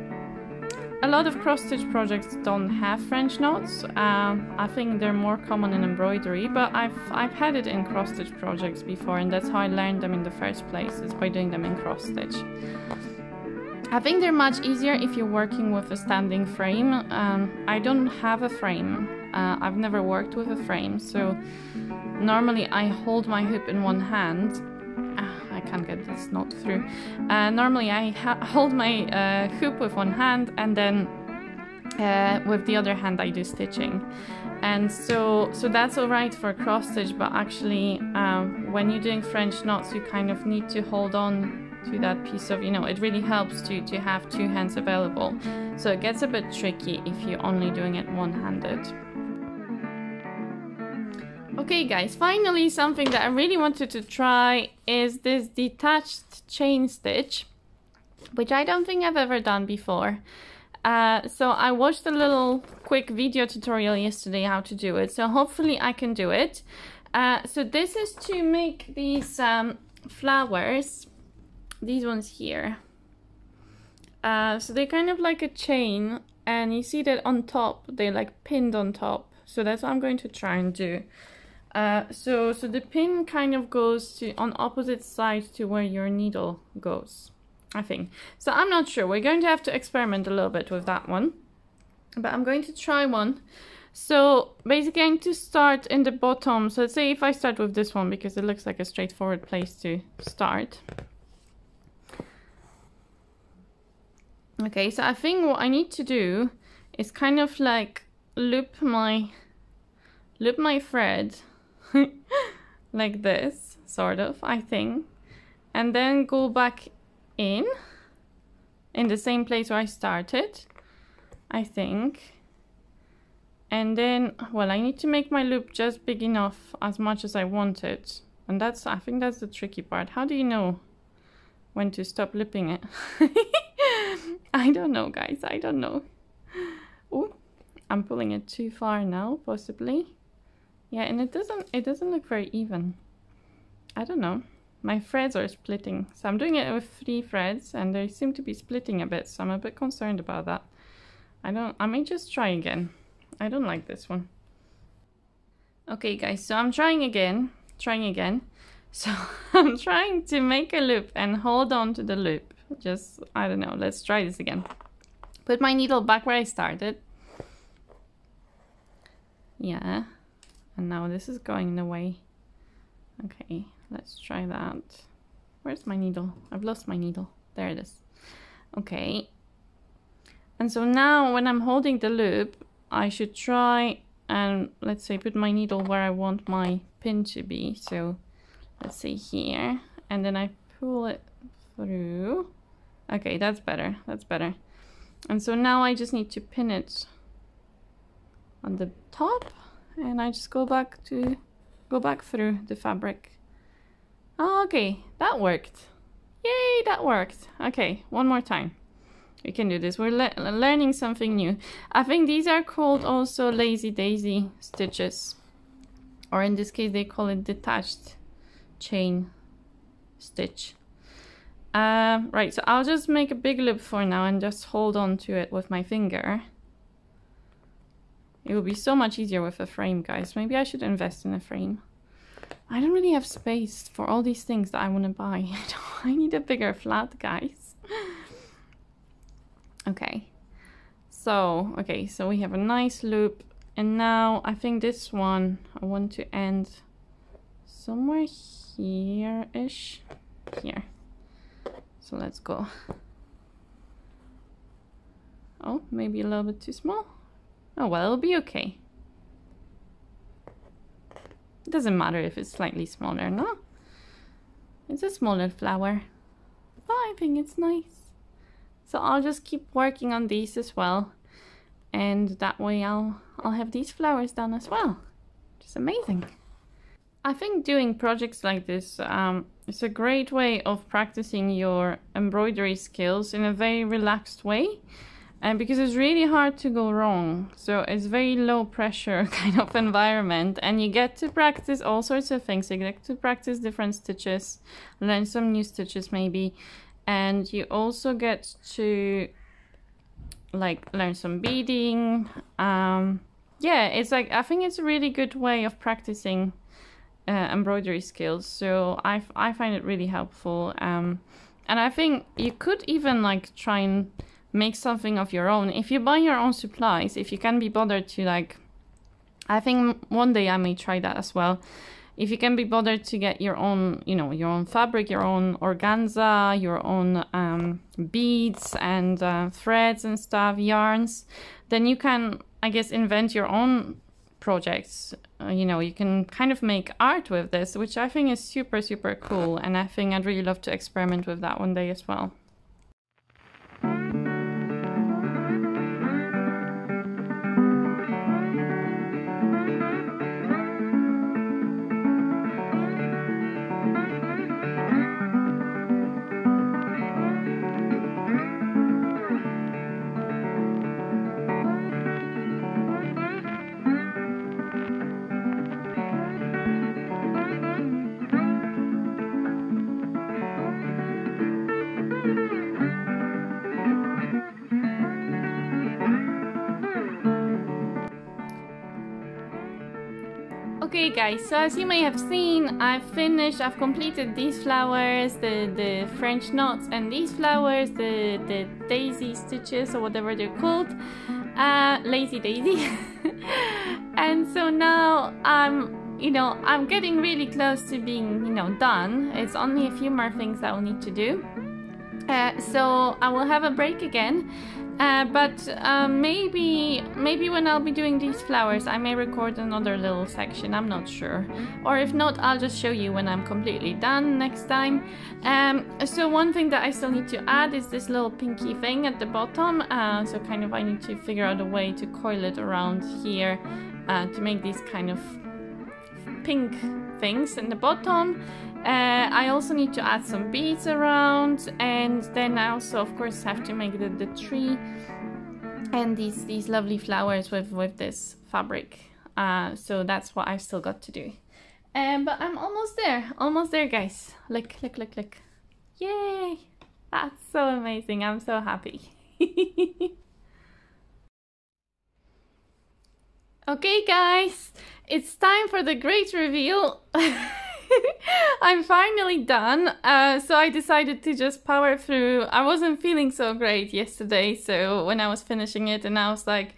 a lot of cross-stitch projects don't have French knots. Um, I think they're more common in embroidery, but I've I've had it in cross-stitch projects before, and that's how I learned them in the first place, is by doing them in cross-stitch. I think they're much easier if you're working with a standing frame. Um, I don't have a frame. Uh, I've never worked with a frame, so normally I hold my hoop in one hand can't get this knot through. Uh, normally I hold my uh, hoop with one hand and then uh, with the other hand I do stitching. And so, so that's all right for cross stitch, but actually um, when you're doing French knots, you kind of need to hold on to that piece of, you know, it really helps to, to have two hands available. So it gets a bit tricky if you're only doing it one-handed. Okay guys, finally something that I really wanted to try is this detached chain stitch, which I don't think I've ever done before. Uh, so I watched a little quick video tutorial yesterday how to do it, so hopefully I can do it. Uh, so this is to make these um, flowers, these ones here. Uh, so they're kind of like a chain and you see that on top, they're like pinned on top. So that's what I'm going to try and do. Uh, so, so the pin kind of goes to on opposite side to where your needle goes, I think. So I'm not sure. We're going to have to experiment a little bit with that one. But I'm going to try one. So basically I'm going to start in the bottom. So let's say if I start with this one because it looks like a straightforward place to start. Okay, so I think what I need to do is kind of like loop my loop my thread <laughs> like this, sort of, I think. And then go back in, in the same place where I started, I think. And then, well, I need to make my loop just big enough as much as I want it. And that's, I think that's the tricky part. How do you know when to stop looping it? <laughs> I don't know, guys. I don't know. Oh, I'm pulling it too far now, possibly. Yeah, and it doesn't it doesn't look very even. I don't know. My threads are splitting. So I'm doing it with three threads and they seem to be splitting a bit, so I'm a bit concerned about that. I don't I may just try again. I don't like this one. Okay guys, so I'm trying again, trying again. <laughs> So I'm trying to make a loop and hold on to the loop. Just, I don't know, let's try this again. Put my needle back where I started. Yeah, and now this is going the way. Okay, let's try that. Where's my needle? I've lost my needle. There it is. Okay. And so now when I'm holding the loop, I should try and let's say put my needle where I want my pin to be. So let's say here and then I pull it through. Okay, that's better. That's better. And so now I just need to pin it on the top and I just go back to go back through the fabric. Oh, okay, that worked. Yay, that worked. Okay, one more time. We can do this. We're le learning something new. I think these are called also lazy daisy stitches. Or in this case, they call it detached chain stitch. Uh, right, so I'll just make a big loop for now and just hold on to it with my finger. It would be so much easier with a frame, guys. Maybe I should invest in a frame. I don't really have space for all these things that I want to buy. <laughs> I need a bigger flat, guys. <laughs> okay. So, okay, so we have a nice loop. And now I think this one, I want to end somewhere here-ish. Here. So let's go. Oh, maybe a little bit too small. Oh, well, it'll be okay. It doesn't matter if it's slightly smaller, no? It's a smaller flower. But I think it's nice. So I'll just keep working on these as well. And that way I'll, I'll have these flowers done as well. Just amazing. I think doing projects like this um, is a great way of practicing your embroidery skills in a very relaxed way and because it's really hard to go wrong so it's very low pressure <laughs> kind of environment and you get to practice all sorts of things. You get to practice different stitches learn some new stitches maybe and you also get to like learn some beading. Um yeah it's like i think it's a really good way of practicing uh, embroidery skills. So i i find it really helpful. Um and i think you could even like try and make something of your own. If you buy your own supplies, if you can be bothered to like, I think one day I may try that as well. If you can be bothered to get your own, you know, your own fabric, your own organza, your own um, beads and uh, threads and stuff, yarns, then you can, I guess, invent your own projects. Uh, you know, you can kind of make art with this, which I think is super, super cool. And I think I'd really love to experiment with that one day as well. Guys, so as you may have seen, I've finished, I've completed these flowers, the, the French knots and these flowers, the, the daisy stitches or whatever they're called, uh, lazy daisy. <laughs> and so now I'm, you know, I'm getting really close to being, you know, done. It's only a few more things that I will need to do. Uh, so I will have a break again uh, but uh, maybe maybe when I'll be doing these flowers I may record another little section I'm not sure. Or if not I'll just show you when I'm completely done next time. Um, so one thing that I still need to add is this little pinky thing at the bottom. Uh, so kind of I need to figure out a way to coil it around here uh, to make these kind of pink things in the bottom uh, I also need to add some beads around and then I also of course have to make the, the tree and these these lovely flowers with with this fabric. Uh, so that's what I've still got to do. Um, but I'm almost there almost there guys. Look look look look. Yay! That's so amazing. I'm so happy. <laughs> Okay guys. It's time for the great reveal <laughs> <laughs> I'm finally done. Uh, so I decided to just power through. I wasn't feeling so great yesterday, so when I was finishing it, and I was like,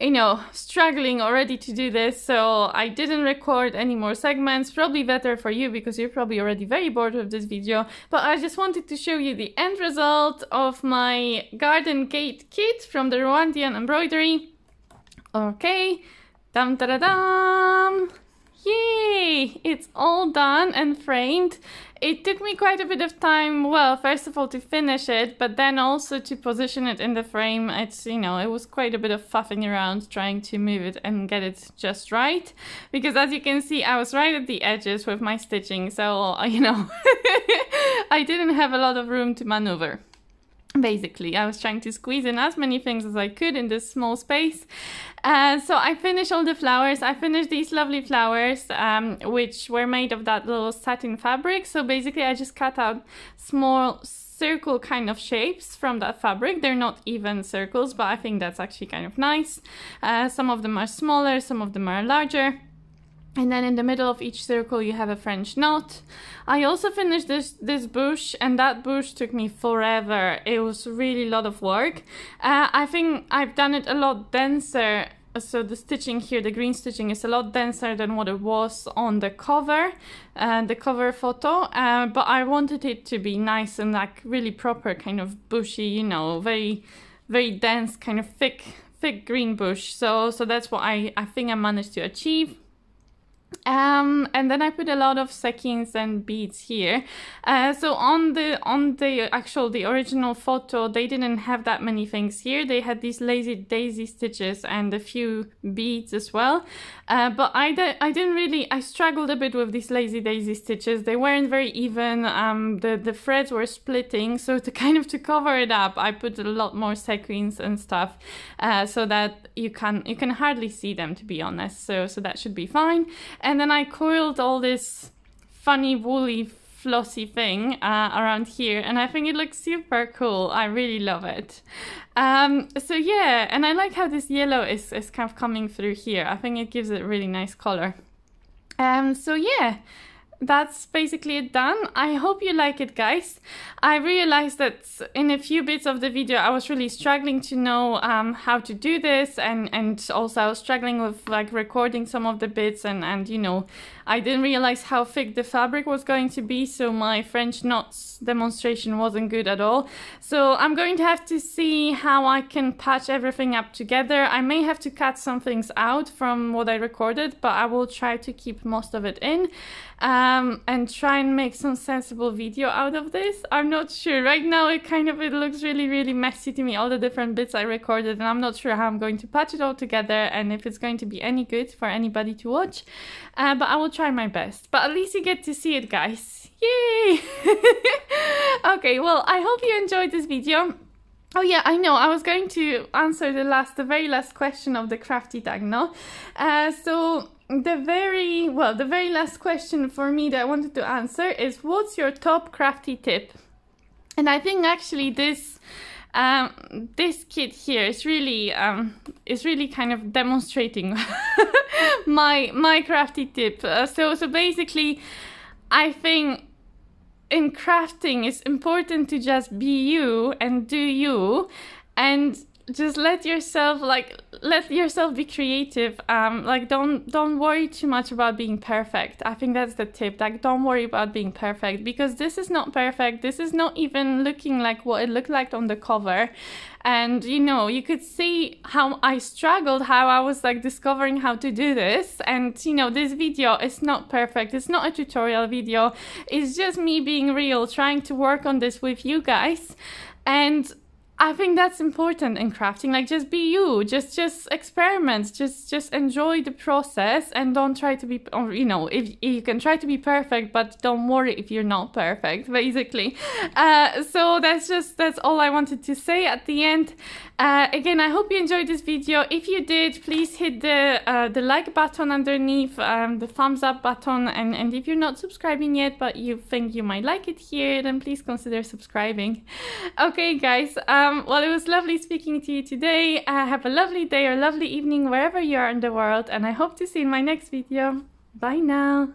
you know, struggling already to do this, so I didn't record any more segments. Probably better for you because you're probably already very bored with this video. But I just wanted to show you the end result of my garden gate kit from the Rowandean embroidery. Okay, dum da da dum. Yay! It's all done and framed. It took me quite a bit of time, well, first of all to finish it, but then also to position it in the frame. It's, you know, it was quite a bit of fuffing around trying to move it and get it just right. Because as you can see, I was right at the edges with my stitching, so, you know, <laughs> I didn't have a lot of room to maneuver. Basically i was trying to squeeze in as many things as i could in this small space. Uh, so i finished all the flowers. I finished these lovely flowers um, which were made of that little satin fabric. So basically i just cut out small circle kind of shapes from that fabric. They're not even circles but i think that's actually kind of nice. Uh, some of them are smaller some of them are larger and then in the middle of each circle you have a French knot. I also finished this this bush and that bush took me forever. It was really a lot of work. Uh, I think I've done it a lot denser so the stitching here, the green stitching is a lot denser than what it was on the cover, uh, the cover photo, uh, but I wanted it to be nice and like really proper kind of bushy, you know, very, very dense kind of thick, thick green bush. So, so that's what I, I think I managed to achieve. Um, and then I put a lot of sequins and beads here. Uh, so on the on the actual the original photo, they didn't have that many things here. They had these lazy daisy stitches and a few beads as well. Uh, but I, I didn't really I struggled a bit with these lazy daisy stitches. They weren't very even. Um, the the threads were splitting. So to <laughs> kind of to cover it up, I put a lot more sequins and stuff, uh, so that you can you can hardly see them to be honest. So so that should be fine. And then I coiled all this funny woolly flossy thing uh, around here and I think it looks super cool. I really love it. Um, so yeah, and I like how this yellow is, is kind of coming through here. I think it gives it really nice color. Um, so yeah, that's basically it done. I hope you like it, guys. I realized that in a few bits of the video, I was really struggling to know um, how to do this, and and also I was struggling with like recording some of the bits, and and you know, I didn't realize how thick the fabric was going to be, so my French knots demonstration wasn't good at all. So I'm going to have to see how I can patch everything up together. I may have to cut some things out from what I recorded, but I will try to keep most of it in um, and try and make some sensible video out of this. I'm not sure. Right now it kind of it looks really, really messy to me, all the different bits I recorded, and I'm not sure how I'm going to patch it all together and if it's going to be any good for anybody to watch. Uh, but I will try my best. But at least you get to see it, guys. Yay! <laughs> okay, well, I hope you enjoyed this video. Oh yeah, I know. I was going to answer the last, the very last question of the crafty tag, no? Uh, so the very well the very last question for me that i wanted to answer is what's your top crafty tip and i think actually this um, this kit here is really um, is really kind of demonstrating <laughs> my my crafty tip. Uh, so so basically i think in crafting it's important to just be you and do you. And just let yourself like let yourself be creative. Um like don't don't worry too much about being perfect. I think that's the tip. Like don't worry about being perfect because this is not perfect. This is not even looking like what it looked like on the cover. And you know you could see how i struggled how i was like discovering how to do this. And you know this video is not perfect. It's not a tutorial video. It's just me being real trying to work on this with you guys. And I think that's important in crafting. Like just be you, just just experiment, just just enjoy the process and don't try to be or you know, if you can try to be perfect, but don't worry if you're not perfect, <laughs> basically. Uh, so that's just that's all I wanted to say at the end. Uh, again, I hope you enjoyed this video. If you did, please hit the uh, the like button underneath, um, the thumbs up button, and, and if you're not subscribing yet, but you think you might like it here, then please consider subscribing. <laughs> Okay, guys, um, well, it was lovely speaking to you today. Uh, have a lovely day or lovely evening wherever you are in the world, and I hope to see you in my next video. Bye now.